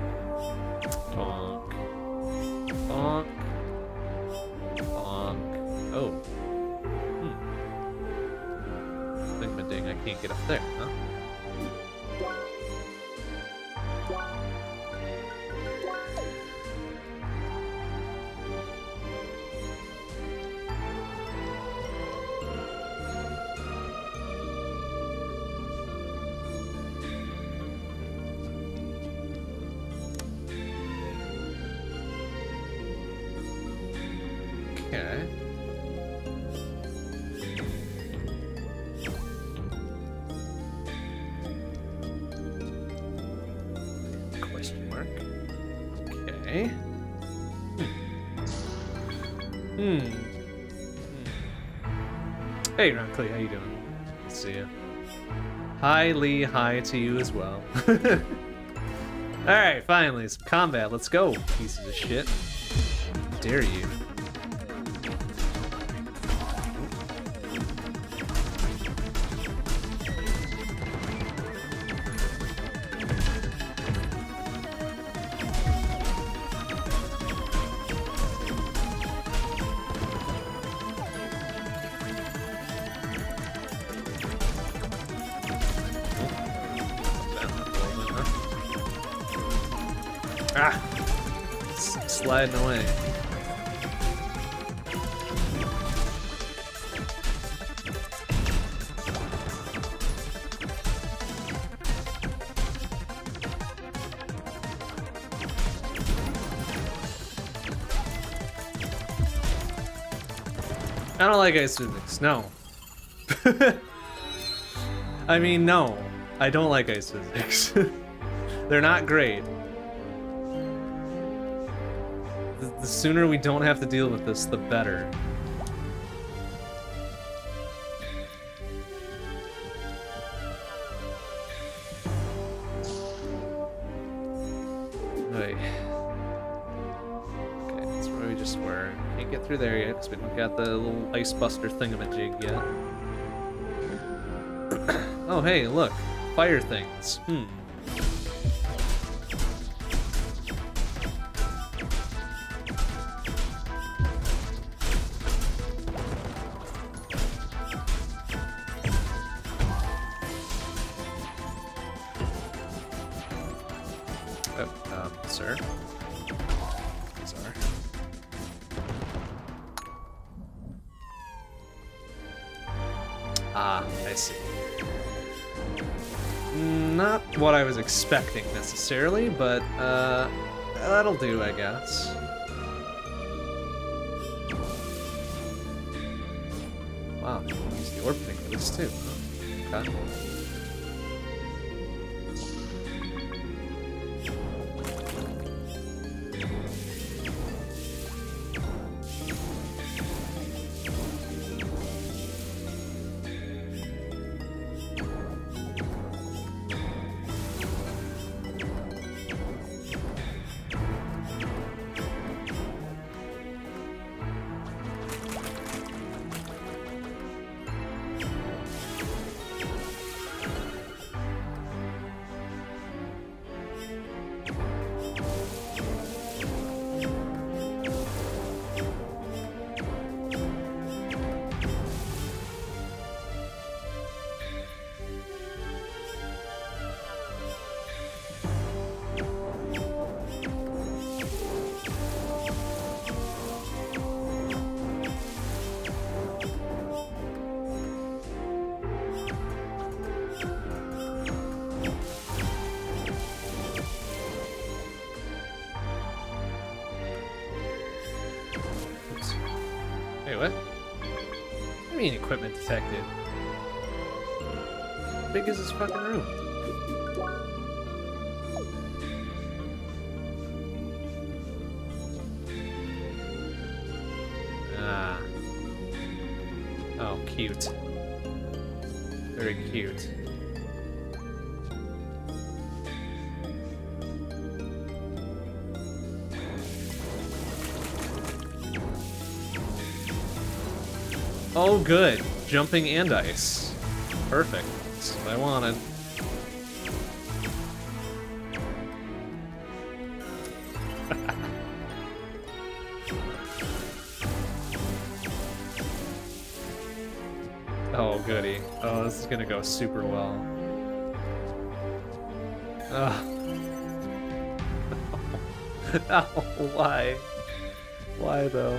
bonk, bonk, bonk. Oh. Hmm. Ding a ding. I can't get up there, Roncley, how you doing? Good to see you. Hi, Lee. Hi to you as well. Alright, finally, some combat. Let's go, pieces of shit. How dare you? Ice physics, no. I mean, no. I don't like ice physics. They're not great. The, the sooner we don't have to deal with this, the better. Got the little ice buster thingamajig yet. oh, hey, look. Fire things. Hmm. Expecting necessarily, but uh, that'll do, I guess. Wow, use the orbiting for this too. Okay. Detected? How big is this fucking room? Ah. Oh, cute. Very cute. Oh, good. Jumping and ice. Perfect. That's what I wanted. oh, goody. Oh, this is gonna go super well. Ugh. oh, why? Why, though?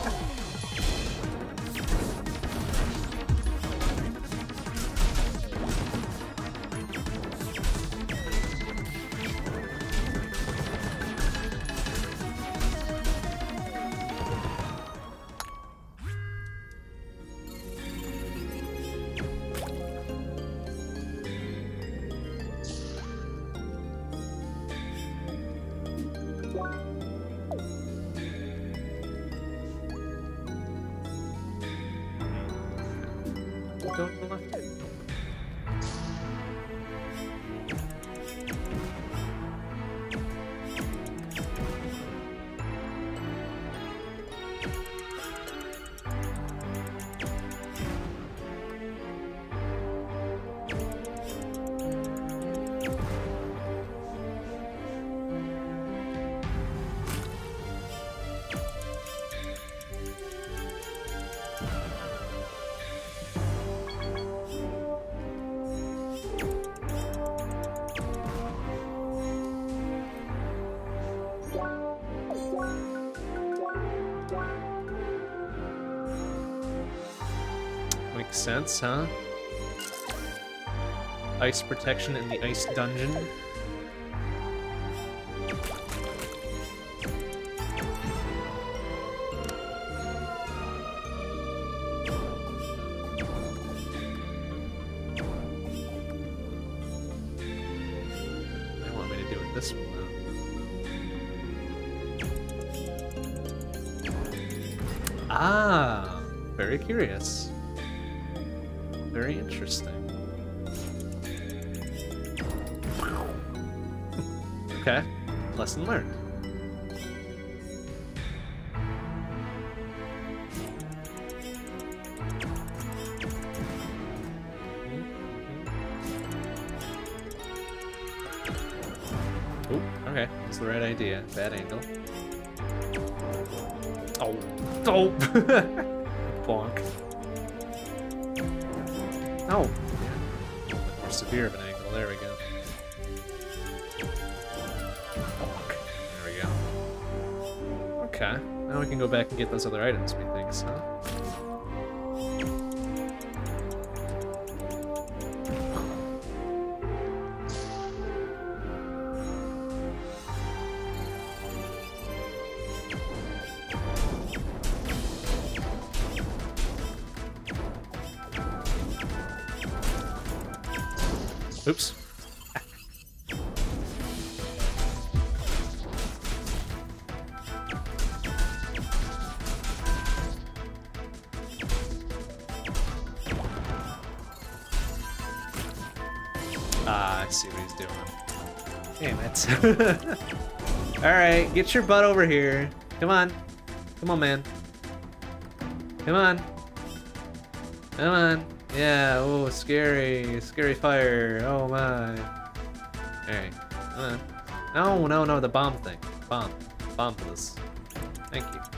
huh? Ice protection in the ice dungeon. Lesson learned. Oh, okay, that's the right idea. Bad angle. Oh, oh! Okay, now we can go back and get those other items, we think, Oops. Alright, get your butt over here. Come on. Come on, man. Come on. Come on. Yeah, oh, scary. Scary fire. Oh my. Alright. Come on. No, no, no, the bomb thing. Bomb. Bomb this. Thank you.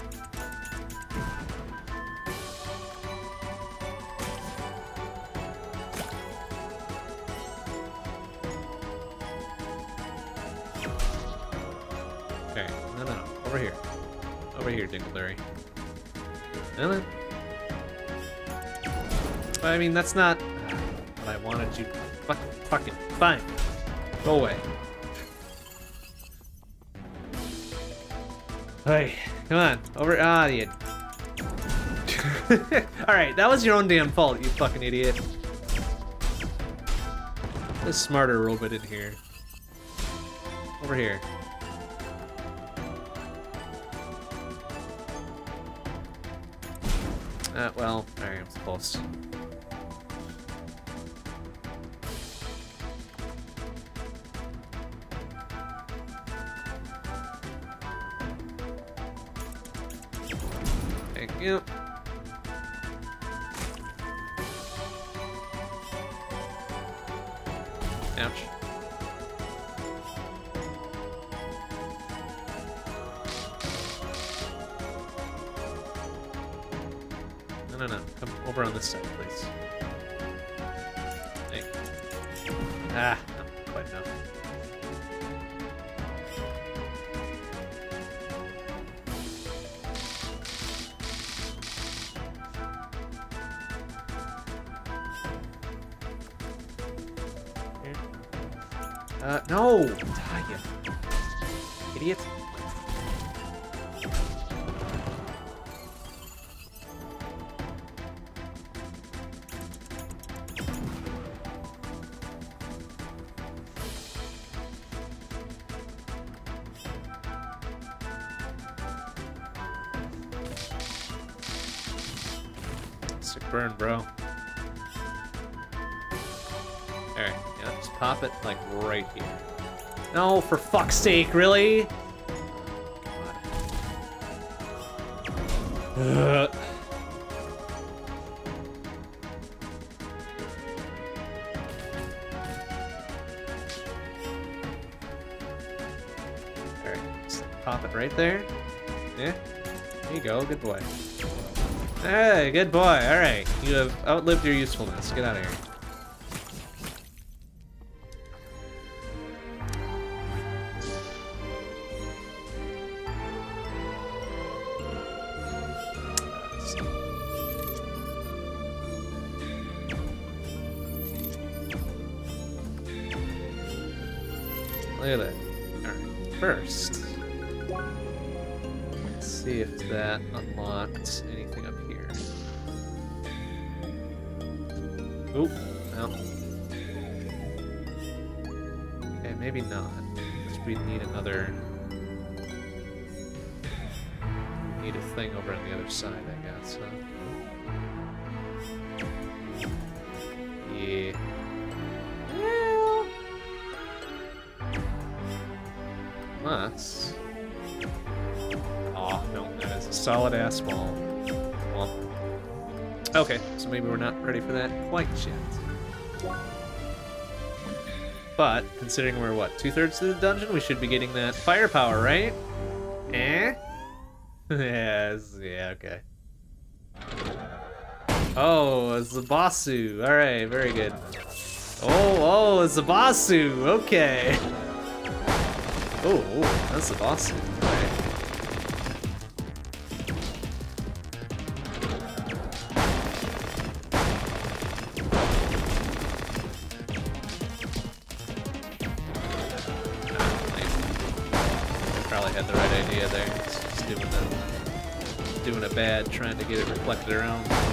Mean, that's not what I wanted you. Fuck, fuck it. Fine. Go away. Hey, come on. Over. Ah, you. Alright, that was your own damn fault, you fucking idiot. A smarter robot in here. Over here. Uh, well, alright, I'm close. Thank No, for fuck's sake, really? Alright, pop it right there. Yeah, there you go, good boy. Hey, good boy, alright. You have outlived your usefulness. Get out of here. Look at that. Alright, first. Let's see if that unlocked anything up here. Oop, no. Okay, maybe not. Because we need another... Need a thing over on the other side, I guess, huh? Solid ass wall. Well, okay, so maybe we're not ready for that quite yet. But, considering we're, what, two-thirds through the dungeon, we should be getting that firepower, right? Eh? yes, yeah, okay. Oh, it's the Basu. Alright, very good. Oh, oh, it's the Basu. Okay. Oh, oh, that's the to get it reflected around.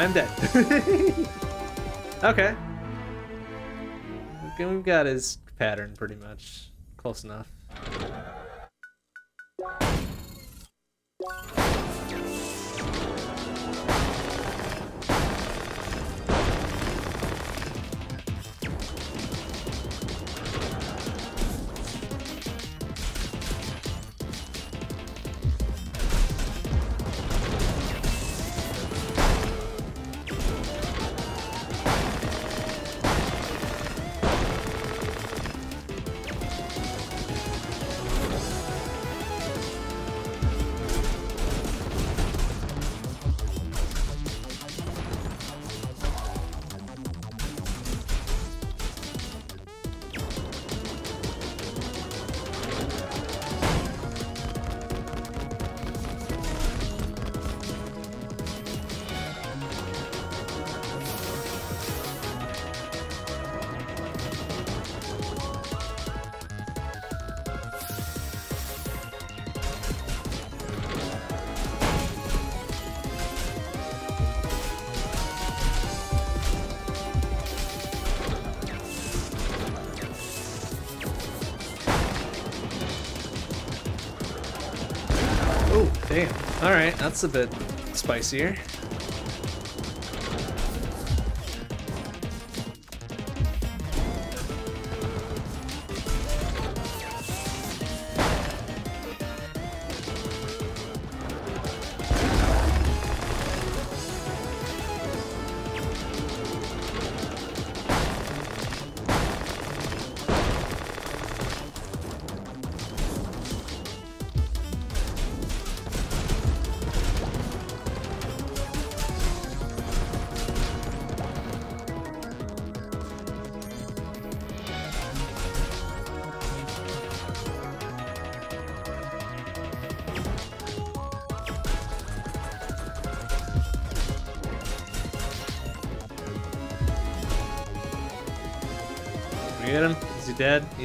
I am dead. okay. Okay, we've got his pattern pretty much. Close enough. That's a bit spicier.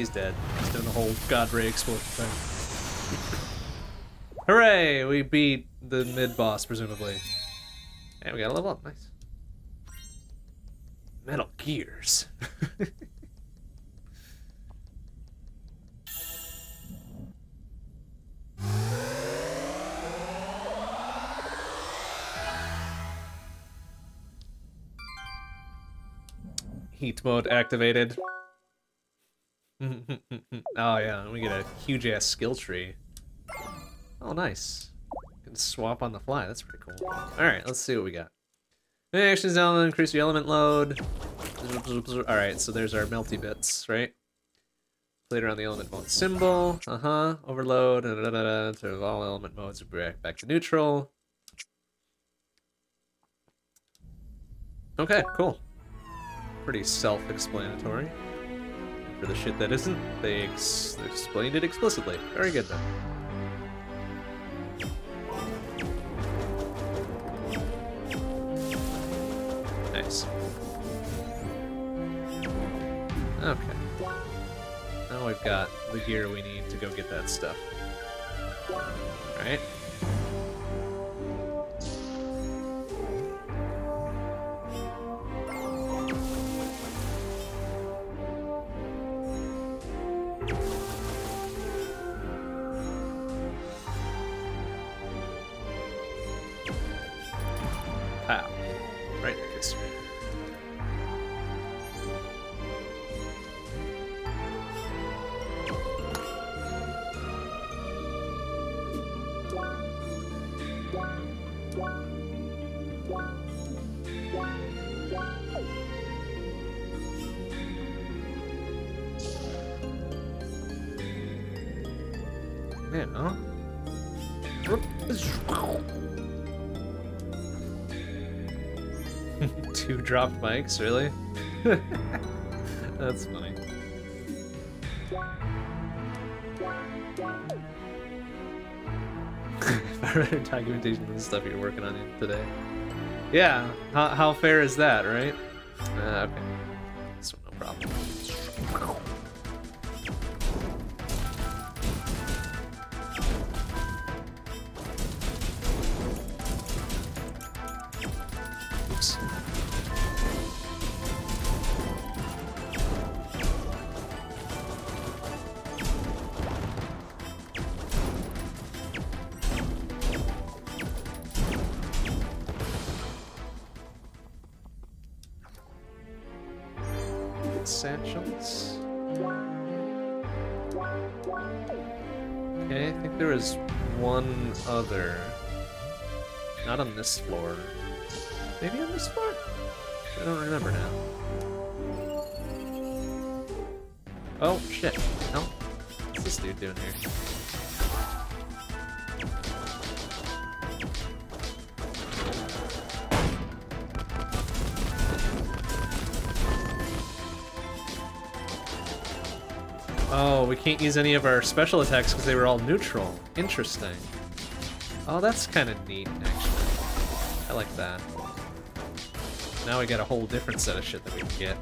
He's dead. He's doing the whole God Ray explosion thing. Hooray! We beat the mid-boss, presumably. And we got a level up. Nice. Metal Gears. Heat mode activated. Oh yeah, we get a huge ass skill tree. Oh nice. Can swap on the fly, that's pretty cool. Alright, let's see what we got. Actions down, increase the element load. Alright, so there's our melty bits, right? Later on the element mode symbol. Uh-huh. Overload. Da, da, da, all element modes back, back to neutral. Okay, cool. Pretty self-explanatory. For the shit that isn't, they, ex explained it explicitly. Very good then. Nice. Okay. Now we've got the gear we need to go get that stuff. Alright. Pow. Right. Dropped mics, really? That's funny. Better documentation than the stuff you're working on today. Yeah, how, how fair is that, right? Oh, shit. No. What's this dude doing here? Oh, we can't use any of our special attacks because they were all neutral. Interesting. Oh, that's kind of neat, actually. I like that. Now we got a whole different set of shit that we can get.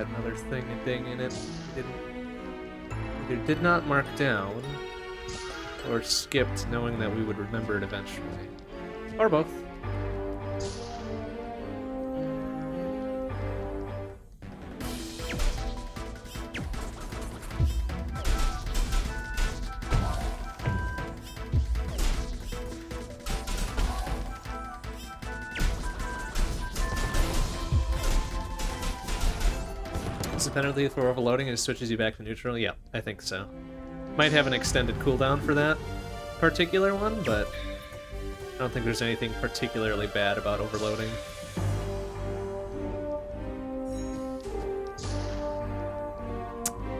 Had another thing a ding in it. Didn't either did not mark down or skipped knowing that we would remember it eventually. Or both. Penalty for overloading and it switches you back to neutral? Yeah, I think so. Might have an extended cooldown for that particular one, but I don't think there's anything particularly bad about overloading.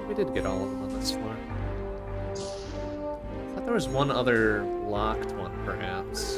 We did get all of them on this floor. I thought there was one other locked one, perhaps.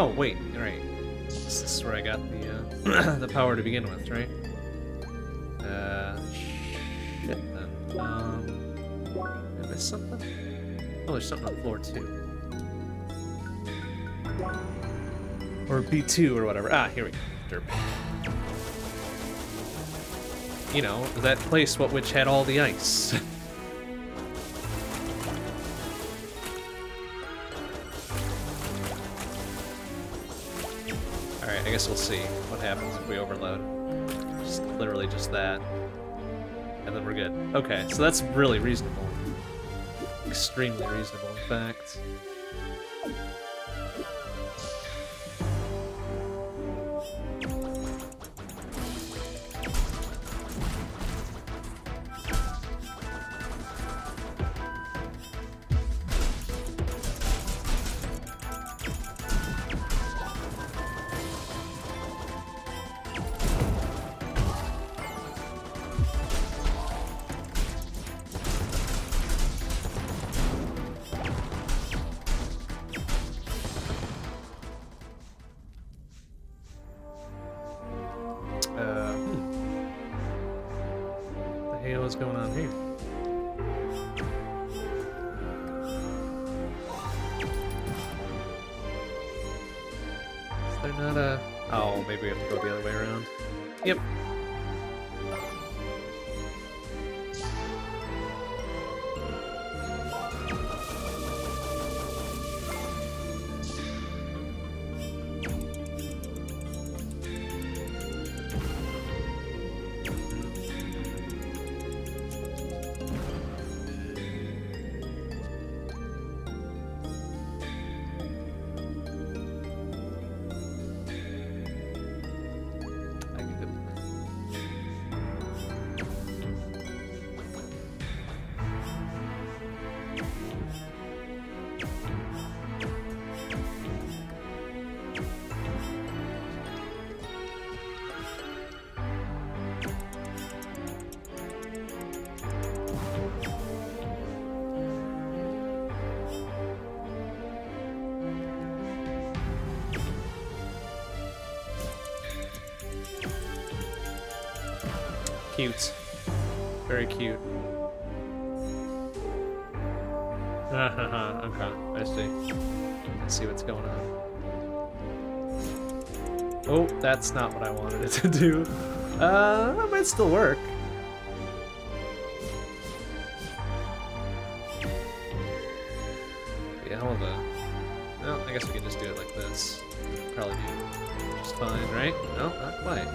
Oh, wait, right. This is where I got the, uh, the power to begin with, right? Uh, shit then. Um, did I miss something? Oh, there's something on floor two. Or B2 or whatever. Ah, here we go. Derp. You know, that place what which had all the ice. Alright, I guess we'll see what happens if we overload. Just literally just that. And then we're good. Okay, so that's really reasonable. Extremely reasonable, in fact. That's not what I wanted it to do. Uh, that might still work. Yeah, hell of a... Well, I guess we can just do it like this. Probably do just fine, right? No, not quite.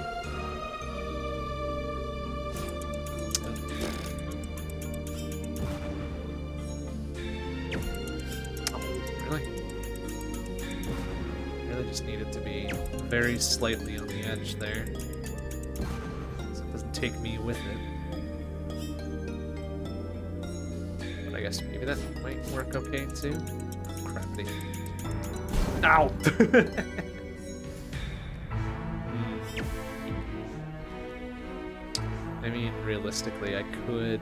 Really? Really just need it to be very slightly there. So it doesn't take me with it. But I guess maybe that might work okay too. Crappity. Ow! I mean, realistically, I could...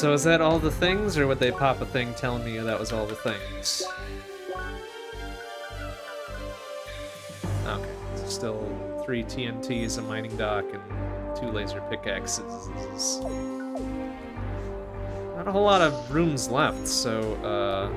So is that all the things, or would they pop a thing telling me that was all the things? Okay, so still three TNTs, a mining dock, and two laser pickaxes. Not a whole lot of rooms left, so, uh...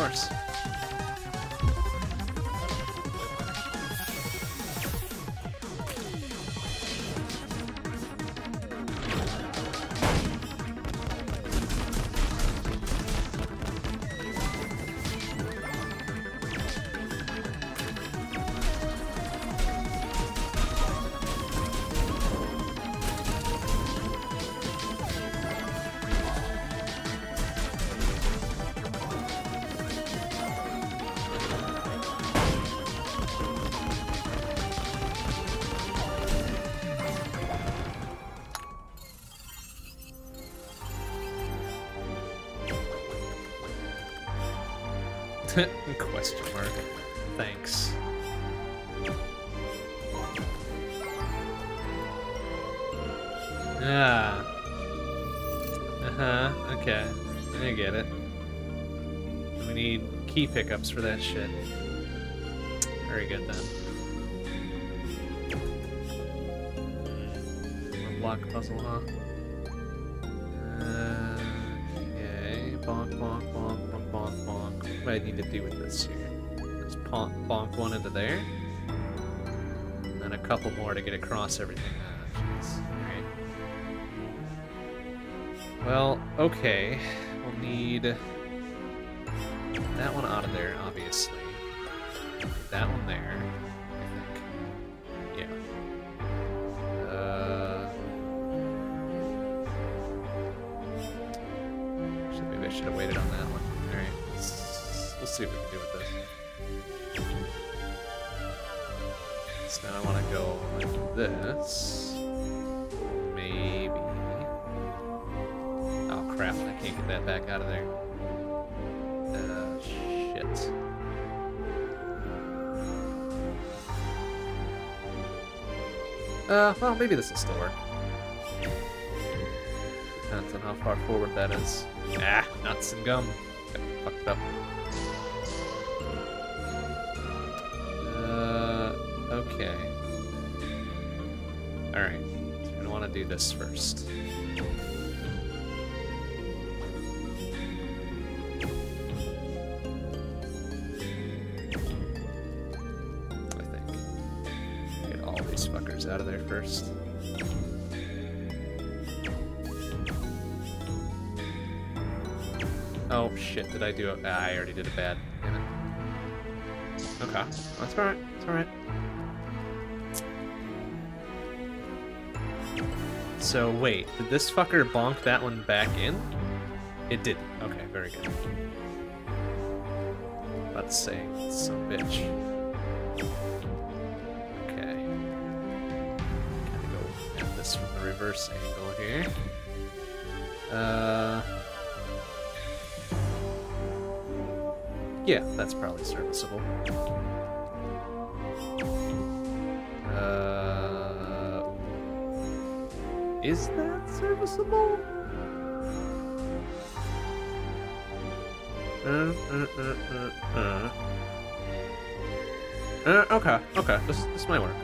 course. Ah. Uh-huh, okay. I get it. We need key pickups for that shit. Very good then. A block puzzle, huh? Uh, okay. Bonk, bonk, bonk, bonk, bonk, bonk. What do I need to do with this here? Just bonk, bonk one into there. And then a couple more to get across everything. Well, okay. We'll need that one out of there, obviously. That one there, maybe this will still work. Depends on how far forward that is. Ah, nuts and gum. Got fucked up. Uh, okay. Alright, so gonna want to do this first. Out of there first. Oh shit, did I do it? Ah, I already did it bad. Damn it. Okay, that's alright, that's alright. So wait, did this fucker bonk that one back in? It didn't. Okay, very good. Let's say, some bitch. Angle here. Uh. Yeah, that's probably serviceable. Uh. Is that serviceable? Uh, uh, uh, uh, uh. Uh, okay, okay, this this might work.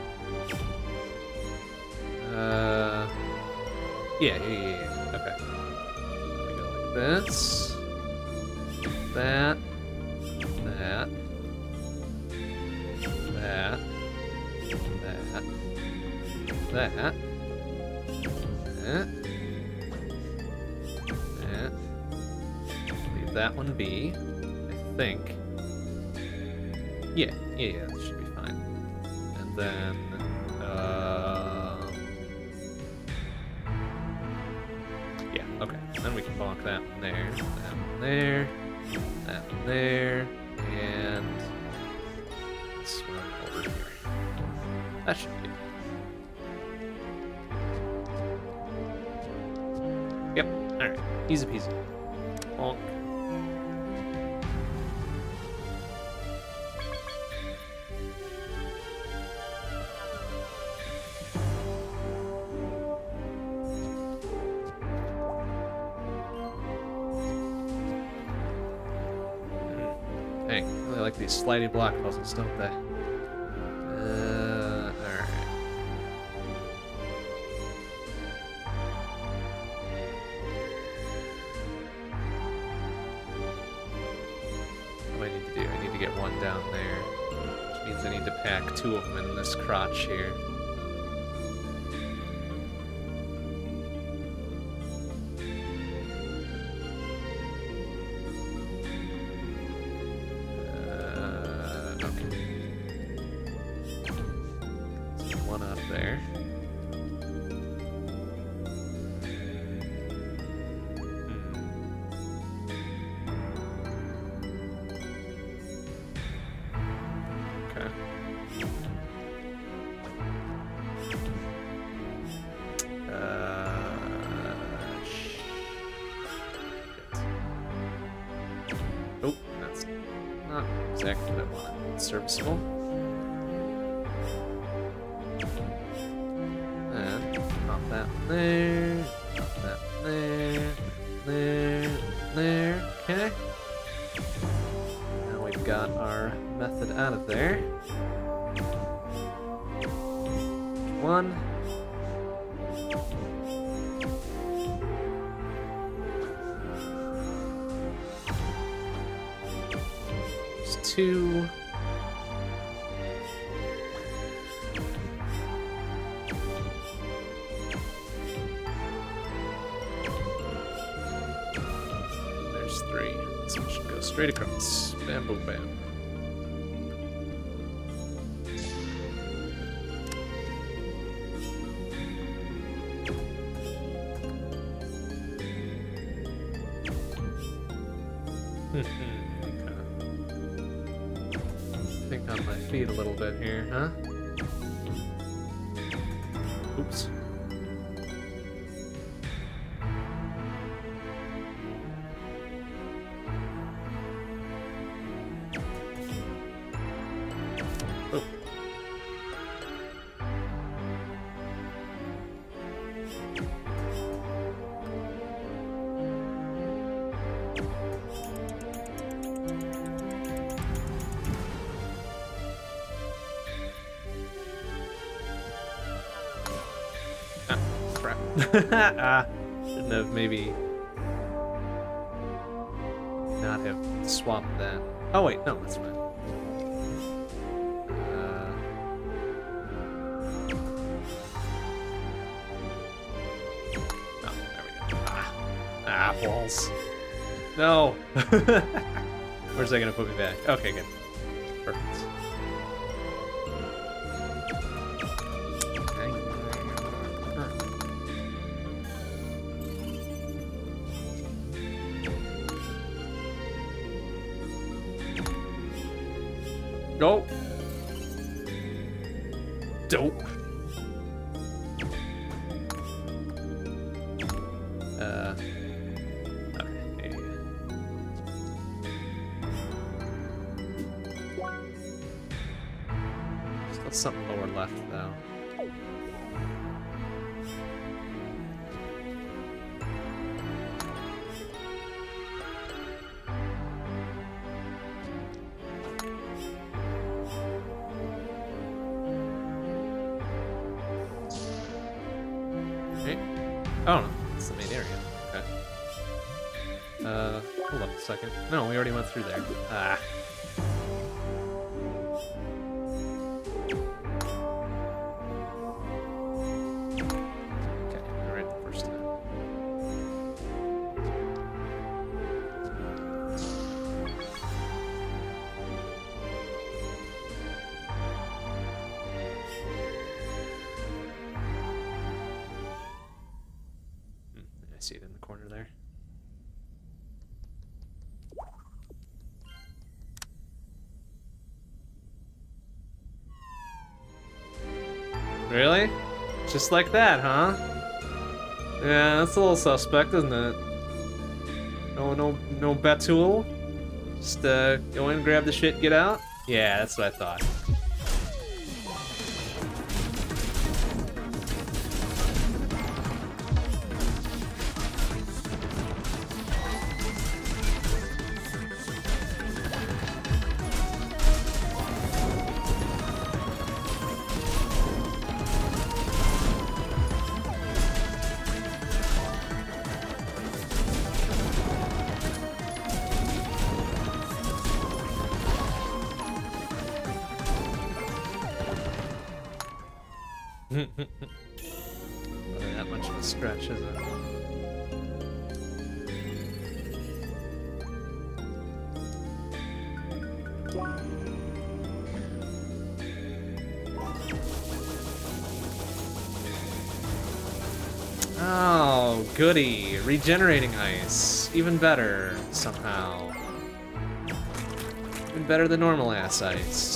Yeah, yeah, yeah, yeah. okay. This, that, that, that, that, that, that, that. Leave that one be. I think. Yeah, yeah, yeah, Easy peasy. Bonk. Hey, I really like these sliding block puzzles, don't they? Serviceable. And pop that there, pop that there, there, there. Okay. Now we've got our method out of there. One. Two. Straight across. Bam, boom, bam. Ah, shouldn't have maybe not have swapped that. Oh wait, no, that's fine. Uh, oh, there we go. Ah, ah, balls. No. Where's that gonna put me back? Okay, good. Go. Dope. Just like that, huh? Yeah, that's a little suspect, isn't it? No, no, no Batul? Just, uh, go in, grab the shit, get out? Yeah, that's what I thought. Goody. Regenerating ice. Even better, somehow. Even better than normal ass ice.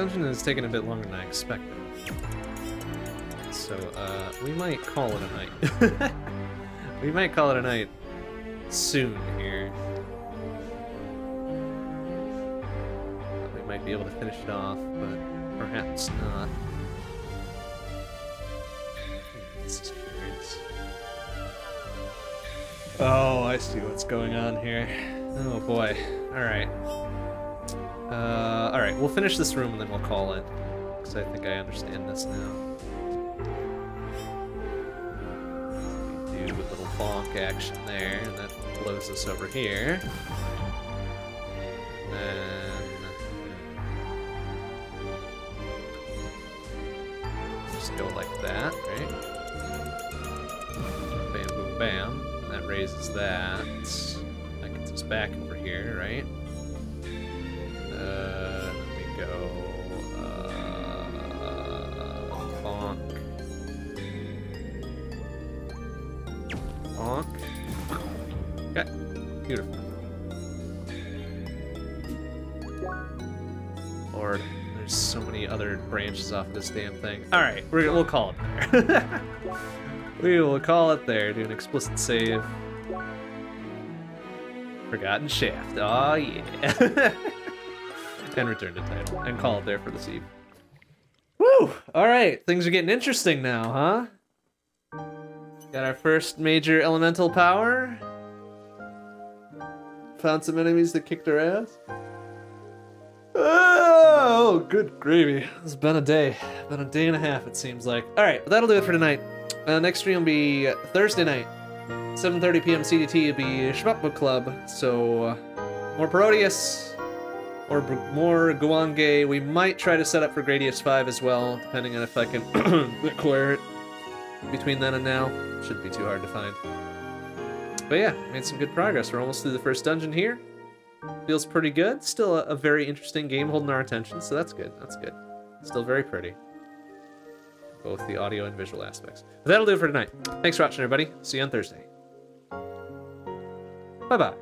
Dungeon is taking a bit longer than I expected. So, uh, we might call it a night. we might call it a night soon here. We might be able to finish it off, but perhaps not. This is curious. Oh, I see what's going on here. Oh boy. Alright. We'll finish this room and then we'll call it. Because I think I understand this now. We do a little bonk action there, and that blows us over here. Branches off this damn thing. All right, we're, gonna- we'll call it there. we will call it there. Do an explicit save. Forgotten Shaft. Oh yeah. and return to title and call it there for this eve. Woo! All right, things are getting interesting now, huh? Got our first major elemental power. Found some enemies that kicked our ass. Oh, good gravy. It's been a day. Been a day and a half, it seems like. All right, that'll do it for tonight. Uh, next stream will be Thursday night, 7:30 p.m. CDT. It'll be Shmup Book Club. So uh, more Parodius, or more Guwange. We might try to set up for Gradius 5 as well, depending on if I can acquire it between then and now. Shouldn't be too hard to find. But yeah, made some good progress. We're almost through the first dungeon here. Feels pretty good. Still a, a very interesting game holding our attention, so that's good. That's good. Still very pretty. Both the audio and visual aspects. But that'll do it for tonight. Thanks for watching, everybody. See you on Thursday. Bye-bye.